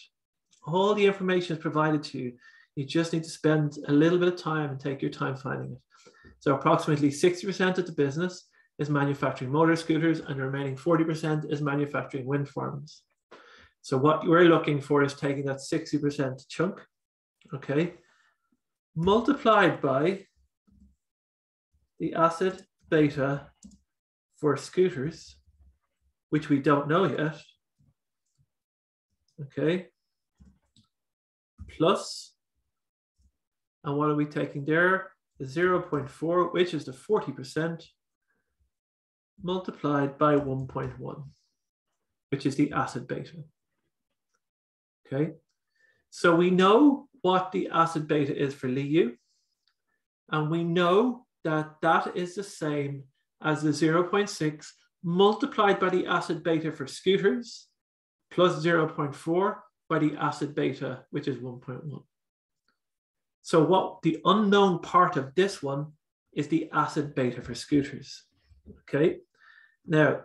All the information is provided to you. You just need to spend a little bit of time and take your time finding it. So approximately 60% of the business is manufacturing motor scooters and the remaining 40% is manufacturing wind farms. So what we're looking for is taking that 60% chunk, okay, multiplied by the asset beta for scooters, which we don't know yet, okay, plus, and what are we taking there? The 0.4, which is the 40%, multiplied by 1.1, which is the asset beta. Okay, so we know what the asset beta is for LiU, and we know that that is the same as the 0.6 multiplied by the asset beta for scooters plus 0.4 by the asset beta, which is 1.1. So what the unknown part of this one is the asset beta for scooters. Okay, now,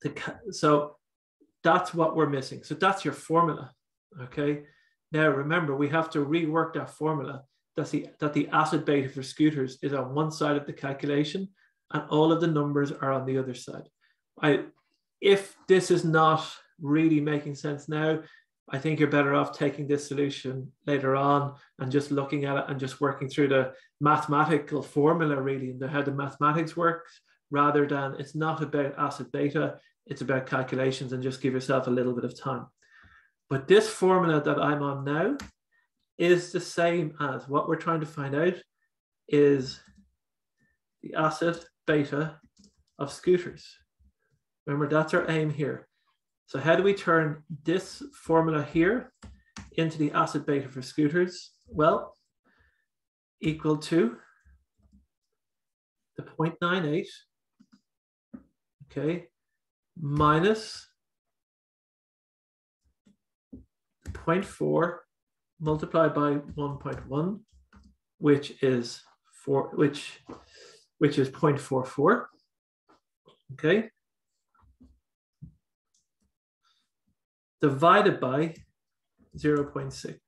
the, so that's what we're missing. So that's your formula. Okay, now remember we have to rework that formula that the, that the asset beta for scooters is on one side of the calculation and all of the numbers are on the other side. I, if this is not really making sense now, I think you're better off taking this solution later on and just looking at it and just working through the mathematical formula really and how the mathematics works rather than it's not about asset beta, it's about calculations and just give yourself a little bit of time. But this formula that I'm on now is the same as what we're trying to find out is the asset beta of scooters. Remember, that's our aim here. So how do we turn this formula here into the asset beta for scooters? Well, equal to the 0.98, okay, minus 0.4 multiplied by 1.1, which is four, which which is 0.44. Okay. Divided by 0.6,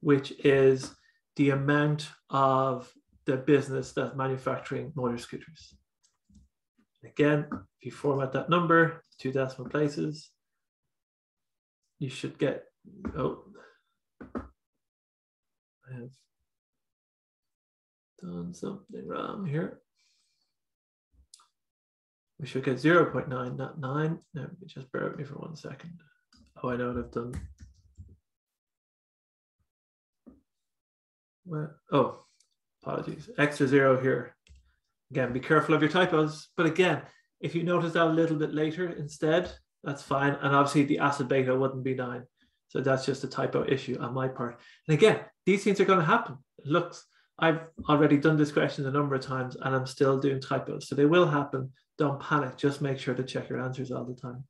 which is the amount of the business that's manufacturing motor scooters. Again, if you format that number, two decimal places, you should get, oh, I have done something wrong here. We should get 0 0.9, not 9. No, just bear with me for one second. Oh, I know what I've done. Well, oh, apologies. Extra zero here. Again, be careful of your typos. But again, if you notice that a little bit later instead, that's fine. And obviously the asset beta wouldn't be nine. So that's just a typo issue on my part. And again, these things are going to happen. Looks, I've already done this question a number of times and I'm still doing typos. So they will happen. Don't panic. Just make sure to check your answers all the time.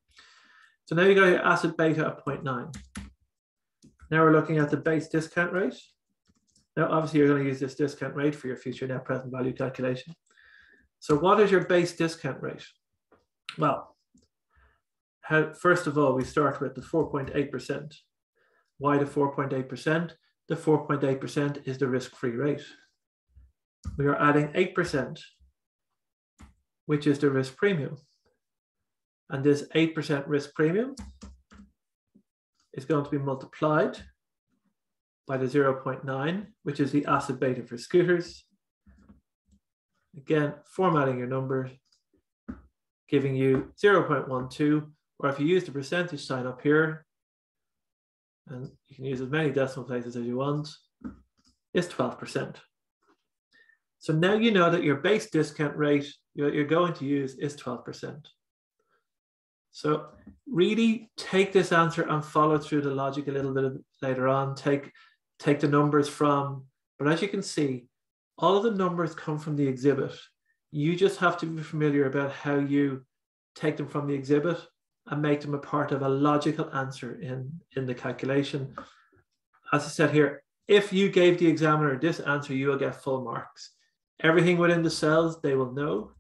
So now you got your asset beta at 0.9. Now we're looking at the base discount rate. Now, obviously, you're going to use this discount rate for your future net present value calculation. So what is your base discount rate? Well, how, first of all, we start with the 4.8%. Why the 4.8%? The 4.8% is the risk-free rate. We are adding 8%, which is the risk premium. And this 8% risk premium is going to be multiplied by the 0.9, which is the asset beta for scooters. Again, formatting your numbers, giving you 0.12, or if you use the percentage sign up here, and you can use as many decimal places as you want, is 12%. So now you know that your base discount rate you're going to use is 12%. So really take this answer and follow through the logic a little bit later on. Take, take the numbers from, but as you can see, all of the numbers come from the exhibit. You just have to be familiar about how you take them from the exhibit and make them a part of a logical answer in, in the calculation. As I said here, if you gave the examiner this answer, you will get full marks. Everything within the cells, they will know.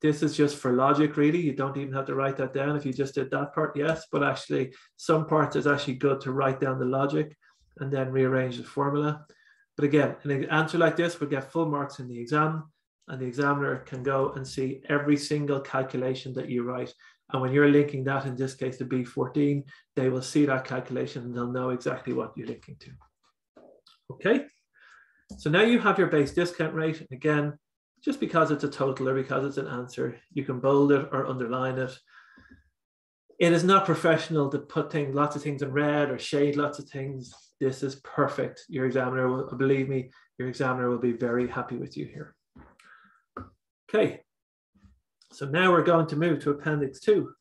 This is just for logic, really. You don't even have to write that down. If you just did that part, yes, but actually some parts is actually good to write down the logic and then rearrange the formula. But again, an answer like this would get full marks in the exam and the examiner can go and see every single calculation that you write. And when you're linking that, in this case, to B14, they will see that calculation and they'll know exactly what you're linking to. Okay, so now you have your base discount rate. Again, just because it's a total or because it's an answer, you can bold it or underline it. It is not professional to put things, lots of things in red or shade lots of things. This is perfect. Your examiner will, believe me, your examiner will be very happy with you here. Okay, so now we're going to move to Appendix 2.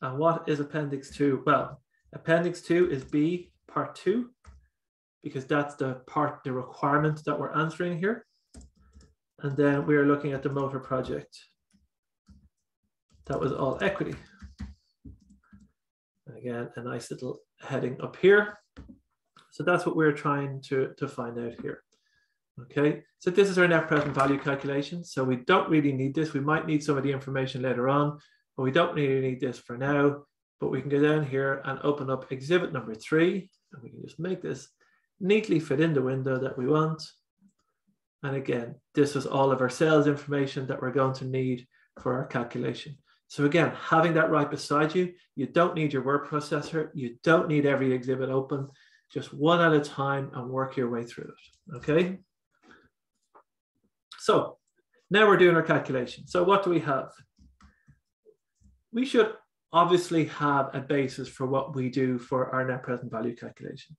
And what is Appendix 2? Well, Appendix 2 is B, Part 2, because that's the part, the requirement that we're answering here. And then we are looking at the motor project. That was all equity. And again, a nice little heading up here. So that's what we're trying to, to find out here. Okay, so this is our net present value calculation. So we don't really need this. We might need some of the information later on, but we don't really need this for now. But we can go down here and open up exhibit number three, and we can just make this neatly fit in the window that we want. And again, this is all of our sales information that we're going to need for our calculation. So again, having that right beside you, you don't need your word processor. You don't need every exhibit open, just one at a time and work your way through it, okay? So now we're doing our calculation. So what do we have? We should obviously have a basis for what we do for our net present value calculation.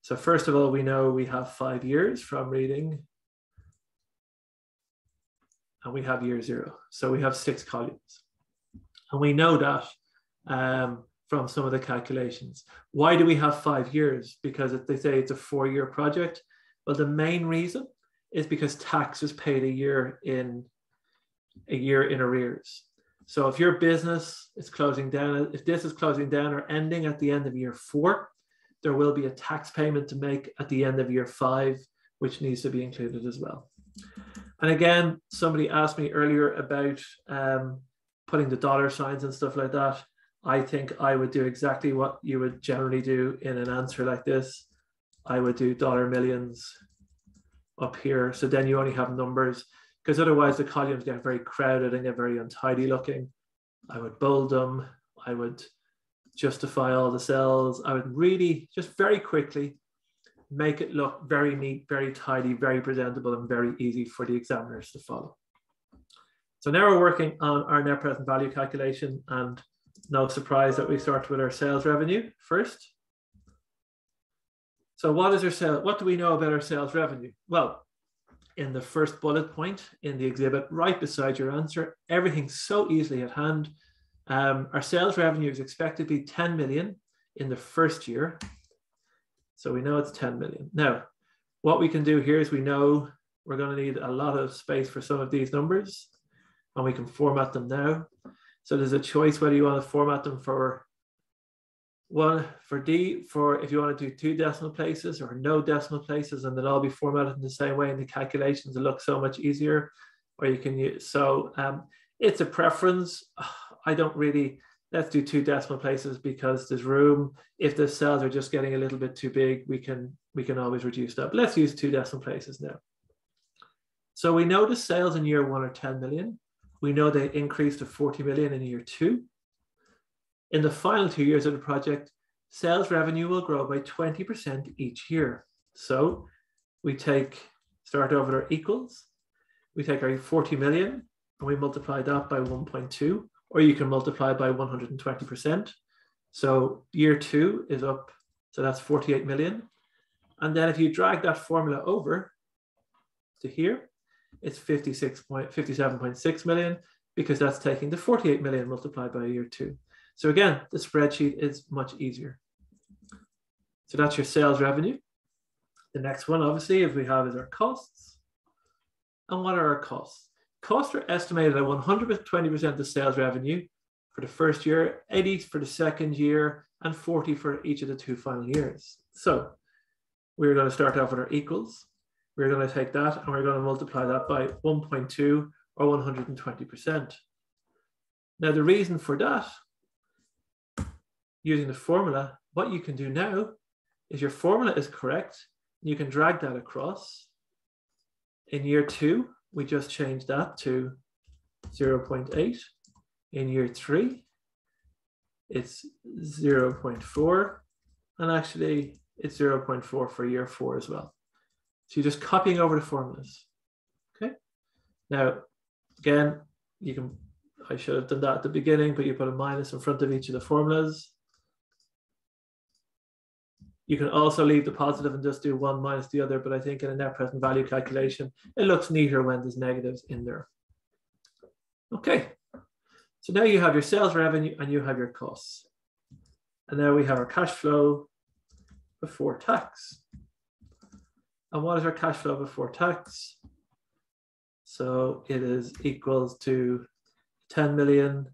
So first of all, we know we have five years from reading and we have year zero. So we have six columns. And we know that um, from some of the calculations. Why do we have five years? Because if they say it's a four-year project, well, the main reason is because tax is paid a year in a year in arrears. So if your business is closing down, if this is closing down or ending at the end of year four, there will be a tax payment to make at the end of year five, which needs to be included as well. And again, somebody asked me earlier about um, putting the dollar signs and stuff like that. I think I would do exactly what you would generally do in an answer like this. I would do dollar millions up here. So then you only have numbers because otherwise the columns get very crowded and get very untidy looking. I would bold them. I would justify all the cells. I would really just very quickly make it look very neat, very tidy, very presentable, and very easy for the examiners to follow. So now we're working on our net present value calculation and no surprise that we start with our sales revenue first. So what is our sale? What do we know about our sales revenue? Well, in the first bullet point in the exhibit, right beside your answer, everything's so easily at hand. Um, our sales revenue is expected to be 10 million in the first year. So we know it's 10 million. Now, what we can do here is we know we're going to need a lot of space for some of these numbers and we can format them now. So there's a choice whether you want to format them for one for D for if you want to do two decimal places or no decimal places and they'll all be formatted in the same way in the calculations. It looks so much easier. Or you can use so um, it's a preference. I don't really let's do two decimal places because there's room. If the cells are just getting a little bit too big, we can we can always reduce that. But let's use two decimal places now. So we know the sales in year one are 10 million. We know they increased to 40 million in year two. In the final two years of the project, sales revenue will grow by 20% each year. So we take, start over our equals, we take our 40 million and we multiply that by 1.2, or you can multiply by 120%. So year two is up, so that's 48 million. And then if you drag that formula over to here, it's 56.57.6 million because that's taking the 48 million multiplied by year two. So again, the spreadsheet is much easier. So that's your sales revenue. The next one, obviously, if we have is our costs. And what are our costs? Costs are estimated at 120% of sales revenue for the first year, 80 for the second year, and 40 for each of the two final years. So we're going to start off with our equals. We're going to take that and we're going to multiply that by 1.2 or 120%. Now, the reason for that, using the formula, what you can do now is your formula is correct. You can drag that across. In year two, we just changed that to 0.8. In year three, it's 0.4. And actually, it's 0.4 for year four as well. So you're just copying over the formulas. Okay. Now, again, you can, I should have done that at the beginning, but you put a minus in front of each of the formulas. You can also leave the positive and just do one minus the other, but I think in a net present value calculation, it looks neater when there's negatives in there. Okay, so now you have your sales revenue and you have your costs. And now we have our cash flow before tax. And what is our cash flow before tax? So it is equals to 10 million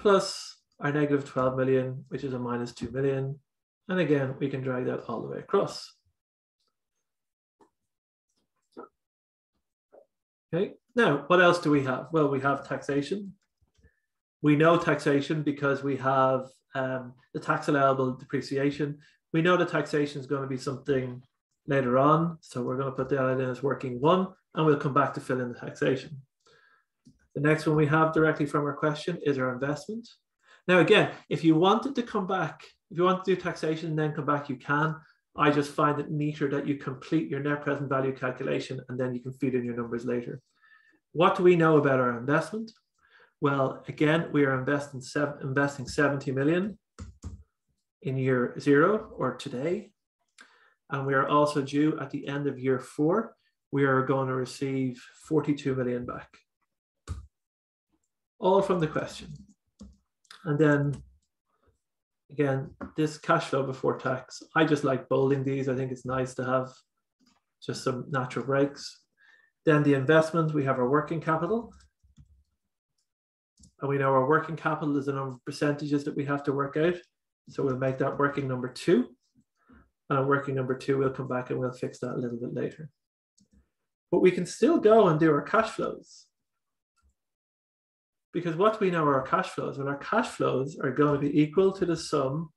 plus our negative 12 million, which is a minus 2 million. And again, we can drag that all the way across. Okay, now what else do we have? Well, we have taxation. We know taxation because we have um, the tax allowable depreciation. We know the taxation is going to be something later on. So we're going to put that in as working one, and we'll come back to fill in the taxation. The next one we have directly from our question is our investment. Now, again, if you wanted to come back if you want to do taxation and then come back, you can. I just find it neater that you complete your net present value calculation and then you can feed in your numbers later. What do we know about our investment? Well, again, we are investing, investing 70 million in year zero or today. And we are also due at the end of year four, we are going to receive 42 million back. All from the question. And then again, this cash flow before tax, I just like bolding these. I think it's nice to have just some natural breaks. Then the investment, we have our working capital. And we know our working capital is a number of percentages that we have to work out. So we'll make that working number two. And working number two, we'll come back and we'll fix that a little bit later. But we can still go and do our cash flows. Because what we know are our cash flows, well, our cash flows are going to be equal to the sum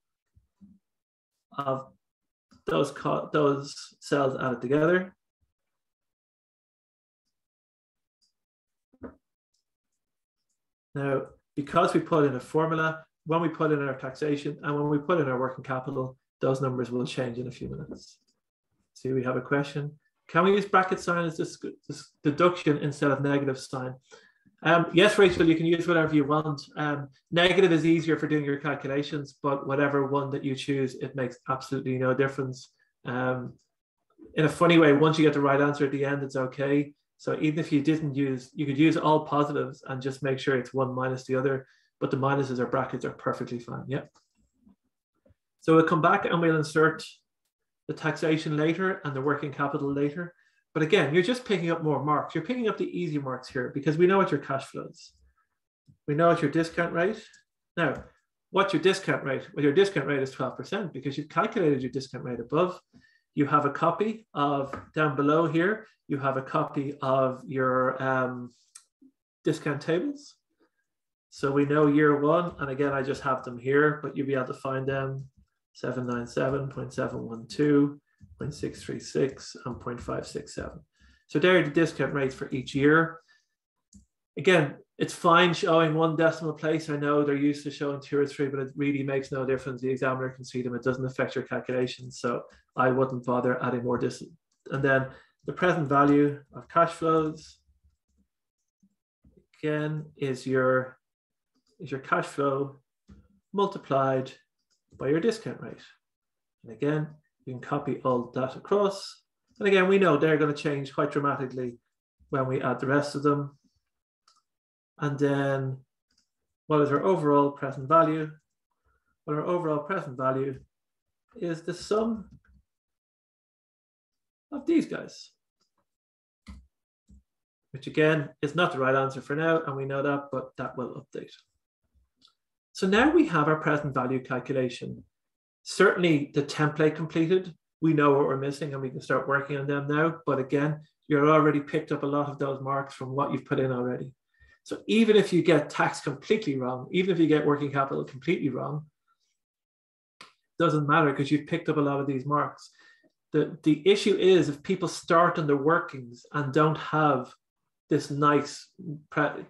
of those, those cells added together. Now, because we put in a formula, when we put in our taxation and when we put in our working capital, those numbers will change in a few minutes. See, we have a question. Can we use bracket sign as this, this deduction instead of negative sign? Um, yes, Rachel, you can use whatever you want. Um, negative is easier for doing your calculations, but whatever one that you choose, it makes absolutely no difference. Um, in a funny way, once you get the right answer at the end, it's okay. So even if you didn't use, you could use all positives and just make sure it's one minus the other, but the minuses or brackets are perfectly fine. Yep. So we'll come back and we'll insert the taxation later and the working capital later. But again, you're just picking up more marks. You're picking up the easy marks here because we know what your cash flows. We know what your discount rate. Now, what's your discount rate? Well, your discount rate is 12% because you've calculated your discount rate above. You have a copy of down below here, you have a copy of your um, discount tables. So we know year one, and again, I just have them here, but you'll be able to find them 797.712, 0.636 and 0.567. So there are the discount rates for each year. again, it's fine showing one decimal place. I know they're used to showing two or three, but it really makes no difference. The examiner can see them. It doesn't affect your calculations. So I wouldn't bother adding more distance. And then the present value of cash flows, again, is your, is your cash flow multiplied by your discount rate. And again, you can copy all that across. And again, we know they're going to change quite dramatically when we add the rest of them. And then what is our overall present value? Well, our overall present value is the sum of these guys, which again is not the right answer for now, and we know that, but that will update. So now we have our present value calculation. Certainly the template completed, we know what we're missing and we can start working on them now. But again, you're already picked up a lot of those marks from what you've put in already. So even if you get tax completely wrong, even if you get working capital completely wrong, doesn't matter because you've picked up a lot of these marks. The, the issue is if people start on the workings and don't have this nice,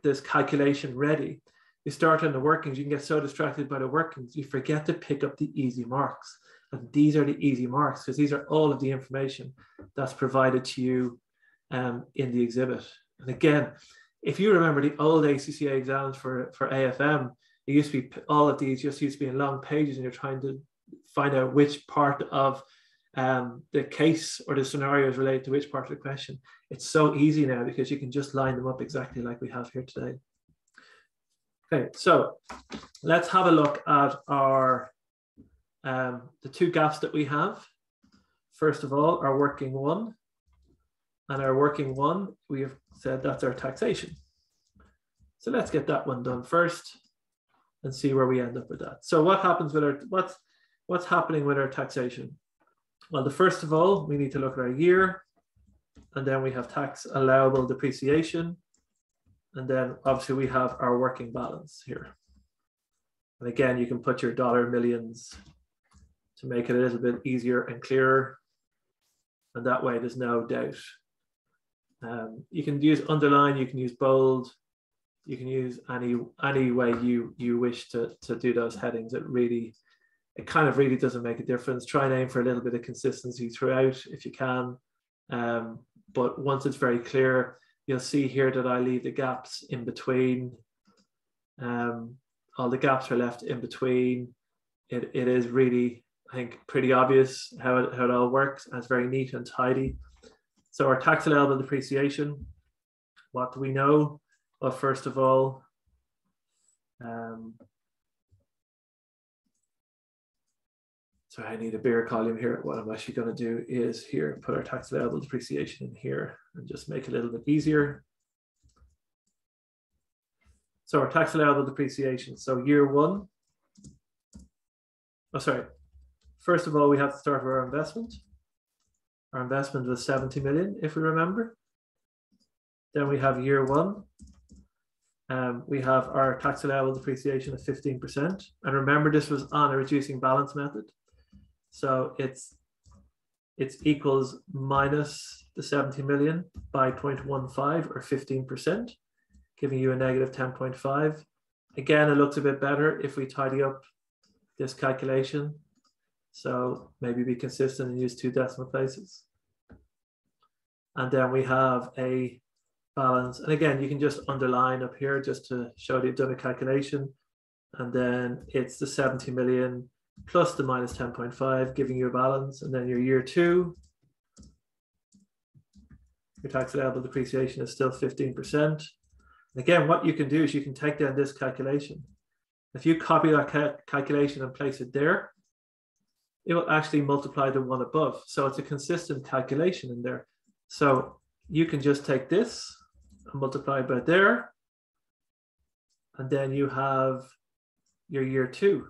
this calculation ready, you start on the workings, you can get so distracted by the workings, you forget to pick up the easy marks. And these are the easy marks because these are all of the information that's provided to you um, in the exhibit. And again, if you remember the old ACCA exams for, for AFM, it used to be all of these just used to be in long pages and you're trying to find out which part of um, the case or the scenario is related to which part of the question. It's so easy now because you can just line them up exactly like we have here today. Okay, so let's have a look at our um, the two gaps that we have. First of all, our working one and our working one, we have said that's our taxation. So let's get that one done first and see where we end up with that. So what happens with our, what's, what's happening with our taxation? Well, the first of all, we need to look at our year and then we have tax allowable depreciation. And then obviously we have our working balance here. And again, you can put your dollar millions to make it a little bit easier and clearer. And that way there's no doubt um, you can use underline, you can use bold, you can use any any way you you wish to to do those headings. It really it kind of really doesn't make a difference. Try and aim for a little bit of consistency throughout if you can. Um, but once it's very clear, you'll see here that I leave the gaps in between. Um, all the gaps are left in between. It, it is really, I think, pretty obvious how it, how it all works. And it's very neat and tidy. So our tax allowable depreciation, what do we know? Well, first of all, um, so I need a bigger column here. What I'm actually going to do is here, put our tax allowable depreciation in here and just make it a little bit easier. So our tax allowable depreciation. So year one, oh, sorry. First of all, we have to start with our investment. Our investment was 70 million, if we remember. Then we have year one. Um, we have our tax allowable depreciation of 15%. And remember, this was on a reducing balance method. So it's it's equals minus the 70 million by 0.15 or 15%, giving you a negative 10.5. Again, it looks a bit better if we tidy up this calculation so maybe be consistent and use two decimal places. And then we have a balance. And again, you can just underline up here just to show that you've done a calculation. And then it's the 70 million plus the minus 10.5, giving you a balance. And then your year two, your tax allowable depreciation is still 15%. And again, what you can do is you can take down this calculation. If you copy that ca calculation and place it there, it will actually multiply the one above. So it's a consistent calculation in there. So you can just take this and multiply by there. And then you have your year two,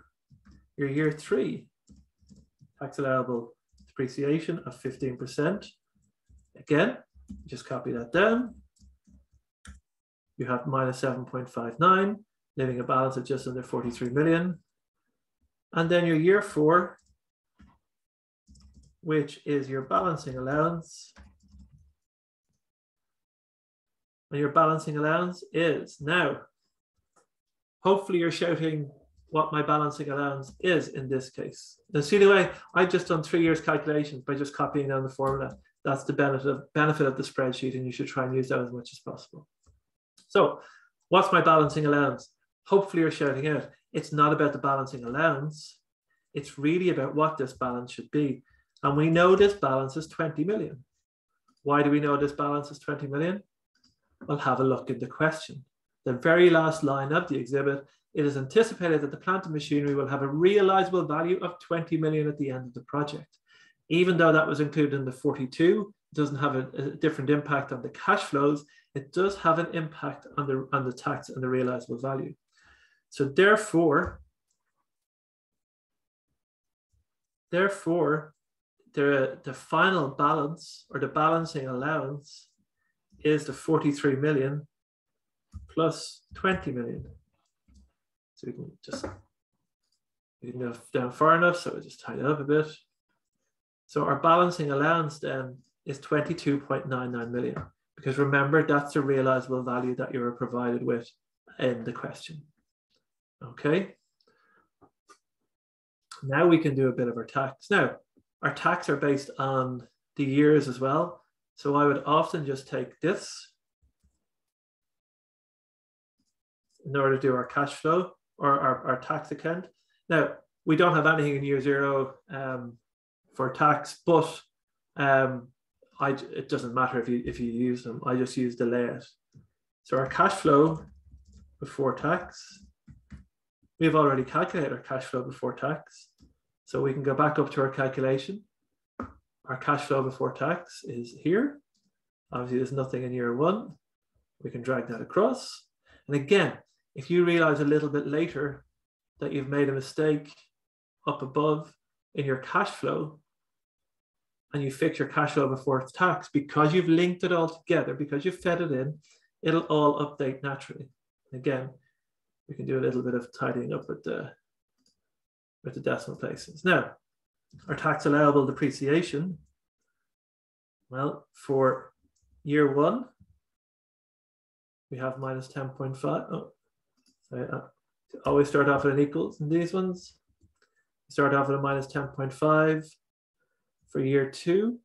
your year three, tax allowable depreciation of 15%. Again, just copy that down. You have minus 7.59, leaving a balance of just under 43 million. And then your year four, which is your balancing allowance And your balancing allowance is now. Hopefully you're shouting what my balancing allowance is in this case. Now see the way I've just done three years calculations by just copying down the formula. That's the benefit of, benefit of the spreadsheet and you should try and use that as much as possible. So what's my balancing allowance? Hopefully you're shouting out, it's not about the balancing allowance. It's really about what this balance should be. And we know this balance is 20 million. Why do we know this balance is 20 million? We'll have a look at the question. The very last line of the exhibit it is anticipated that the plant and machinery will have a realizable value of 20 million at the end of the project. Even though that was included in the 42, it doesn't have a, a different impact on the cash flows, it does have an impact on the, on the tax and the realizable value. So therefore, therefore, the, the final balance or the balancing allowance is the 43 million plus 20 million. So we can just we can go down far enough, so we just tighten it up a bit. So our balancing allowance then is 22.99 million, because remember that's the realizable value that you were provided with in the question. Okay. Now we can do a bit of our tax. Now, our tax are based on the years as well. So I would often just take this in order to do our cash flow or our, our tax account. Now, we don't have anything in year zero um, for tax, but um, I, it doesn't matter if you, if you use them. I just use the layout. So our cash flow before tax, we've already calculated our cash flow before tax. So we can go back up to our calculation. Our cash flow before tax is here. Obviously, there's nothing in year one. We can drag that across. And again, if you realize a little bit later that you've made a mistake up above in your cash flow and you fix your cash flow before tax, because you've linked it all together, because you've fed it in, it'll all update naturally. Again, we can do a little bit of tidying up with the, with the decimal places. Now, our tax allowable depreciation, well, for year one, we have minus 10.5. Oh, uh, always start off at an equals in these ones. Start off at a minus 10.5. For year two,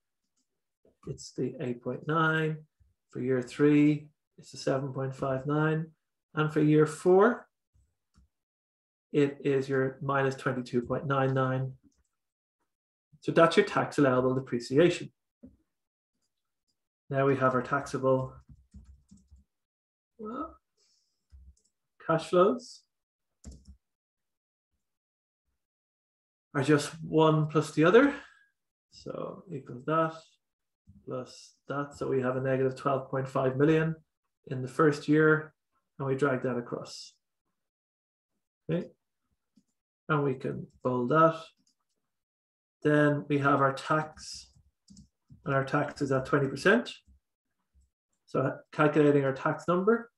it's the 8.9. For year three, it's the 7.59. And for year four, it is your minus 22.99. So that's your tax allowable depreciation. Now we have our taxable well, cash flows are just one plus the other. So equals that plus that. So we have a negative 12.5 million in the first year and we drag that across. Okay. And we can fold that. Then we have our tax and our tax is at 20%. So calculating our tax number,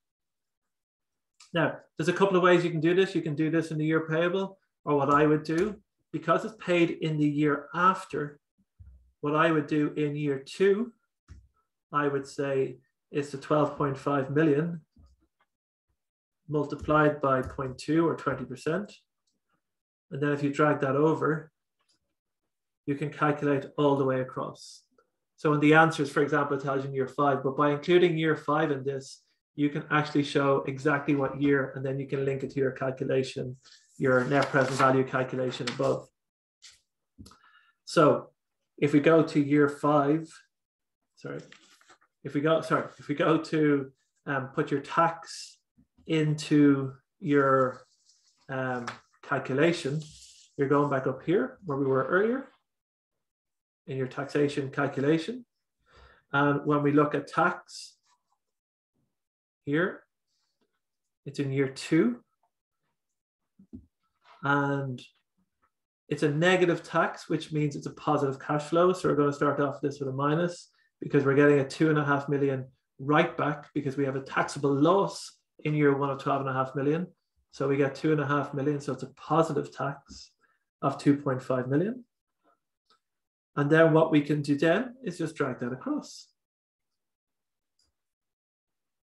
now, there's a couple of ways you can do this. You can do this in the year payable, or what I would do, because it's paid in the year after, what I would do in year two, I would say it's the 12.5 million multiplied by 0.2 or 20%. And then if you drag that over, you can calculate all the way across. So in the answers, for example, it tells you in year five, but by including year five in this, you can actually show exactly what year, and then you can link it to your calculation, your net present value calculation above. So if we go to year five, sorry, if we go, sorry, if we go to um, put your tax into your um, calculation, you're going back up here where we were earlier in your taxation calculation. And when we look at tax, here. It's in year two. And it's a negative tax, which means it's a positive cash flow. So we're going to start off this with a minus because we're getting a two and a half million right back because we have a taxable loss in year one of 12 and a half million. So we get two and a half million. So it's a positive tax of 2.5 million. And then what we can do then is just drag that across.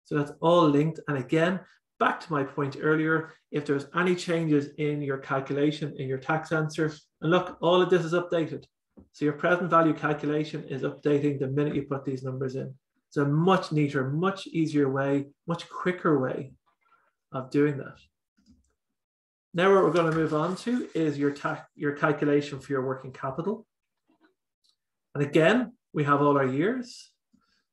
So that's all linked. And again, back to my point earlier, if there's any changes in your calculation in your tax answer, and look, all of this is updated. So your present value calculation is updating the minute you put these numbers in. It's a much neater, much easier way, much quicker way of doing that. Now what we're going to move on to is your, tax your calculation for your working capital. And again, we have all our years.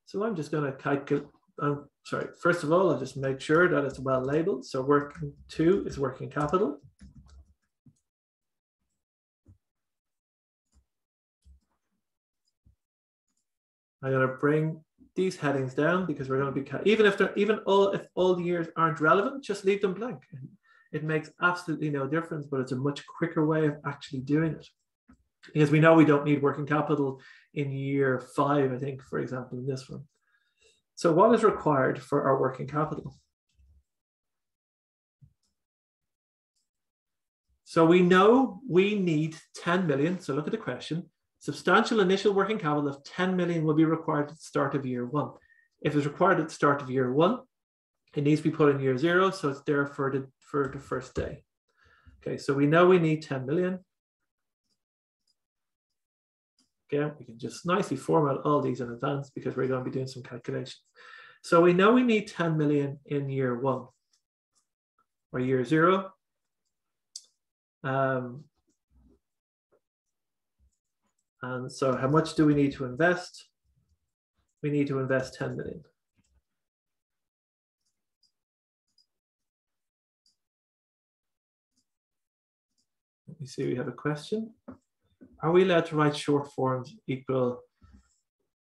So I'm just going to calculate, I'm sorry, first of all, I'll just make sure that it's well labeled. So working two is working capital. I'm going to bring these headings down because we're going to be even if they're even all if all the years aren't relevant, just leave them blank. It makes absolutely no difference, but it's a much quicker way of actually doing it. Because we know we don't need working capital in year five, I think, for example, in this one. So what is required for our working capital? So we know we need 10 million. So look at the question. Substantial initial working capital of 10 million will be required at the start of year one. If it's required at the start of year one, it needs to be put in year zero, so it's there for the, for the first day. Okay, so we know we need 10 million. Again, we can just nicely format all these in advance because we're going to be doing some calculations. So we know we need 10 million in year one or year zero. Um, and so how much do we need to invest? We need to invest 10 million. Let me see, we have a question. Are we allowed to write short forms equal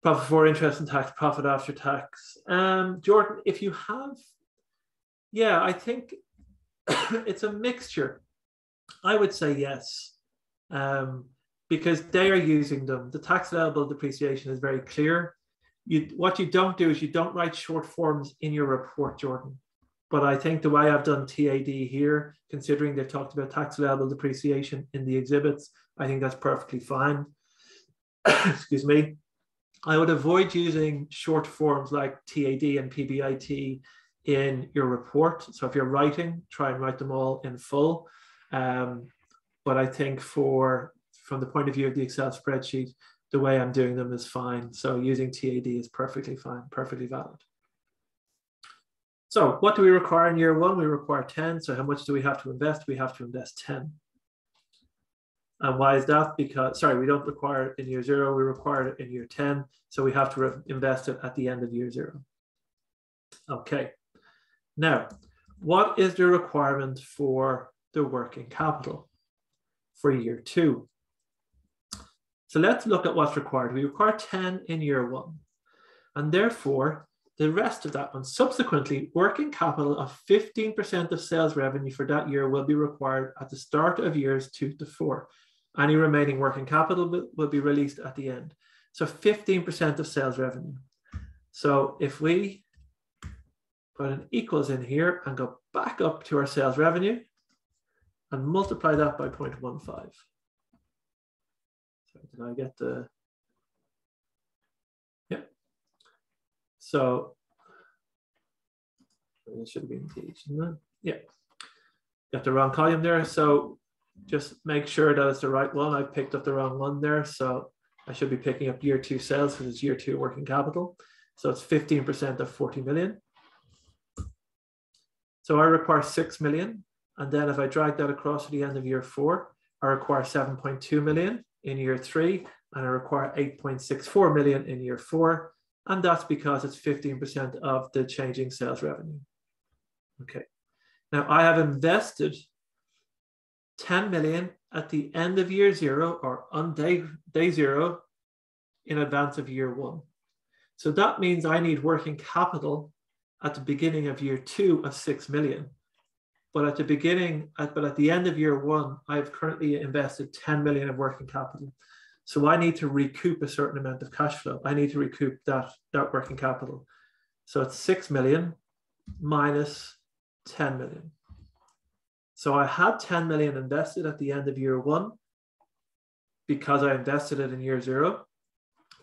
profit before interest and tax, profit after tax? Um, Jordan, if you have, yeah, I think it's a mixture. I would say yes. Um, because they are using them. The tax allowable depreciation is very clear. You, what you don't do is you don't write short forms in your report, Jordan. But I think the way I've done TAD here, considering they've talked about tax allowable depreciation in the exhibits, I think that's perfectly fine. Excuse me. I would avoid using short forms like TAD and PBIT in your report. So if you're writing, try and write them all in full. Um, but I think for from the point of view of the Excel spreadsheet, the way I'm doing them is fine. So using TAD is perfectly fine, perfectly valid. So what do we require in year one? We require 10. So how much do we have to invest? We have to invest 10. And why is that? Because, sorry, we don't require it in year zero, we require it in year 10. So we have to invest it at the end of year zero. Okay. Now, what is the requirement for the working capital for year two? So let's look at what's required. We require 10 in year one. And therefore, the rest of that one, subsequently, working capital of 15% of sales revenue for that year will be required at the start of years two to four. Any remaining working capital will, be released at the end. So 15% of sales revenue. So if we put an equals in here and go back up to our sales revenue and multiply that by 0.15. Did I get the, So it should be been TH? Yeah. Got the wrong column there. So just make sure that it's the right one. I picked up the wrong one there. So I should be picking up year two sales because it's year two working capital. So it's 15% of 40 million. So I require 6 million. And then if I drag that across to the end of year four, I require 7.2 million in year three, and I require 8.64 million in year four. And that's because it's 15% of the changing sales revenue. Okay. Now I have invested 10 million at the end of year zero or on day, day zero in advance of year one. So that means I need working capital at the beginning of year two of 6 million. But at the beginning, but at the end of year one, I've currently invested 10 million of working capital. So I need to recoup a certain amount of cash flow. I need to recoup that, that working capital. So it's 6 million minus 10 million. So I had 10 million invested at the end of year one because I invested it in year zero,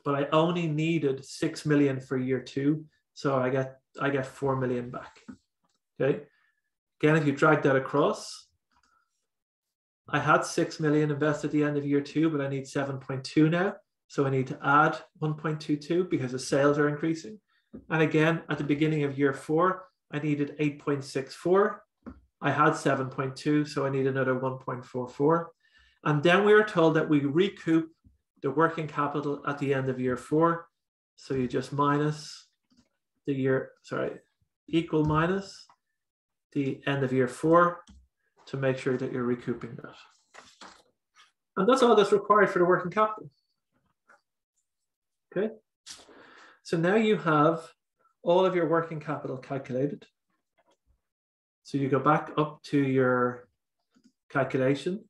but I only needed 6 million for year two. So I get I get 4 million back. Okay. Again, if you drag that across, I had 6 million invested at the end of year two, but I need 7.2 now. So I need to add 1.22 because the sales are increasing. And again, at the beginning of year four, I needed 8.64. I had 7.2, so I need another 1.44. And then we are told that we recoup the working capital at the end of year four. So you just minus the year, sorry, equal minus the end of year four to make sure that you're recouping that. And that's all that's required for the working capital. Okay. So now you have all of your working capital calculated. So you go back up to your calculation.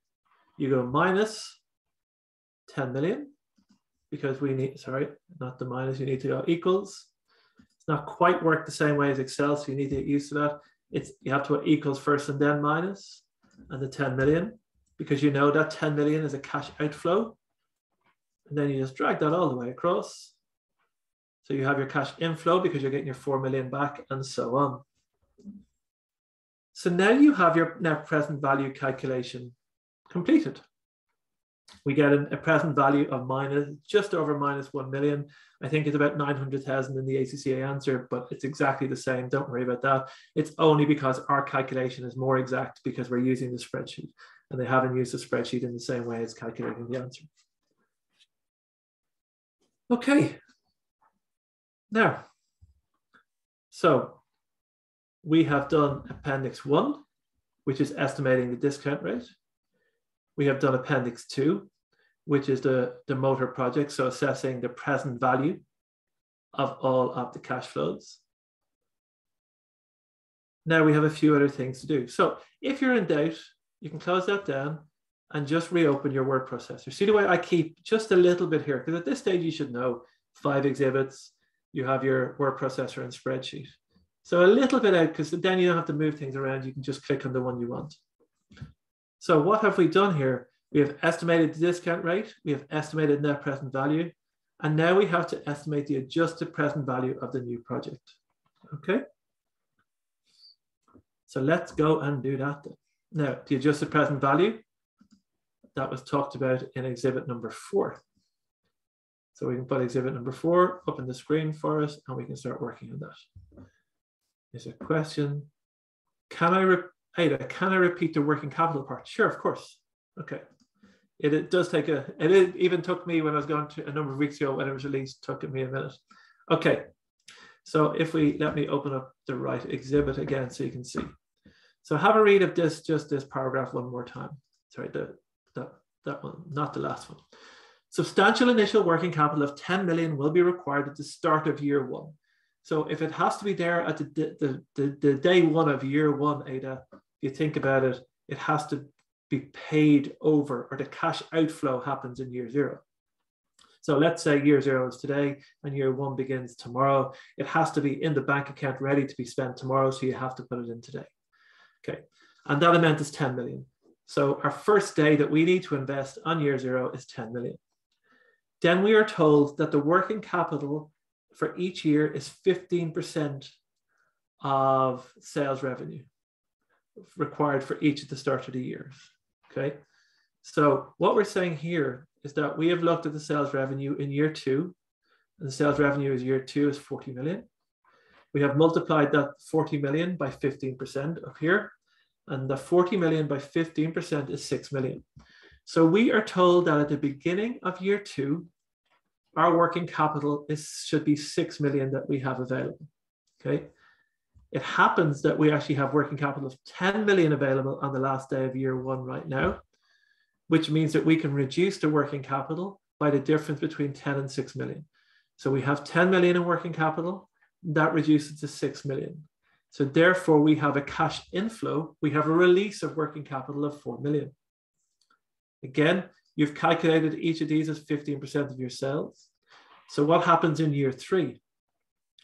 You go minus 10 million because we need, sorry, not the minus, you need to go equals. It's not quite work the same way as Excel, so you need to get used to that. It's You have to put equals first and then minus and the 10 million because you know that 10 million is a cash outflow. And then you just drag that all the way across. So you have your cash inflow because you're getting your 4 million back and so on. So now you have your net present value calculation completed. We get a present value of minus just over minus 1 million. I think it's about 900,000 in the ACCA answer, but it's exactly the same. Don't worry about that. It's only because our calculation is more exact because we're using the spreadsheet and they haven't used the spreadsheet in the same way as calculating the answer. Okay. Now, so we have done Appendix 1, which is estimating the discount rate. We have done Appendix 2, which is the, the motor project, so assessing the present value of all of the cash flows. Now we have a few other things to do. So if you're in doubt, you can close that down and just reopen your word processor. See the way I keep just a little bit here, because at this stage you should know five exhibits, you have your word processor and spreadsheet. So a little bit out because then you don't have to move things around. You can just click on the one you want. So what have we done here? We have estimated the discount rate. We have estimated net present value. And now we have to estimate the adjusted present value of the new project. Okay. So let's go and do that. Then. Now, the adjusted present value, that was talked about in exhibit number four. So we can put exhibit number four up in the screen for us and we can start working on that is a question. Can I, Ada, can I repeat the working capital part? Sure, of course. Okay. It, it does take a, it even took me when I was going to a number of weeks ago when it was released, took me a minute. Okay. So if we, let me open up the right exhibit again so you can see. So have a read of this, just this paragraph one more time. Sorry, the, that, that one, not the last one. Substantial initial working capital of 10 million will be required at the start of year one so if it has to be there at the, the, the, the day one of year one, Ada, if you think about it, it has to be paid over or the cash outflow happens in year zero. So let's say year zero is today and year one begins tomorrow. It has to be in the bank account ready to be spent tomorrow. So you have to put it in today. Okay. And that amount is 10 million. So our first day that we need to invest on year zero is 10 million. Then we are told that the working capital for each year is 15% of sales revenue required for each of the start of the years. Okay. So what we're saying here is that we have looked at the sales revenue in year two, and the sales revenue is year two is 40 million. We have multiplied that 40 million by 15% up here, and the 40 million by 15% is 6 million. So we are told that at the beginning of year two, our working capital is should be 6 million that we have available. Okay. It happens that we actually have working capital of 10 million available on the last day of year one right now, which means that we can reduce the working capital by the difference between 10 and 6 million. So we have 10 million in working capital, that reduces to 6 million. So therefore, we have a cash inflow, we have a release of working capital of 4 million. Again, You've calculated each of these as 15% of your sales. So what happens in year three?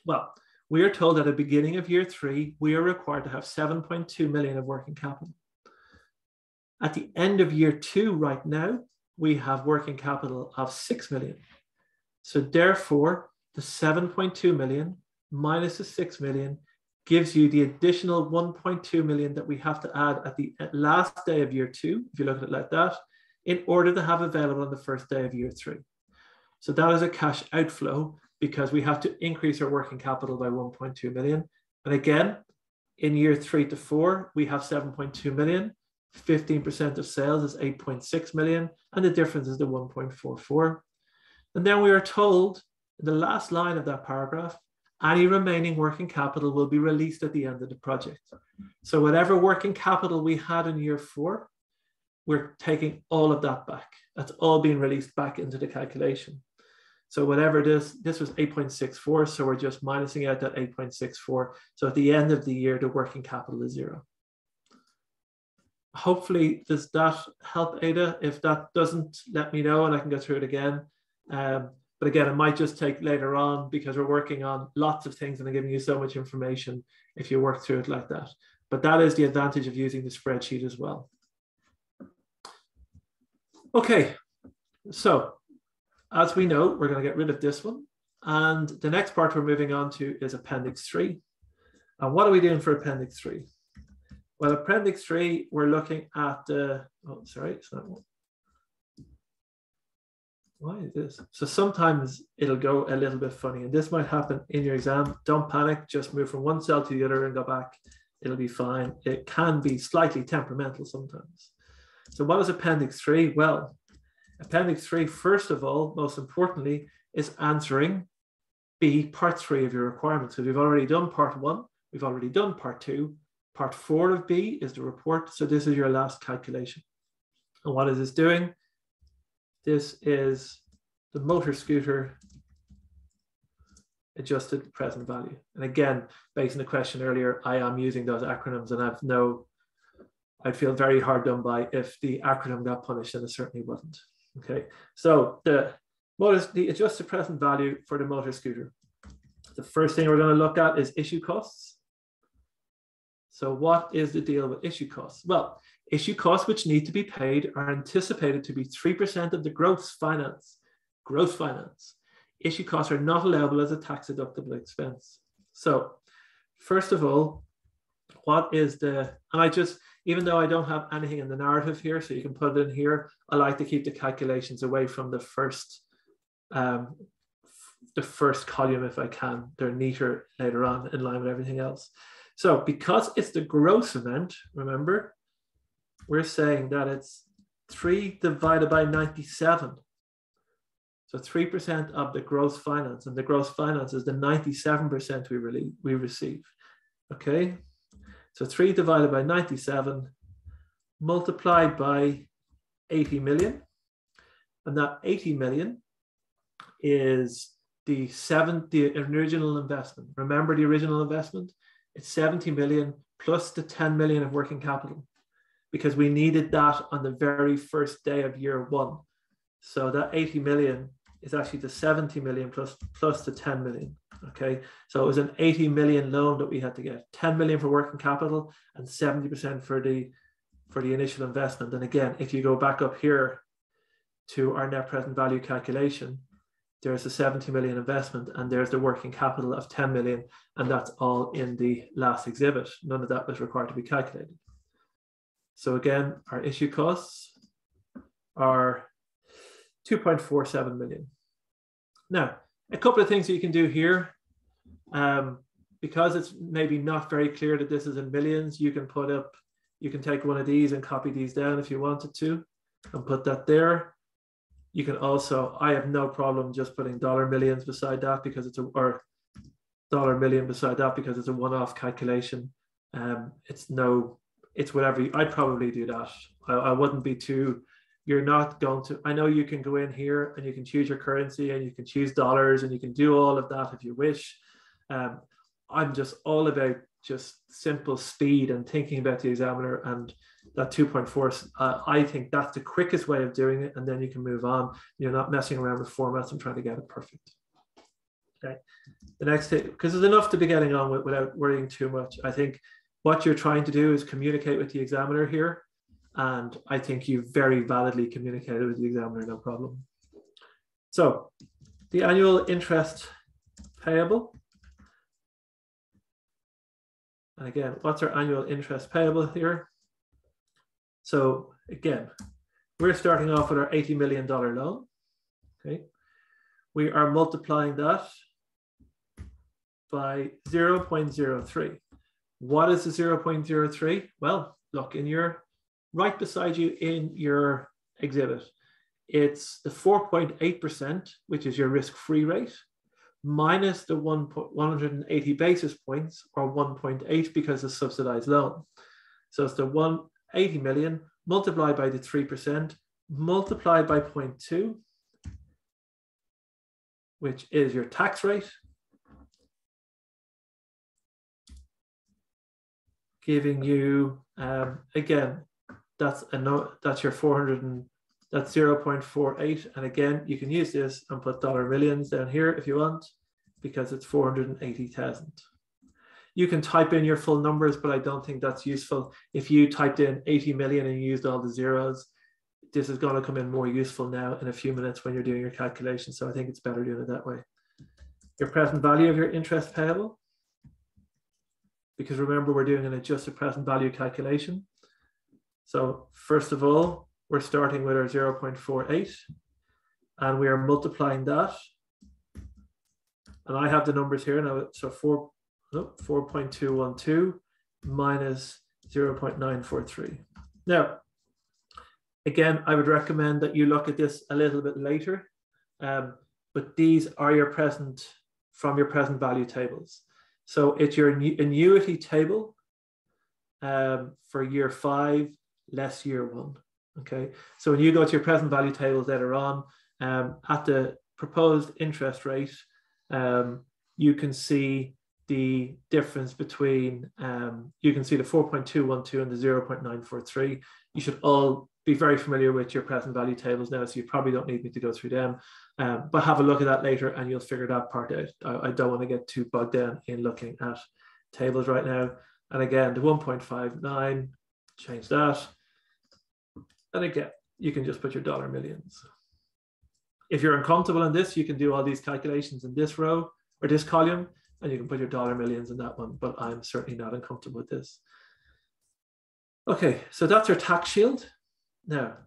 Well, we are told at the beginning of year three, we are required to have 7.2 million of working capital. At the end of year two, right now, we have working capital of 6 million. So therefore, the 7.2 million minus the 6 million gives you the additional 1.2 million that we have to add at the last day of year two, if you look at it like that, in order to have available on the first day of year three. So that is a cash outflow because we have to increase our working capital by 1.2 million. And again, in year three to four, we have 7.2 million. 15% of sales is 8.6 million, and the difference is the 1.44. And then we are told in the last line of that paragraph any remaining working capital will be released at the end of the project. So whatever working capital we had in year four, we're taking all of that back. That's all being released back into the calculation. So whatever it is, this was 8.64, so we're just minusing out that 8.64. So at the end of the year, the working capital is zero. Hopefully, does that help, Ada? If that doesn't, let me know and I can go through it again. Um, but again, it might just take later on because we're working on lots of things and I'm giving you so much information if you work through it like that. But that is the advantage of using the spreadsheet as well. Okay, so as we know, we're going to get rid of this one. And the next part we're moving on to is Appendix 3. And what are we doing for Appendix 3? Well, Appendix 3, we're looking at the, oh, sorry, it's not one why is this? So sometimes it'll go a little bit funny, and this might happen in your exam. Don't panic, just move from one cell to the other and go back. It'll be fine. It can be slightly temperamental sometimes. So, what is Appendix 3? Well, Appendix 3, first of all, most importantly, is answering B, part three of your requirements. So, we've already done part one, we've already done part two. Part four of B is the report. So, this is your last calculation. And what is this doing? This is the motor scooter adjusted present value. And again, based on the question earlier, I am using those acronyms and I've no, I'd feel very hard done by if the acronym got punished and it certainly wasn't. Okay, so the motor, the adjusted present value for the motor scooter. The first thing we're going to look at is issue costs. So what is the deal with issue costs? Well, Issue costs which need to be paid are anticipated to be 3% of the gross finance. Gross finance. Issue costs are not allowable as a tax deductible expense. So, first of all, what is the, and I just, even though I don't have anything in the narrative here, so you can put it in here, I like to keep the calculations away from the first, um, the first column if I can. They're neater later on in line with everything else. So because it's the gross amount, remember, we're saying that it's 3 divided by 97. So 3% of the gross finance, and the gross finance is the 97% we, really, we receive. Okay, so 3 divided by 97 multiplied by 80 million. And that 80 million is the seven, the original investment. Remember the original investment? It's 70 million plus the 10 million of working capital because we needed that on the very first day of year one. So that 80 million is actually the 70 million plus plus the 10 million. Okay. So it was an 80 million loan that we had to get 10 million for working capital and 70% for the for the initial investment. And again, if you go back up here to our net present value calculation, there's a 70 million investment and there's the working capital of 10 million, and that's all in the last exhibit. None of that was required to be calculated. So again, our issue costs are 2.47 million. Now, a couple of things that you can do here. Um, because it's maybe not very clear that this is in millions, you can put up, you can take one of these and copy these down if you wanted to and put that there. You can also, I have no problem just putting dollar millions beside that because it's a, or dollar million beside that because it's a one-off calculation. Um, it's no it's whatever you, I'd probably do that. I, I wouldn't be too. You're not going to. I know you can go in here and you can choose your currency and you can choose dollars and you can do all of that if you wish. Um, I'm just all about just simple speed and thinking about the examiner and that 2.4 uh, i think that's the quickest way of doing it and then you can move on you're not messing around with formats and trying to get it perfect okay the next thing because there's enough to be getting on with without worrying too much i think what you're trying to do is communicate with the examiner here. And I think you very validly communicated with the examiner, no problem. So the annual interest payable. And again, what's our annual interest payable here? So again, we're starting off with our $80 million loan. Okay. We are multiplying that by 0.03. What is the 0.03? Well, look in your right beside you in your exhibit. It's the 4.8%, which is your risk-free rate, minus the 1, 180 basis points or 1.8 because of subsidized loan. So it's the 180 million multiplied by the 3%, multiplied by 0.2, which is your tax rate, giving you, um, again, that's a no, that's your 400 and that's 0.48. And again, you can use this and put dollar millions down here if you want, because it's 480,000. You can type in your full numbers, but I don't think that's useful. If you typed in 80 million and used all the zeros, this is going to come in more useful now in a few minutes when you're doing your calculation. So I think it's better doing it that way. Your present value of your interest payable. Because remember, we're doing an adjusted present value calculation. So first of all, we're starting with our 0.48 and we are multiplying that. And I have the numbers here now. So 4, oh, 4.212 minus 0.943. Now, again, I would recommend that you look at this a little bit later, um, but these are your present, from your present value tables. So it's your annuity table um, for year five, less year one. Okay, so when you go to your present value tables later on, um, at the proposed interest rate, um, you can see the difference between, um, you can see the 4.212 and the 0.943. You should all be very familiar with your present value tables now, so you probably don't need me to go through them. Um, but have a look at that later and you'll figure that part out. I, I don't want to get too bogged down in looking at tables right now. And again, the 1.59, change that. And again, you can just put your dollar millions. If you're uncomfortable in this, you can do all these calculations in this row or this column, and you can put your dollar millions in that one, but I'm certainly not uncomfortable with this. Okay, so that's our tax shield. Now,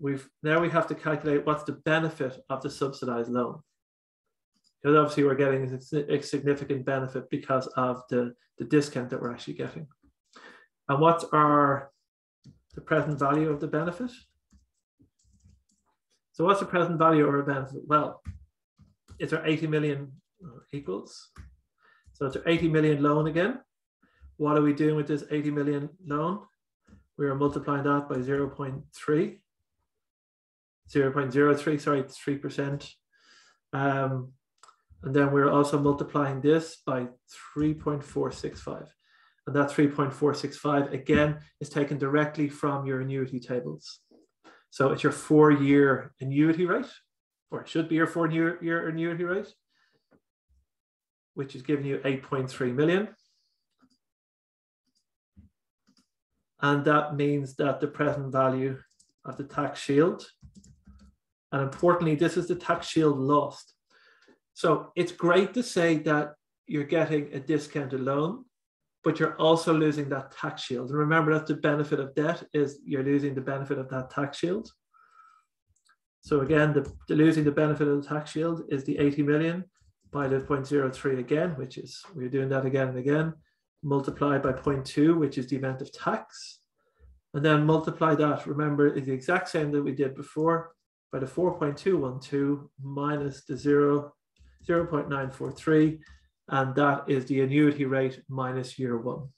we've now we have to calculate what's the benefit of the subsidized loan. Because obviously we're getting a significant benefit because of the, the discount that we're actually getting. And what are the present value of the benefit? So what's the present value of our benefit? Well, it's our 80 million equals. So it's our 80 million loan again. What are we doing with this 80 million loan? We are multiplying that by 0 0.3, 0 0.03, sorry, 3%. Um, and then we're also multiplying this by 3.465. And that 3.465 again is taken directly from your annuity tables. So it's your four year annuity rate, or it should be your four year, year annuity rate, which is giving you 8.3 million. And that means that the present value of the tax shield, and importantly, this is the tax shield lost. So it's great to say that you're getting a discounted loan but you're also losing that tax shield. And remember that the benefit of debt is you're losing the benefit of that tax shield. So again, the, the losing the benefit of the tax shield is the 80 million by the 0.03 again, which is, we're doing that again and again, multiplied by 0.2, which is the amount of tax. And then multiply that, remember, is the exact same that we did before, by the 4.212 minus the 0, 0.943, and that is the annuity rate minus year one.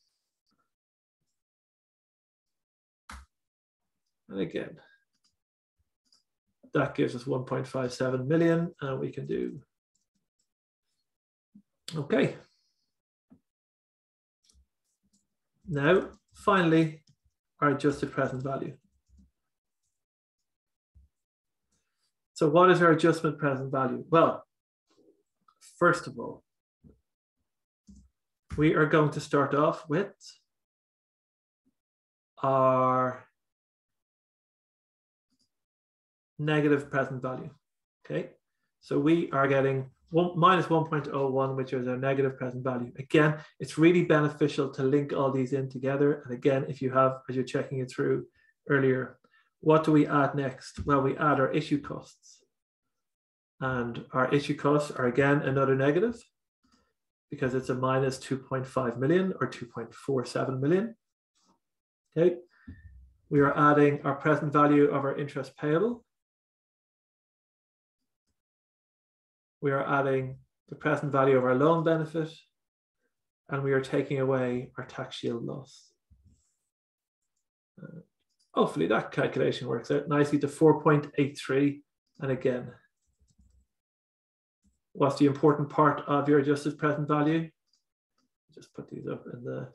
And again, that gives us 1.57 million and we can do, okay. Now, finally, our adjusted present value. So what is our adjustment present value? Well, first of all, we are going to start off with our negative present value. Okay, so we are getting one, minus 1.01, which is our negative present value. Again, it's really beneficial to link all these in together. And again, if you have, as you're checking it through earlier, what do we add next? Well, we add our issue costs. And our issue costs are again another negative because it's a minus 2.5 million or 2.47 million. Okay. We are adding our present value of our interest payable. We are adding the present value of our loan benefit and we are taking away our tax shield loss. Uh, hopefully that calculation works out nicely to 4.83. And again, what's the important part of your adjusted present value? Just put these up in the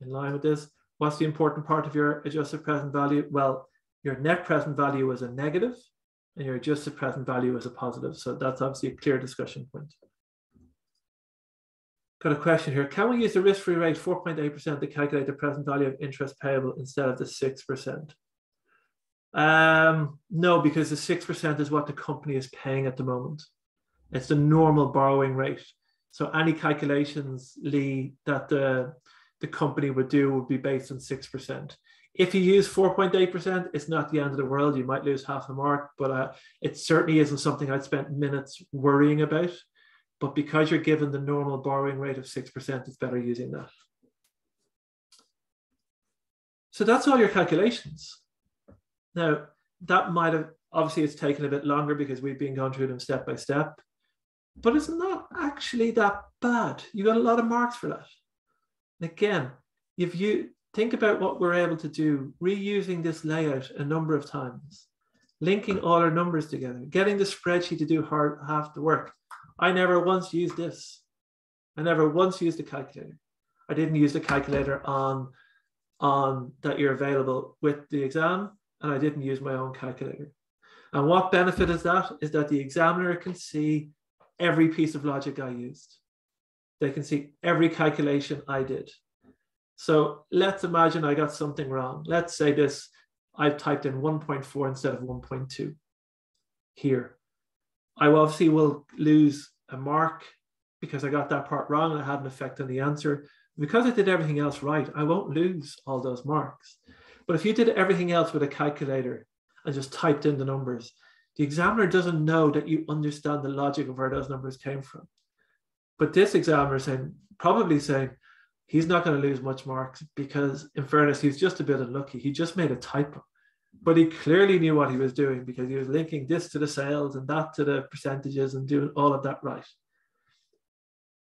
in line with this. What's the important part of your adjusted present value? Well, your net present value is a negative and your adjusted present value is a positive. So that's obviously a clear discussion point. Got a question here. Can we use the risk-free rate 4.8% to calculate the present value of interest payable instead of the 6%? Um, no, because the 6% is what the company is paying at the moment. It's the normal borrowing rate. So any calculations, Lee, that the, the company would do would be based on 6%. If you use 4.8%, it's not the end of the world. You might lose half a mark, but uh, it certainly isn't something I'd spent minutes worrying about. But because you're given the normal borrowing rate of 6%, it's better using that. So that's all your calculations. Now, that might have, obviously it's taken a bit longer because we've been going through them step by step, but it's not actually that bad. You got a lot of marks for that. And again, if you think about what we're able to do, reusing this layout a number of times, linking all our numbers together, getting the spreadsheet to do hard, half the work, I never once used this. I never once used a calculator. I didn't use the calculator on, on that you're available with the exam, and I didn't use my own calculator. And what benefit is that? Is that the examiner can see every piece of logic I used. They can see every calculation I did. So let's imagine I got something wrong. Let's say this, I've typed in 1.4 instead of 1.2 here. I obviously will lose a mark because I got that part wrong and I had an effect on the answer. Because I did everything else right, I won't lose all those marks. But if you did everything else with a calculator and just typed in the numbers, the examiner doesn't know that you understand the logic of where those numbers came from. But this examiner is saying, probably saying, he's not going to lose much marks because, in fairness, he's just a bit unlucky. He just made a typo but he clearly knew what he was doing because he was linking this to the sales and that to the percentages and doing all of that right.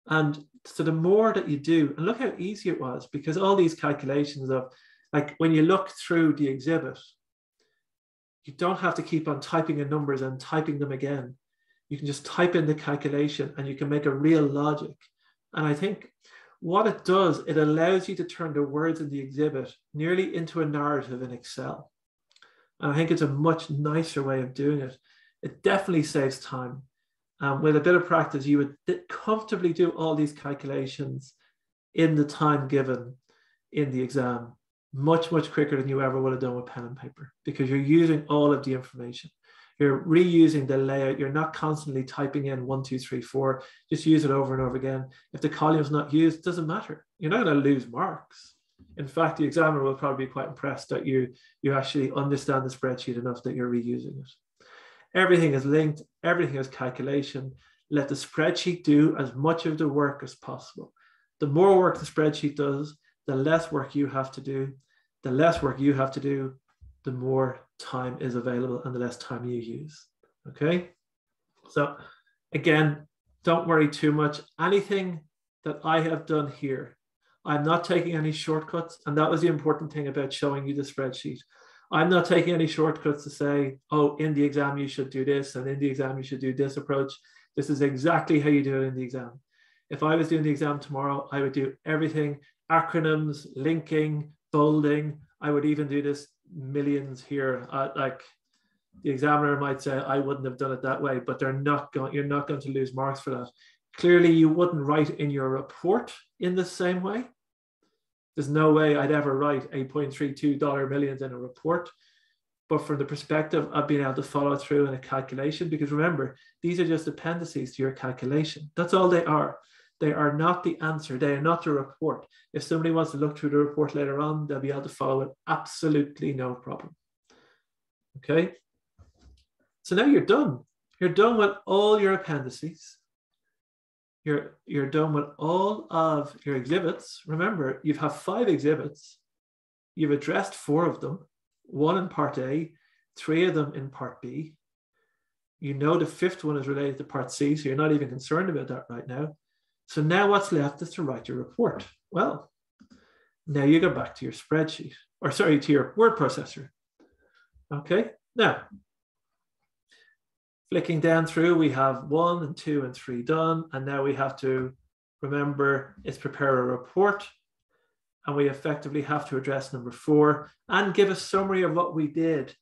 And so the more that you do, and look how easy it was because all these calculations of like when you look through the exhibit, you don't have to keep on typing in numbers and typing them again. You can just type in the calculation and you can make a real logic. And I think what it does, it allows you to turn the words in the exhibit nearly into a narrative in Excel. And I think it's a much nicer way of doing it. It definitely saves time. Um, with a bit of practice, you would comfortably do all these calculations in the time given in the exam, much, much quicker than you ever would have done with pen and paper because you're using all of the information. You're reusing the layout. You're not constantly typing in one, two, three, four. Just use it over and over again. If the column's not used, doesn't matter. You're not going to lose marks in fact, the examiner will probably be quite impressed that you, you actually understand the spreadsheet enough that you're reusing it. Everything is linked, everything is calculation. Let the spreadsheet do as much of the work as possible. The more work the spreadsheet does, the less work you have to do. The less work you have to do, the more time is available and the less time you use. Okay. So again, don't worry too much. Anything that I have done here I'm not taking any shortcuts. And that was the important thing about showing you the spreadsheet. I'm not taking any shortcuts to say, oh, in the exam, you should do this, and in the exam, you should do this approach. This is exactly how you do it in the exam. If I was doing the exam tomorrow, I would do everything acronyms, linking, bolding. I would even do this millions here. Uh, like the examiner might say, I wouldn't have done it that way, but they're not going, you're not going to lose marks for that. Clearly, you wouldn't write in your report in the same way. There's no way I'd ever write $8.32 millions in a report. but from the perspective of being able to follow through in a calculation, because remember, these are just appendices to your calculation. That's all they are. They are not the answer. They are not the report. If somebody wants to look through the report later on, they'll be able to follow it absolutely no problem. Okay. So now you're done. You're done with all your appendices. You're, you're done with all of your exhibits. Remember, you have five exhibits. You've addressed four of them, one in part A, three of them in part B. You know the fifth one is related to part C, so you're not even concerned about that right now. So now what's left is to write your report. Well, now you go back to your spreadsheet, or sorry, to your word processor. Okay, now flicking down through, we have one and two and three done. And now we have to remember it's prepare a report. And we effectively have to address number four and give a summary of what we did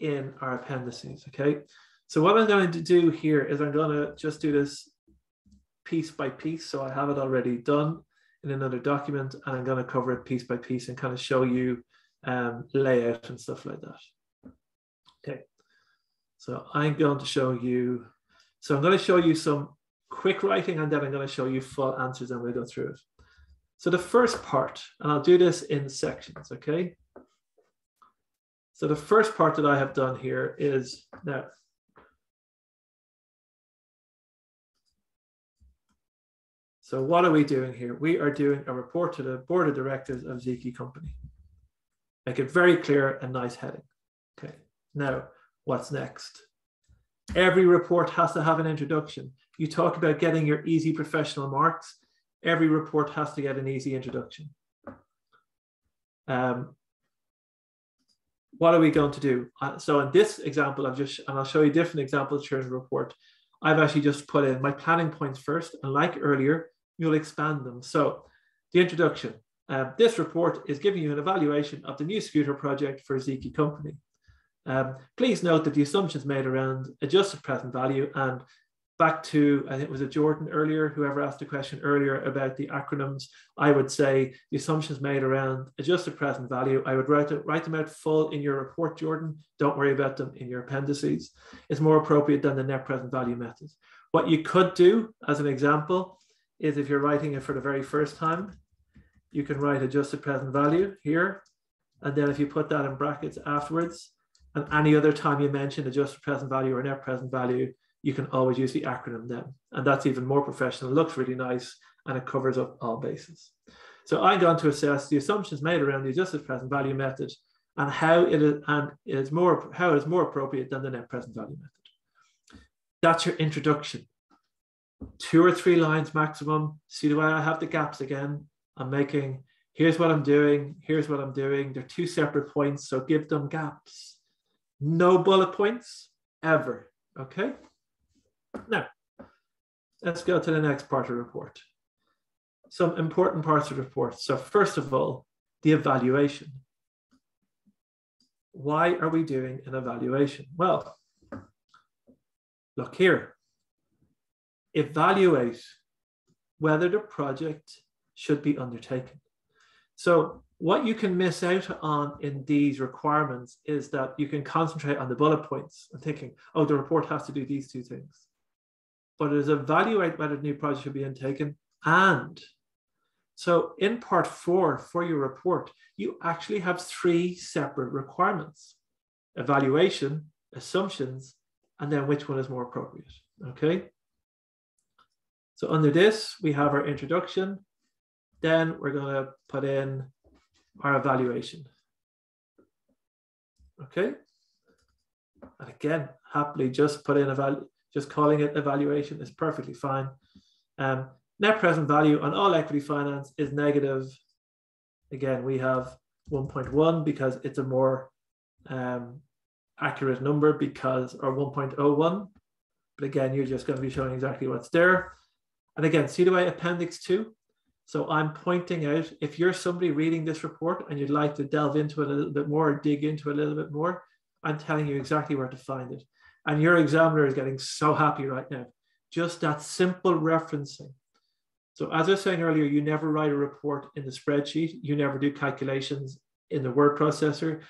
in our appendices. Okay. So what I'm going to do here is I'm going to just do this piece by piece. So I have it already done in another document and I'm going to cover it piece by piece and kind of show you um, layout and stuff like that. Okay. So I'm going to show you, so I'm going to show you some quick writing and then I'm going to show you full answers and we'll go through it. So the first part, and I'll do this in sections, okay? So the first part that I have done here is now, So what are we doing here? We are doing a report to the board of directors of Zeeky Company. Make it very clear and nice heading. Okay. Now, what's next? Every report has to have an introduction. You talk about getting your easy professional marks. Every report has to get an easy introduction. Um, what are we going to do? Uh, so in this example, I've just, and I'll show you different examples during the report. I've actually just put in my planning points first, and like earlier, you'll expand them. So the introduction. Uh, this report is giving you an evaluation of the new scooter project for Zeeky Company. Um, please note that the assumptions made around adjusted present value and back to, I think it was a Jordan earlier, whoever asked a question earlier about the acronyms, I would say the assumptions made around adjusted present value, I would write, it, write them out full in your report, Jordan. Don't worry about them in your appendices. It's more appropriate than the net present value method. What you could do as an example is if you're writing it for the very first time, you can write adjusted present value here. And then if you put that in brackets afterwards, and any other time you mention adjusted present value or net present value, you can always use the acronym then. And that's even more professional, it looks really nice, and it covers up all bases. So I'm going to assess the assumptions made around the adjusted present value method and how it is, and it is more how it is more appropriate than the net present value method. That's your introduction two or three lines maximum. See the way I have the gaps again? I'm making, here's what I'm doing, here's what I'm doing. They're two separate points, so give them gaps. No bullet points ever, okay? Now, let's go to the next part of the report. Some important parts of the report. So first of all, the evaluation. Why are we doing an evaluation? Well, look here, evaluate whether the project should be undertaken. So what you can miss out on in these requirements is that you can concentrate on the bullet points and thinking, oh, the report has to do these two things. But it is evaluate whether the new project should be undertaken and so in part four for your report, you actually have three separate requirements, evaluation, assumptions, and then which one is more appropriate, okay? So under this, we have our introduction. Then we're going to put in our evaluation. Okay. And again, happily just put in a value, just calling it evaluation is perfectly fine. Um, net present value on all equity finance is negative. Again, we have 1.1 because it's a more um, accurate number because, or 1.01. But again, you're just going to be showing exactly what's there. And again, see the way appendix two? So I'm pointing out, if you're somebody reading this report and you'd like to delve into it a little bit more or dig into it a little bit more, I'm telling you exactly where to find it. And your examiner is getting so happy right now. Just that simple referencing. So as I was saying earlier, you never write a report in the spreadsheet. You never do calculations in the word processor.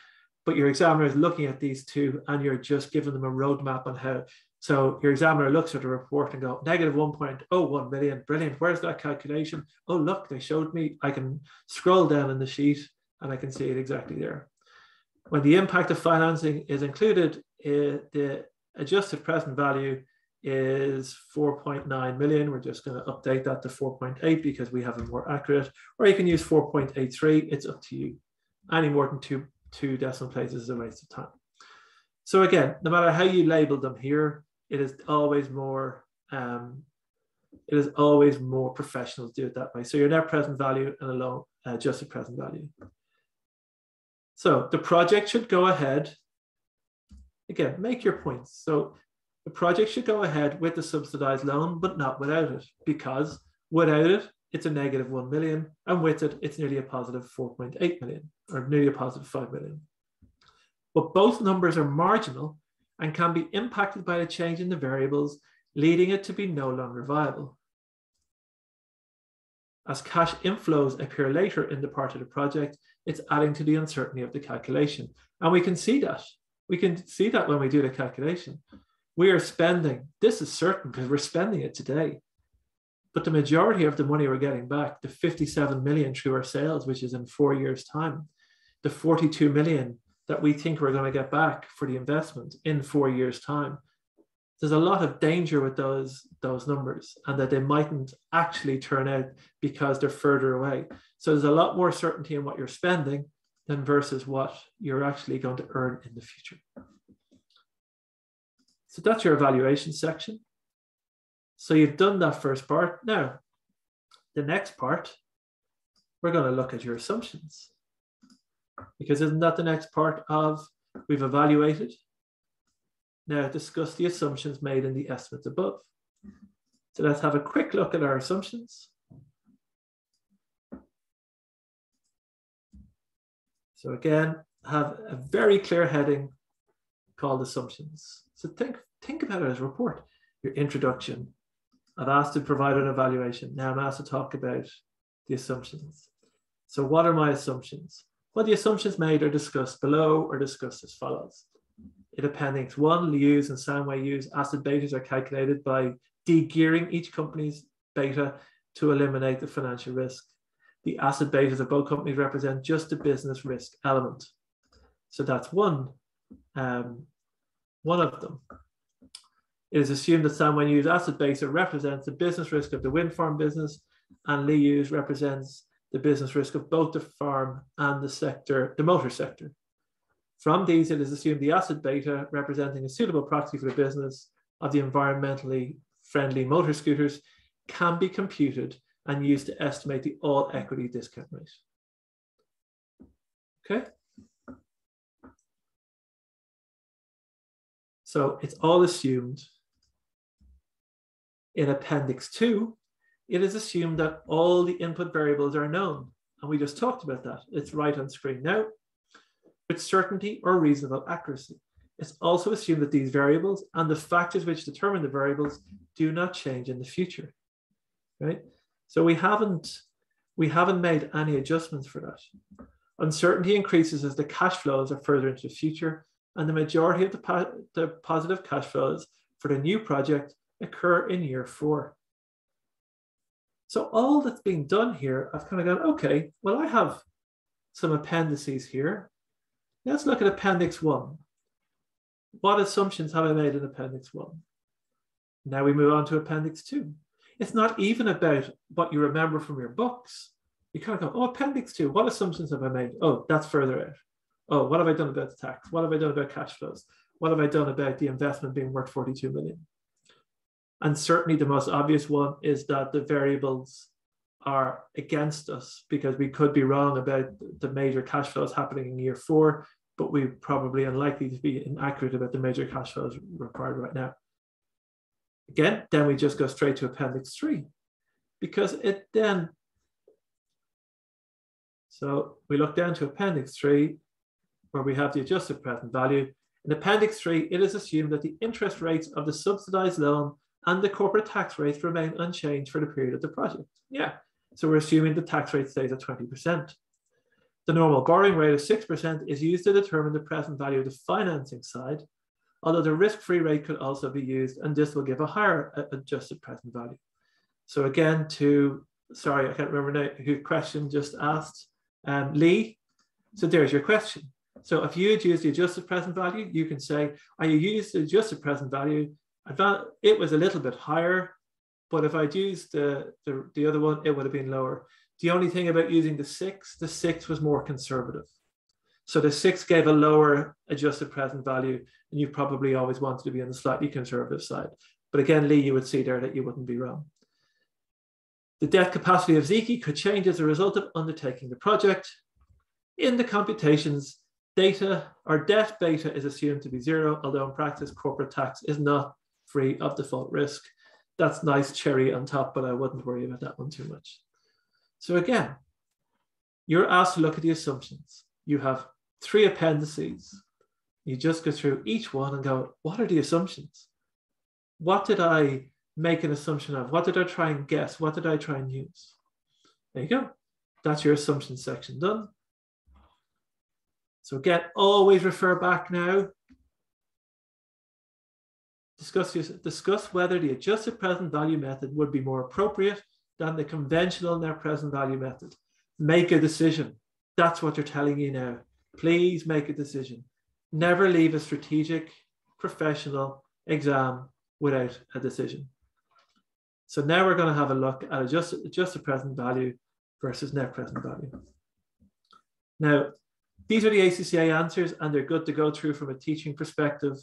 but your examiner is looking at these two and you're just giving them a roadmap on how. So your examiner looks at the report and go, negative 1.01 million, brilliant. Where's that calculation? Oh, look, they showed me. I can scroll down in the sheet and I can see it exactly there. When the impact of financing is included, eh, the adjusted present value is 4.9 million. We're just going to update that to 4.8 because we have a more accurate, or you can use 4.83. It's up to you. Any more than two, two decimal places is a waste of time. So again, no matter how you label them here, it is always more um, it is always more professional to do it that way. So your net present value and a low uh, adjusted present value. So the project should go ahead. Again, make your points. So the project should go ahead with the subsidized loan, but not without it, because without it, it's a negative 1 million, and with it, it's nearly a positive 4.8 million, or nearly a positive 5 million. But both numbers are marginal and can be impacted by a change in the variables, leading it to be no longer viable. As cash inflows appear later in the part of the project, it's adding to the uncertainty of the calculation. And we can see that. We can see that when we do the calculation we are spending, this is certain because we're spending it today. But the majority of the money we're getting back, the 57 million through our sales, which is in four years' time, the 42 million that we think we're going to get back for the investment in four years' time, there's a lot of danger with those, those numbers and that they mightn't actually turn out because they're further away. So there's a lot more certainty in what you're spending than versus what you're actually going to earn in the future. So that's your evaluation section. So you've done that first part. Now, the next part, we're going to look at your assumptions. Because isn't that the next part of we've evaluated? Now discuss the assumptions made in the estimates above. So let's have a quick look at our assumptions. So again, have a very clear heading called assumptions. So think, think about it as a report. Your introduction. I've asked to provide an evaluation. Now I'm asked to talk about the assumptions. So what are my assumptions? Well, the assumptions made are discussed below or discussed as follows. In Appendix 1, Liu's and Samway U's asset betas are calculated by de-gearing each company's beta to eliminate the financial risk. The asset betas of both companies represent just the business risk element. So that's one um, one of them. It is assumed that Samway U's asset beta represents the business risk of the wind farm business, and Liu's represents the business risk of both the farm and the sector, the motor sector. From these, it is assumed the asset beta, representing a suitable proxy for the business of the environmentally friendly motor scooters, can be computed and used to estimate the all equity discount rate. Okay. So it's all assumed. In Appendix 2, it is assumed that all the input variables are known. And we just talked about that. It's right on screen now. With certainty or reasonable accuracy. It's also assumed that these variables and the factors which determine the variables do not change in the future. Right? So we haven't we haven't made any adjustments for that. Uncertainty increases as the cash flows are further into the future and the majority of the, the positive cash flows for the new project occur in year four. So all that's being done here, I've kind of gone, okay, well, I have some appendices here. Let's look at Appendix 1. What assumptions have I made in Appendix 1? Now we move on to Appendix 2. It's not even about what you remember from your books. You kind of go, oh, Appendix 2, what assumptions have I made? Oh, that's further out oh, what have I done about the tax? What have I done about cash flows? What have I done about the investment being worth 42 million? And certainly the most obvious one is that the variables are against us because we could be wrong about the major cash flows happening in year four, but we're probably unlikely to be inaccurate about the major cash flows required right now. Again, then we just go straight to Appendix 3 because it then, so we look down to Appendix 3 where we have the adjusted present value. In Appendix 3, it is assumed that the interest rates of the subsidized loan and the corporate tax rates remain unchanged for the period of the project. Yeah, so we're assuming the tax rate stays at 20%. The normal borrowing rate of 6% is used to determine the present value of the financing side, although the risk-free rate could also be used, and this will give a higher adjusted present value. So again, to, sorry, I can't remember now who question just asked, um, Lee. So there's your question. So if you used the adjusted present value, you can say, I used the adjusted present value, it was a little bit higher, but if I'd used the, the, the other one, it would have been lower. The only thing about using the six, the six was more conservative. So the six gave a lower adjusted present value, and you probably always wanted to be on the slightly conservative side. But again, Lee, you would see there that you wouldn't be wrong. The debt capacity of Zeeky could change as a result of undertaking the project. In the computations, data or debt beta is assumed to be zero, although in practice, corporate tax is not free of default risk. That's nice cherry on top, but I wouldn't worry about that one too much. So again, you're asked to look at the assumptions. You have three appendices. You just go through each one and go, what are the assumptions? What did I make an assumption of? What did I try and guess? What did I try and use? There you go. That's your assumption section done. So again, always refer back now. Discuss, discuss whether the adjusted present value method would be more appropriate than the conventional net present value method. Make a decision. That's what they're telling you now. Please make a decision. Never leave a strategic, professional exam without a decision. So now we're going to have a look at adjusted, adjusted present value versus net present value. Now, these are the ACCA answers, and they're good to go through from a teaching perspective.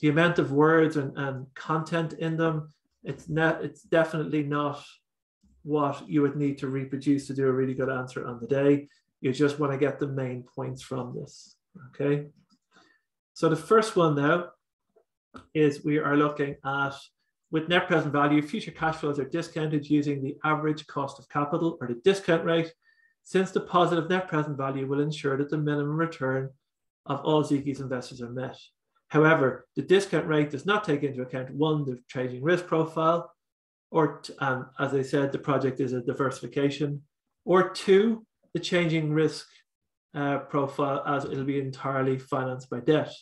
The amount of words and, and content in them, it's not, it's definitely not what you would need to reproduce to do a really good answer on the day. You just want to get the main points from this. Okay. So the first one now is we are looking at with net present value, future cash flows are discounted using the average cost of capital or the discount rate, since the positive net present value will ensure that the minimum return of all Zeeky's investors are met. However, the discount rate does not take into account one, the trading risk profile, or um, as I said, the project is a diversification, or two, the changing risk uh, profile as it'll be entirely financed by debt.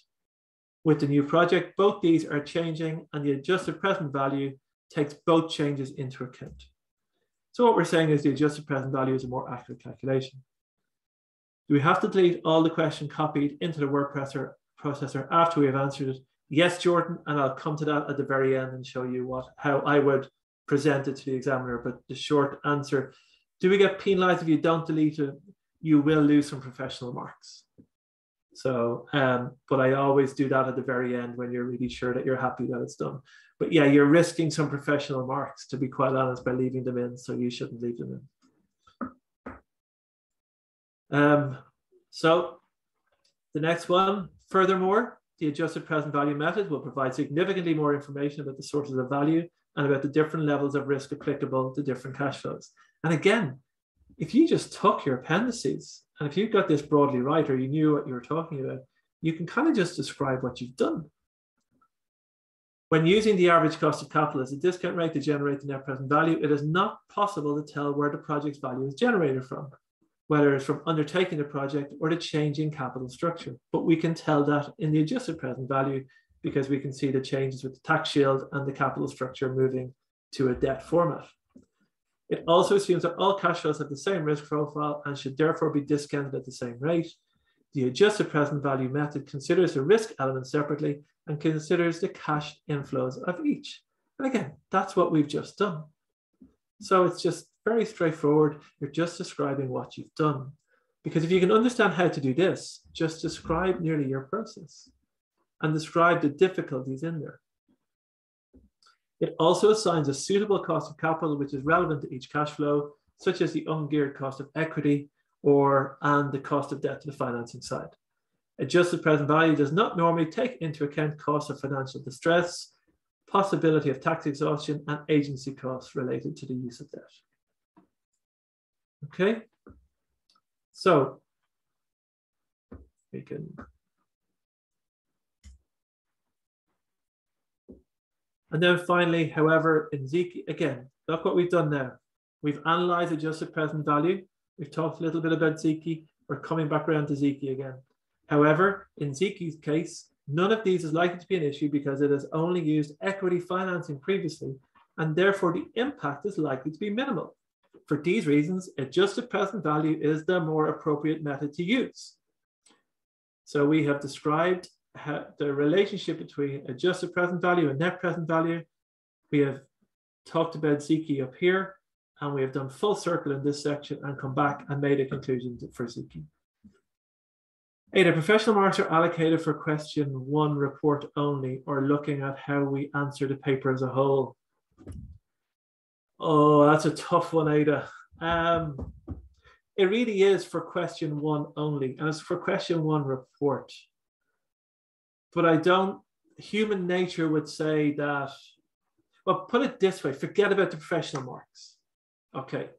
With the new project, both these are changing and the adjusted present value takes both changes into account. So what we're saying is the adjusted present value is a more accurate calculation. Do we have to delete all the question copied into the word processor, after we have answered it? Yes, Jordan, and I'll come to that at the very end and show you what how I would present it to the examiner. But the short answer, do we get penalized if you don't delete it? You will lose some professional marks. So, um, but I always do that at the very end when you're really sure that you're happy that it's done. But yeah, you're risking some professional marks, to be quite honest, by leaving them in. So you shouldn't leave them in. Um, so the next one, furthermore, the adjusted present value method will provide significantly more information about the sources of value and about the different levels of risk applicable to different cash flows. And again, if you just took your appendices and if you got this broadly right or you knew what you were talking about, you can kind of just describe what you've done. When using the average cost of capital as a discount rate to generate the net present value, it is not possible to tell where the project's value is generated from, whether it's from undertaking the project or the change in capital structure. But we can tell that in the adjusted present value because we can see the changes with the tax shield and the capital structure moving to a debt format. It also assumes that all cash flows have the same risk profile and should therefore be discounted at the same rate. The adjusted present value method considers the risk element separately and considers the cash inflows of each. And again, that's what we've just done. So it's just very straightforward. You're just describing what you've done. Because if you can understand how to do this, just describe nearly your process and describe the difficulties in there. It also assigns a suitable cost of capital which is relevant to each cash flow, such as the ungeared cost of equity or and the cost of debt to the financing side. Adjusted present value does not normally take into account costs of financial distress, possibility of tax exhaustion, and agency costs related to the use of debt. Okay, so we can And then finally, however, in Zeeky, again, look what we've done now. We've analyzed adjusted present value. We've talked a little bit about Zeeky. we're coming back around to Zeeky again. However, in Zeeky's case, none of these is likely to be an issue because it has only used equity financing previously, and therefore the impact is likely to be minimal. For these reasons, adjusted present value is the more appropriate method to use. So we have described the relationship between adjusted present value and net present value. We have talked about Zeeky up here, and we have done full circle in this section and come back and made a conclusion for Zeeky. Either professional marks are allocated for question one report only or looking at how we answer the paper as a whole. Oh, that's a tough one, Ada. Um, it really is for question one only, and it's for question one report. But I don't, human nature would say that, well, put it this way forget about the professional marks. Okay.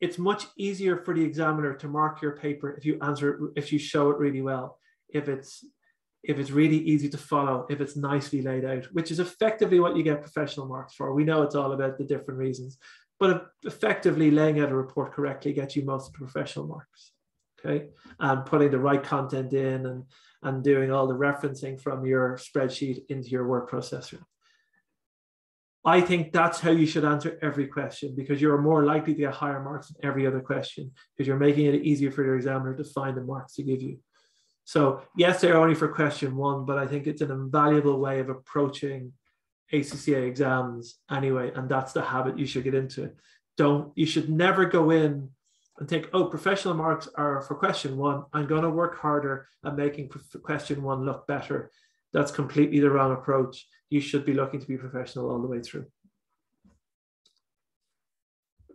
It's much easier for the examiner to mark your paper if you answer if you show it really well, if it's if it's really easy to follow, if it's nicely laid out, which is effectively what you get professional marks for. We know it's all about the different reasons, but effectively laying out a report correctly gets you most of the professional marks. Okay, and putting the right content in and and doing all the referencing from your spreadsheet into your word processor. I think that's how you should answer every question because you're more likely to get higher marks than every other question because you're making it easier for your examiner to find the marks to give you. So yes, they're only for question one, but I think it's an invaluable way of approaching ACCA exams anyway, and that's the habit you should get into. Don't you should never go in and think, oh, professional marks are for question one. I'm going to work harder at making question one look better. That's completely the wrong approach. You should be looking to be professional all the way through.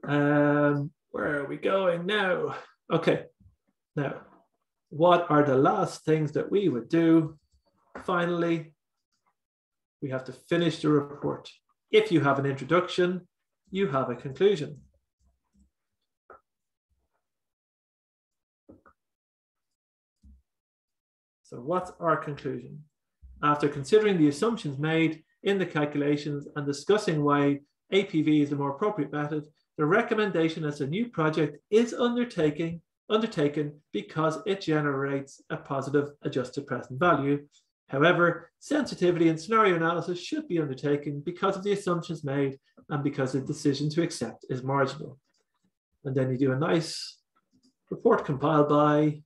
Um, where are we going now? Okay, now, what are the last things that we would do? Finally, we have to finish the report. If you have an introduction, you have a conclusion. So what's our conclusion? After considering the assumptions made in the calculations and discussing why APV is the more appropriate method, the recommendation as a new project is undertaking, undertaken because it generates a positive adjusted present value However, sensitivity and scenario analysis should be undertaken because of the assumptions made and because the decision to accept is marginal. And then you do a nice report compiled by,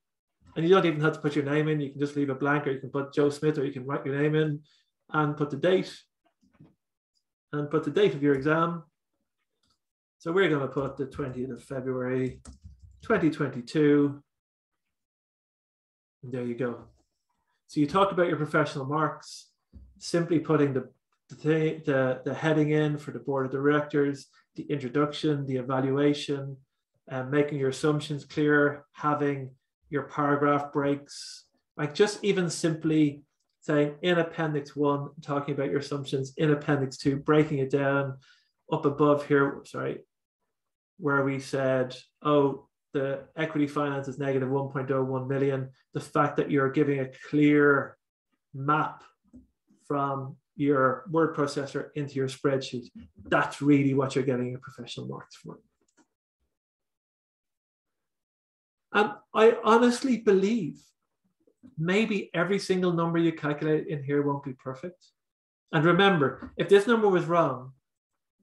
and you don't even have to put your name in, you can just leave it blank or you can put Joe Smith or you can write your name in and put the date and put the date of your exam. So we're going to put the 20th of February 2022. And there you go. So you talk about your professional marks, simply putting the, the, the, the heading in for the board of directors, the introduction, the evaluation, and making your assumptions clear, having your paragraph breaks, like just even simply saying in appendix one, talking about your assumptions, in appendix two, breaking it down up above here, sorry, where we said, oh, the equity finance is negative 1.01 million, the fact that you're giving a clear map from your word processor into your spreadsheet, that's really what you're getting your professional marks for. And I honestly believe maybe every single number you calculate in here won't be perfect. And remember, if this number was wrong,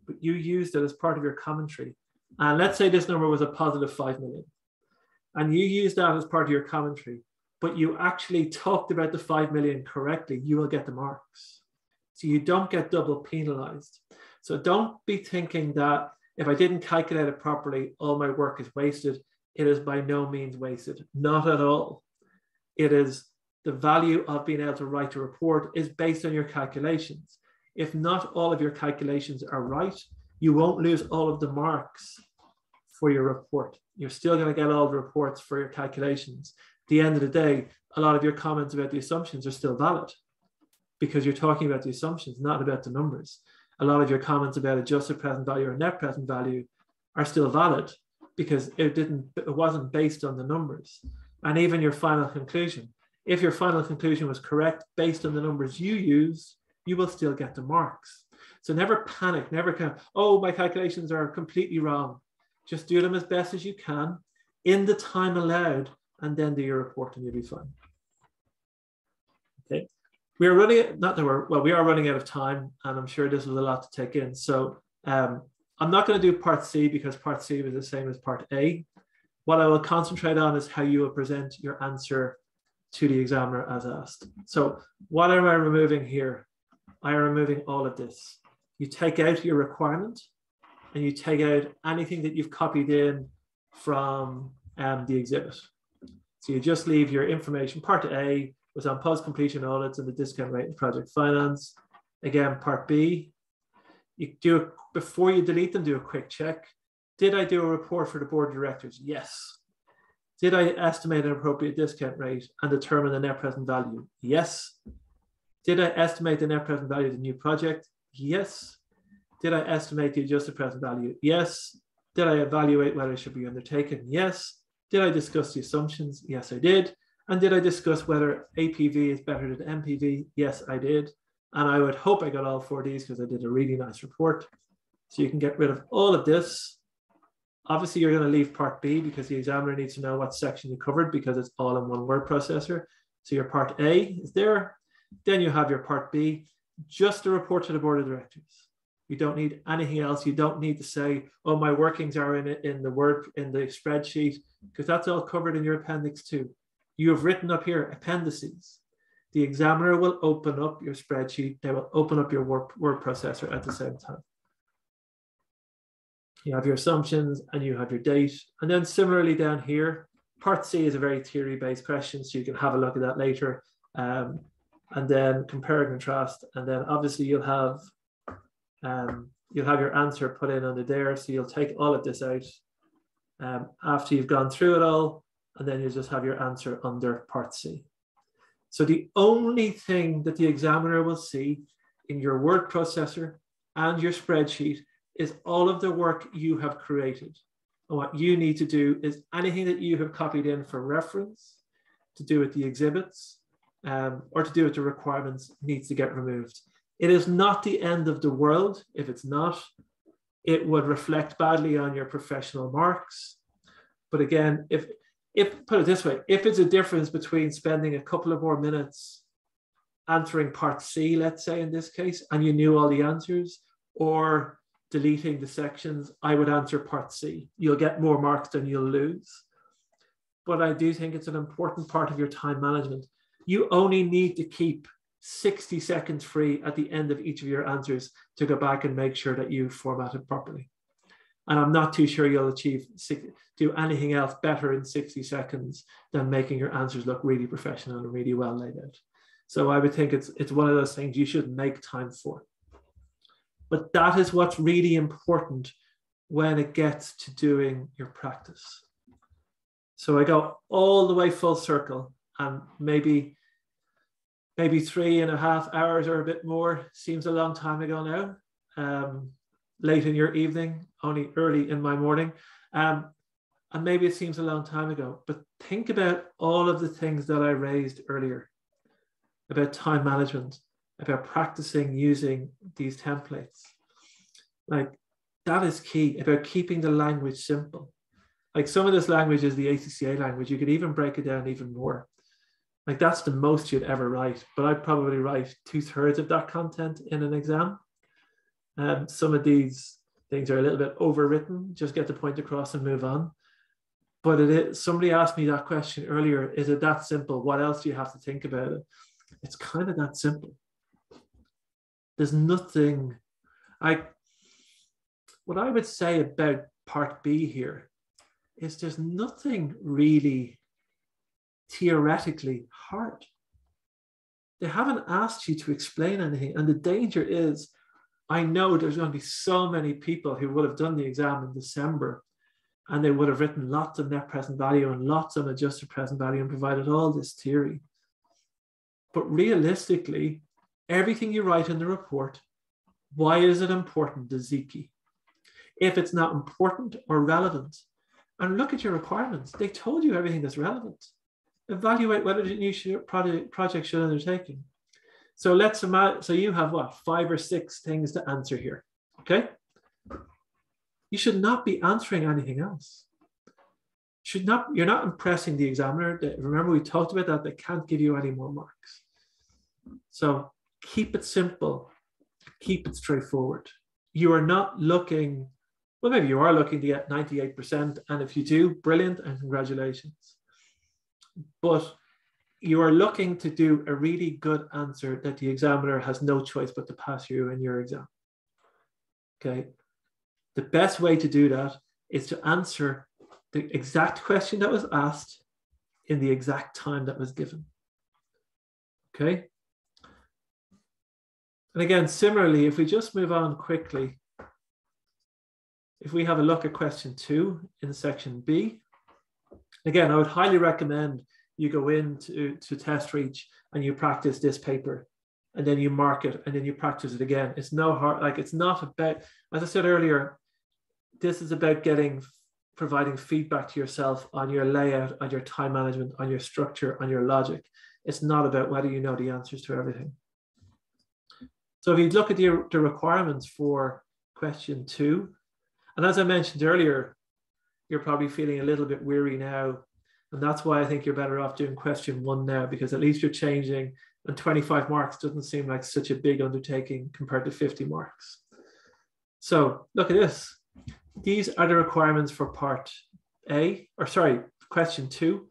but you used it as part of your commentary, and let's say this number was a positive 5 million. And you use that as part of your commentary, but you actually talked about the 5 million correctly, you will get the marks. So you don't get double penalized. So don't be thinking that if I didn't calculate it properly, all my work is wasted. It is by no means wasted, not at all. It is the value of being able to write a report is based on your calculations. If not all of your calculations are right, you won't lose all of the marks for your report. You're still going to get all the reports for your calculations. At the end of the day, a lot of your comments about the assumptions are still valid because you're talking about the assumptions, not about the numbers. A lot of your comments about adjusted present value or net present value are still valid because it didn't it wasn't based on the numbers. And even your final conclusion. If your final conclusion was correct based on the numbers you use, you will still get the marks. So never panic, never kind of, oh, my calculations are completely wrong. Just do them as best as you can. in the time allowed and then do your report and you'll be fine. Okay. We are running, not that we're, well, we are running out of time and I'm sure this was a lot to take in. So um, I'm not going to do part C because part C was the same as part A. What I will concentrate on is how you will present your answer to the examiner as asked. So what am I removing here? I am removing all of this. You take out your requirement and you take out anything that you've copied in from um, the exhibit. So you just leave your information. Part A was on post-completion audits and the discount rate in project finance. Again, part B, you do it before you delete them, do a quick check. Did I do a report for the board of directors? Yes. Did I estimate an appropriate discount rate and determine the net present value? Yes. Did I estimate the net present value of the new project? Yes. Did I estimate the adjusted present value? Yes. Did I evaluate whether it should be undertaken? Yes. Did I discuss the assumptions? Yes, I did. And did I discuss whether APV is better than NPV? Yes, I did. And I would hope I got all four of these because I did a really nice report. So you can get rid of all of this. Obviously, you're going to leave part B because the examiner needs to know what section you covered because it's all in one word processor. So your part A is there. Then you have your part B, just a report to the board of directors. You don't need anything else. You don't need to say, oh, my workings are in it in the word in the spreadsheet, because that's all covered in your appendix two. You have written up here appendices the examiner will open up your spreadsheet. They will open up your word, word processor at the same time. You have your assumptions and you have your date. And then similarly down here, part C is a very theory-based question, so you can have a look at that later. Um, and then compare and contrast. And then obviously you'll have um, you'll have your answer put in under there. So you'll take all of this out um, after you've gone through it all, and then you'll just have your answer under part C. So the only thing that the examiner will see in your word processor and your spreadsheet is all of the work you have created. And what you need to do is anything that you have copied in for reference, to do with the exhibits, um, or to do with the requirements needs to get removed. It is not the end of the world. If it's not, it would reflect badly on your professional marks. But again, if if put it this way, if it's a difference between spending a couple of more minutes answering part C, let's say in this case, and you knew all the answers, or deleting the sections, I would answer part C. You'll get more marks than you'll lose. But I do think it's an important part of your time management. You only need to keep 60 seconds free at the end of each of your answers to go back and make sure that you formatted properly. And I'm not too sure you'll achieve do anything else better in 60 seconds than making your answers look really professional and really well laid out. So I would think it's it's one of those things you should make time for. But that is what's really important when it gets to doing your practice. So I go all the way full circle and maybe maybe three and a half hours or a bit more seems a long time ago now. Um, late in your evening, only early in my morning. Um, and maybe it seems a long time ago, but think about all of the things that I raised earlier about time management, about practicing using these templates. Like that is key about keeping the language simple. Like some of this language is the ACCA language. You could even break it down even more. Like that's the most you'd ever write, but I'd probably write two thirds of that content in an exam. Um, some of these things are a little bit overwritten, just get the point across and move on. But it is, somebody asked me that question earlier is it that simple? What else do you have to think about it? It's kind of that simple. There's nothing I what I would say about part B here is there's nothing really theoretically hard. They haven't asked you to explain anything. And the danger is I know there's going to be so many people who would have done the exam in December and they would have written lots of net present value and lots of adjusted present value and provided all this theory. But realistically, everything you write in the report, why is it important to Zeeky? If it's not important or relevant, and look at your requirements, they told you everything that's relevant. Evaluate whether the new project, project should undertaking. So let's imagine, so you have what, five or six things to answer here, okay? You should not be answering anything else. should not you're not impressing the examiner. Remember, we talked about that. They can't give you any more marks. So keep it simple, keep it straightforward. You are not looking, well, maybe you are looking to get 98%. And if you do, brilliant and congratulations. But you are looking to do a really good answer that the examiner has no choice but to pass you in your exam. Okay. The best way to do that is to answer the exact question that was asked in the exact time that was given. Okay. And again, similarly, if we just move on quickly, if we have a look at question two in section B, again, I would highly recommend you go into to TestReach and you practice this paper and then you mark it and then you practice it again. It's no hard, like it's not about, as I said earlier, this is about getting, providing feedback to yourself on your layout, on your time management, on your structure, on your logic. It's not about whether you know the answers to everything. So if you look at the, the requirements for question two, and as I mentioned earlier, you're probably feeling a little bit weary now. And that's why I think you're better off doing question one now, because at least you're changing and 25 marks doesn't seem like such a big undertaking compared to 50 marks. So look at this. These are the requirements for part A, or sorry, question two.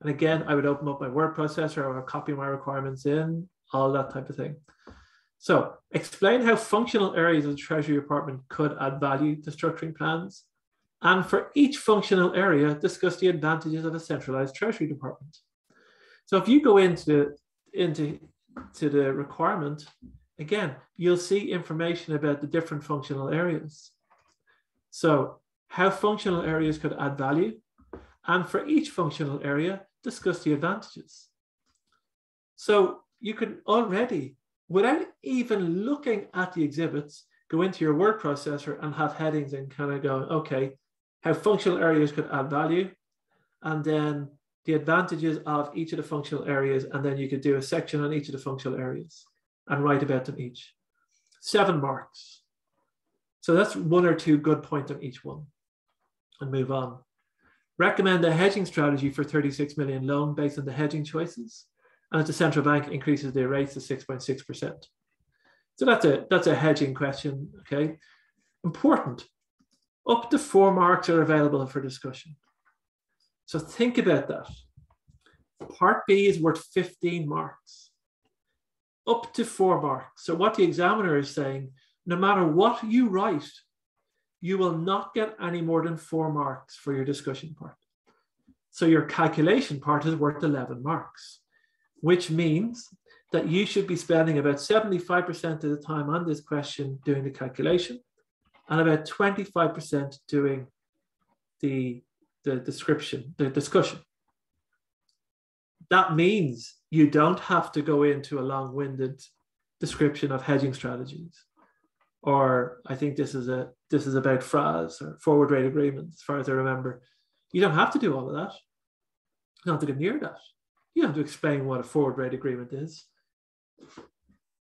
And again, I would open up my word processor, I would copy my requirements in, all that type of thing. So explain how functional areas of the Treasury Department could add value to structuring plans. And for each functional area, discuss the advantages of a centralized Treasury Department. So if you go into, the, into to the requirement, again, you'll see information about the different functional areas. So how functional areas could add value. And for each functional area, discuss the advantages. So you can already without even looking at the exhibits, go into your word processor and have headings and kind of go, okay, how functional areas could add value, and then the advantages of each of the functional areas, and then you could do a section on each of the functional areas and write about them each. Seven marks. So that's one or two good points on each one. And move on. Recommend a hedging strategy for 36 million loan based on the hedging choices and if the central bank increases their rates to 6.6%. So that's a, that's a hedging question, okay? Important. Up to four marks are available for discussion. So think about that. Part B is worth 15 marks. Up to four marks. So what the examiner is saying, no matter what you write, you will not get any more than four marks for your discussion part. So your calculation part is worth 11 marks which means that you should be spending about 75% of the time on this question doing the calculation and about 25% doing the, the description, the discussion. That means you don't have to go into a long-winded description of hedging strategies. Or I think this is a this is about FRAs or forward rate agreements, as far as I remember. You don't have to do all of that. Not to get near that. You have to explain what a forward rate agreement is.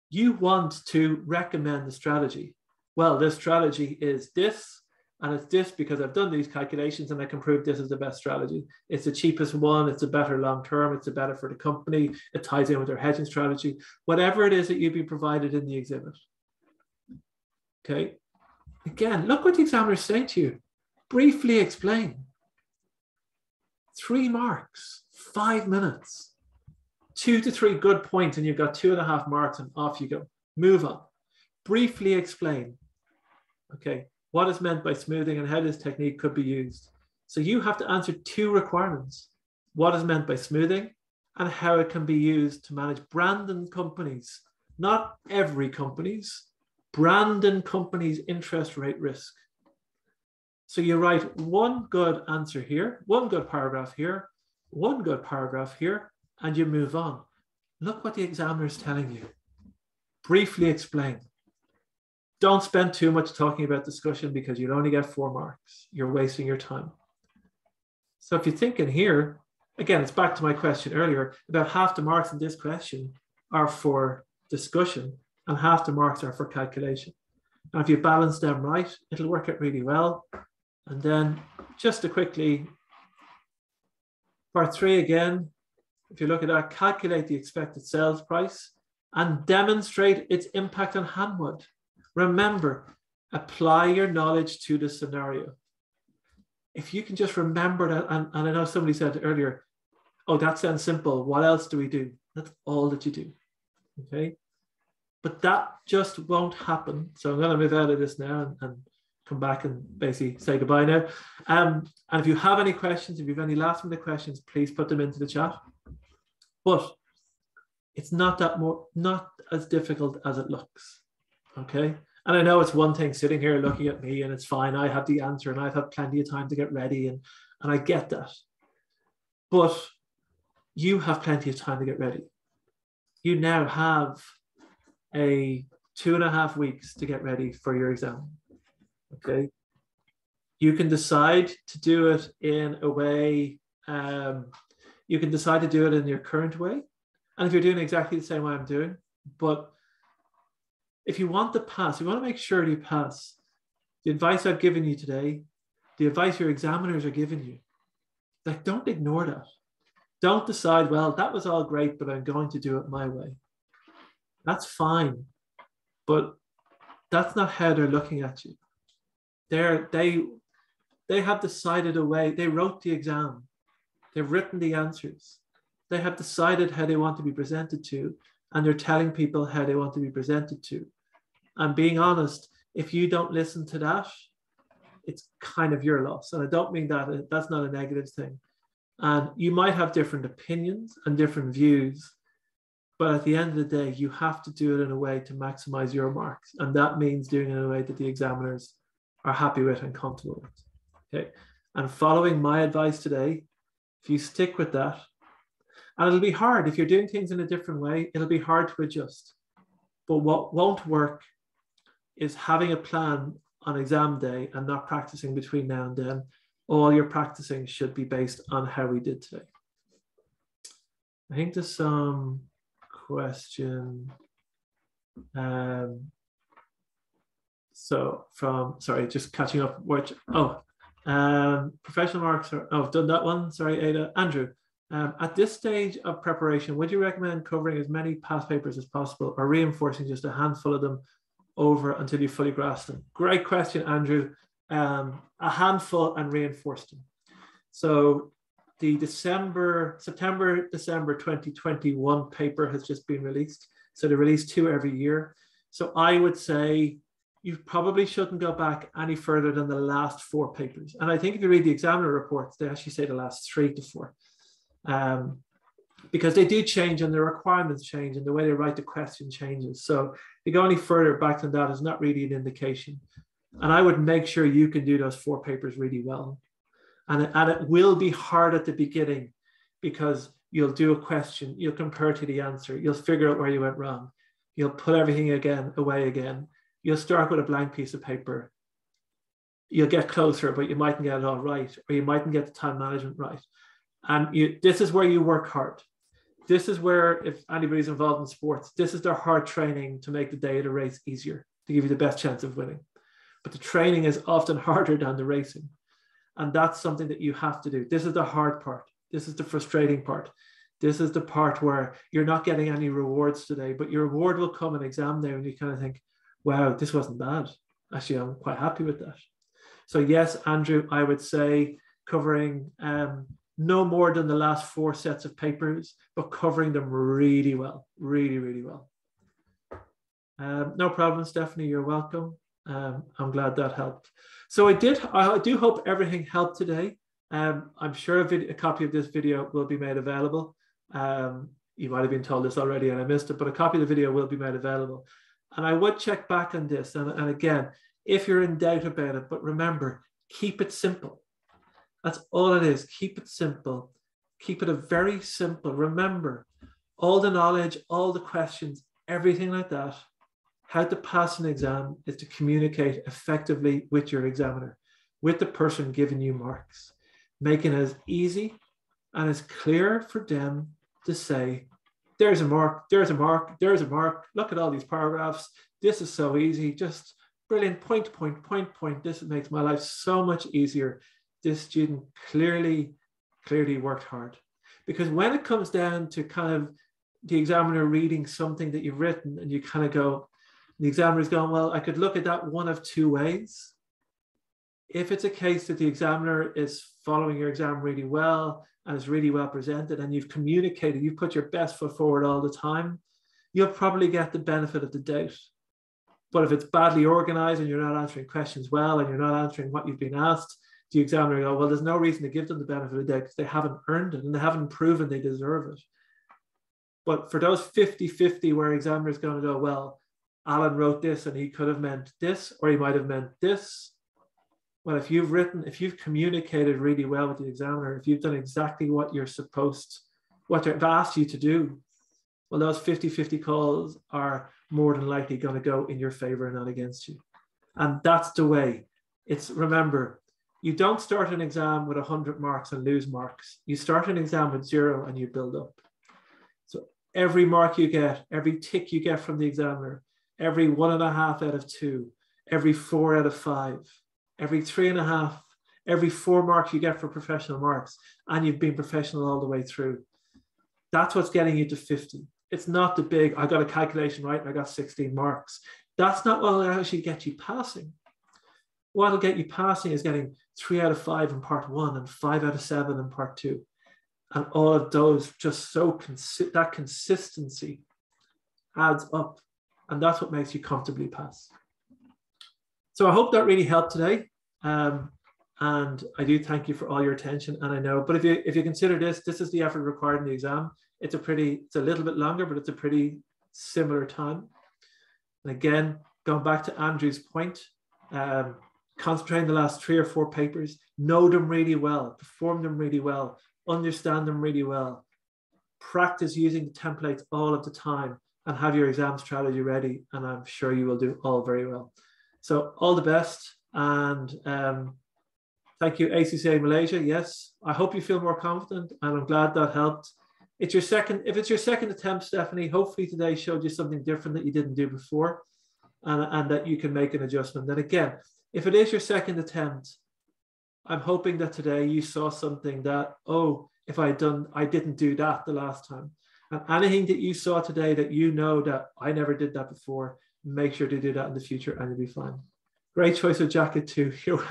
You want to recommend the strategy. Well, this strategy is this, and it's this because I've done these calculations and I can prove this is the best strategy. It's the cheapest one, it's a better long term, it's a better for the company, it ties in with their hedging strategy, whatever it is that you'd be provided in the exhibit. Okay. Again, look what the examiner is saying to you. Briefly explain. Three marks five minutes, two to three good points, and you've got two and a half marks, and off you go. Move on. Briefly explain, okay, what is meant by smoothing and how this technique could be used. So you have to answer two requirements what is meant by smoothing and how it can be used to manage brand and companies, not every company's, brand and companies' interest rate risk. So you write one good answer here, one good paragraph here, one good paragraph here, and you move on. Look what the examiner is telling you. Briefly explain. Don't spend too much talking about discussion because you'll only get four marks. You're wasting your time. So if you're thinking here, again, it's back to my question earlier, about half the marks in this question are for discussion and half the marks are for calculation. Now, if you balance them right, it'll work out really well. And then just to quickly Part three again, if you look at that, calculate the expected sales price and demonstrate its impact on Hanwood. Remember, apply your knowledge to the scenario. If you can just remember that, and, and I know somebody said earlier, oh, that sounds simple. What else do we do? That's all that you do. Okay. But that just won't happen. So I'm going to move out of this now and, and come back and basically say goodbye now. Um, and if you have any questions, if you have any last minute questions, please put them into the chat. But it's not that more not as difficult as it looks. Okay. And I know it's one thing sitting here looking at me and it's fine. I have the answer and I've had plenty of time to get ready and, and I get that. But you have plenty of time to get ready. You now have a two and a half weeks to get ready for your exam. Okay. You can decide to do it in a way, um, you can decide to do it in your current way. And if you're doing exactly the same way I'm doing, but if you want to pass, you want to make sure you pass. The advice I've given you today, the advice your examiners are giving you, like don't ignore that. Don't decide, well, that was all great, but I'm going to do it my way. That's fine. But that's not how they're looking at you. They're, they, they have decided a way, they wrote the exam, they've written the answers, they have decided how they want to be presented to, and they're telling people how they want to be presented to. And being honest, if you don't listen to that, it's kind of your loss. And I don't mean that, that's not a negative thing. And you might have different opinions and different views, but at the end of the day, you have to do it in a way to maximize your marks. And that means doing it in a way that the examiners are happy with and comfortable with. Okay. And following my advice today, if you stick with that, and it'll be hard if you're doing things in a different way, it'll be hard to adjust. But what won't work is having a plan on exam day and not practicing between now and then. All your practicing should be based on how we did today. I think there's some question. Um, so from sorry, just catching up. Which oh, um, professional marks are. Oh, I've done that one. Sorry, Ada. Andrew. Um, at this stage of preparation, would you recommend covering as many past papers as possible or reinforcing just a handful of them over until you fully grasp them? Great question, Andrew. Um, a handful and reinforce them. So the December, September, December 2021 paper has just been released. So they release two every year. So I would say you probably shouldn't go back any further than the last four papers. And I think if you read the examiner reports, they actually say the last three to four. Um, because they do change and the requirements change and the way they write the question changes. So you go any further back than that is not really an indication. And I would make sure you can do those four papers really well. And it, and it will be hard at the beginning because you'll do a question, you'll compare to the answer, you'll figure out where you went wrong, you'll put everything again away again. You'll start with a blank piece of paper. You'll get closer, but you mightn't get it all right, or you mightn't get the time management right. And you, this is where you work hard. This is where, if anybody's involved in sports, this is their hard training to make the day of the race easier, to give you the best chance of winning. But the training is often harder than the racing. And that's something that you have to do. This is the hard part. This is the frustrating part. This is the part where you're not getting any rewards today, but your reward will come in exam day and you kind of think, wow, this wasn't bad. Actually, I'm quite happy with that. So, yes, Andrew, I would say covering um, no more than the last four sets of papers, but covering them really well, really, really well. Um, no problem, Stephanie, you're welcome. Um, I'm glad that helped. So I did, I do hope everything helped today. Um, I'm sure a, video, a, copy of this video will be made available. Um, you might have been told this already and I missed it, but a copy of the video will be made available. And I would check back on this. And, and again, if you're in doubt about it, but remember, keep it simple. That's all it is. Keep it simple. Keep it a very simple. Remember, all the knowledge, all the questions, everything like that how to pass an exam is to communicate effectively with your examiner, with the person giving you marks, making it as easy and as clear for them to say, there's a mark, there's a mark, there's a mark. Look at all these paragraphs. This is so easy. Just brilliant. Point, point, point, point. This makes my life so much easier. This student clearly, clearly worked hard. Because when it comes down to kind of the examiner reading something that you've written and you kind of go, the examiner's going, well, I could look at that one of two ways. If it's a case that the examiner is following your exam really well and is really well presented and you've communicated, you've put your best foot forward all the time, you'll probably get the benefit of the doubt. But if it's badly organized and you're not answering questions well and you're not answering what you've been asked, the examiner go, well, there's no reason to give them the benefit of the doubt because they haven't earned it and they haven't proven they deserve it. But for those 50 50 where examiners going to go, well, Alan wrote this and he could have meant this, or he might have meant this. Well, if you've written, if you've communicated really well with the examiner, if you've done exactly what you're supposed, what they've asked you to do, well, those 50 50 calls are more than likely going to go in your favor and not against you. And that's the way. It's remember, you don't start an exam with 100 marks and lose marks. You start an exam with zero and you build up. So every mark you get, every tick you get from the examiner, every one and a half out of two, every four out of five, every three and a half, every four marks you get for professional marks, and you've been professional all the way through. That's what's getting you to 50. It's not the big, I got a calculation right I got 16 marks. That's not what will actually get you passing. What'll get you passing is getting three out of five in part one and five out of seven in part two. And all of those just so consi- that consistency adds up. And that's what makes you comfortably pass. So I hope that really helped today. Um, and I do thank you for all your attention. And I know, but if you if you consider this, this is the effort required in the exam. It's a pretty, it's a little bit longer, but it's a pretty similar time. And again, going back to Andrew's point, um, concentrate on the last three or four papers, know them really well, perform them really well, understand them really well, practice using the templates all of the time, and have your exam strategy ready. And I'm sure you will do all very well. So all the best. And um, thank you, ACCA Malaysia. Yes, I hope you feel more confident, and I'm glad that helped. It's your second, if it's your second attempt, Stephanie, hopefully today showed you something different that you didn't do before and, and that you can make an adjustment. Then again, if it is your second attempt, I'm hoping that today you saw something that, oh, if I done, I didn't do that the last time. And anything that you saw today that you know that I never did that before, make sure to do that in the future and you'll be fine. Great choice of jacket too. You're,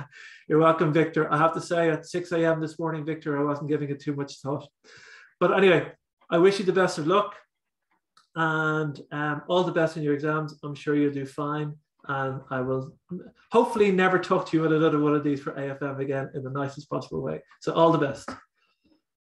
you're welcome, Victor. I have to say at 6 a.m. this morning, Victor, I wasn't giving it too much thought. But anyway, I wish you the best of luck and um, all the best in your exams. I'm sure you'll do fine. And I will hopefully never talk to you at another one of these for AFM again in the nicest possible way. So all the best.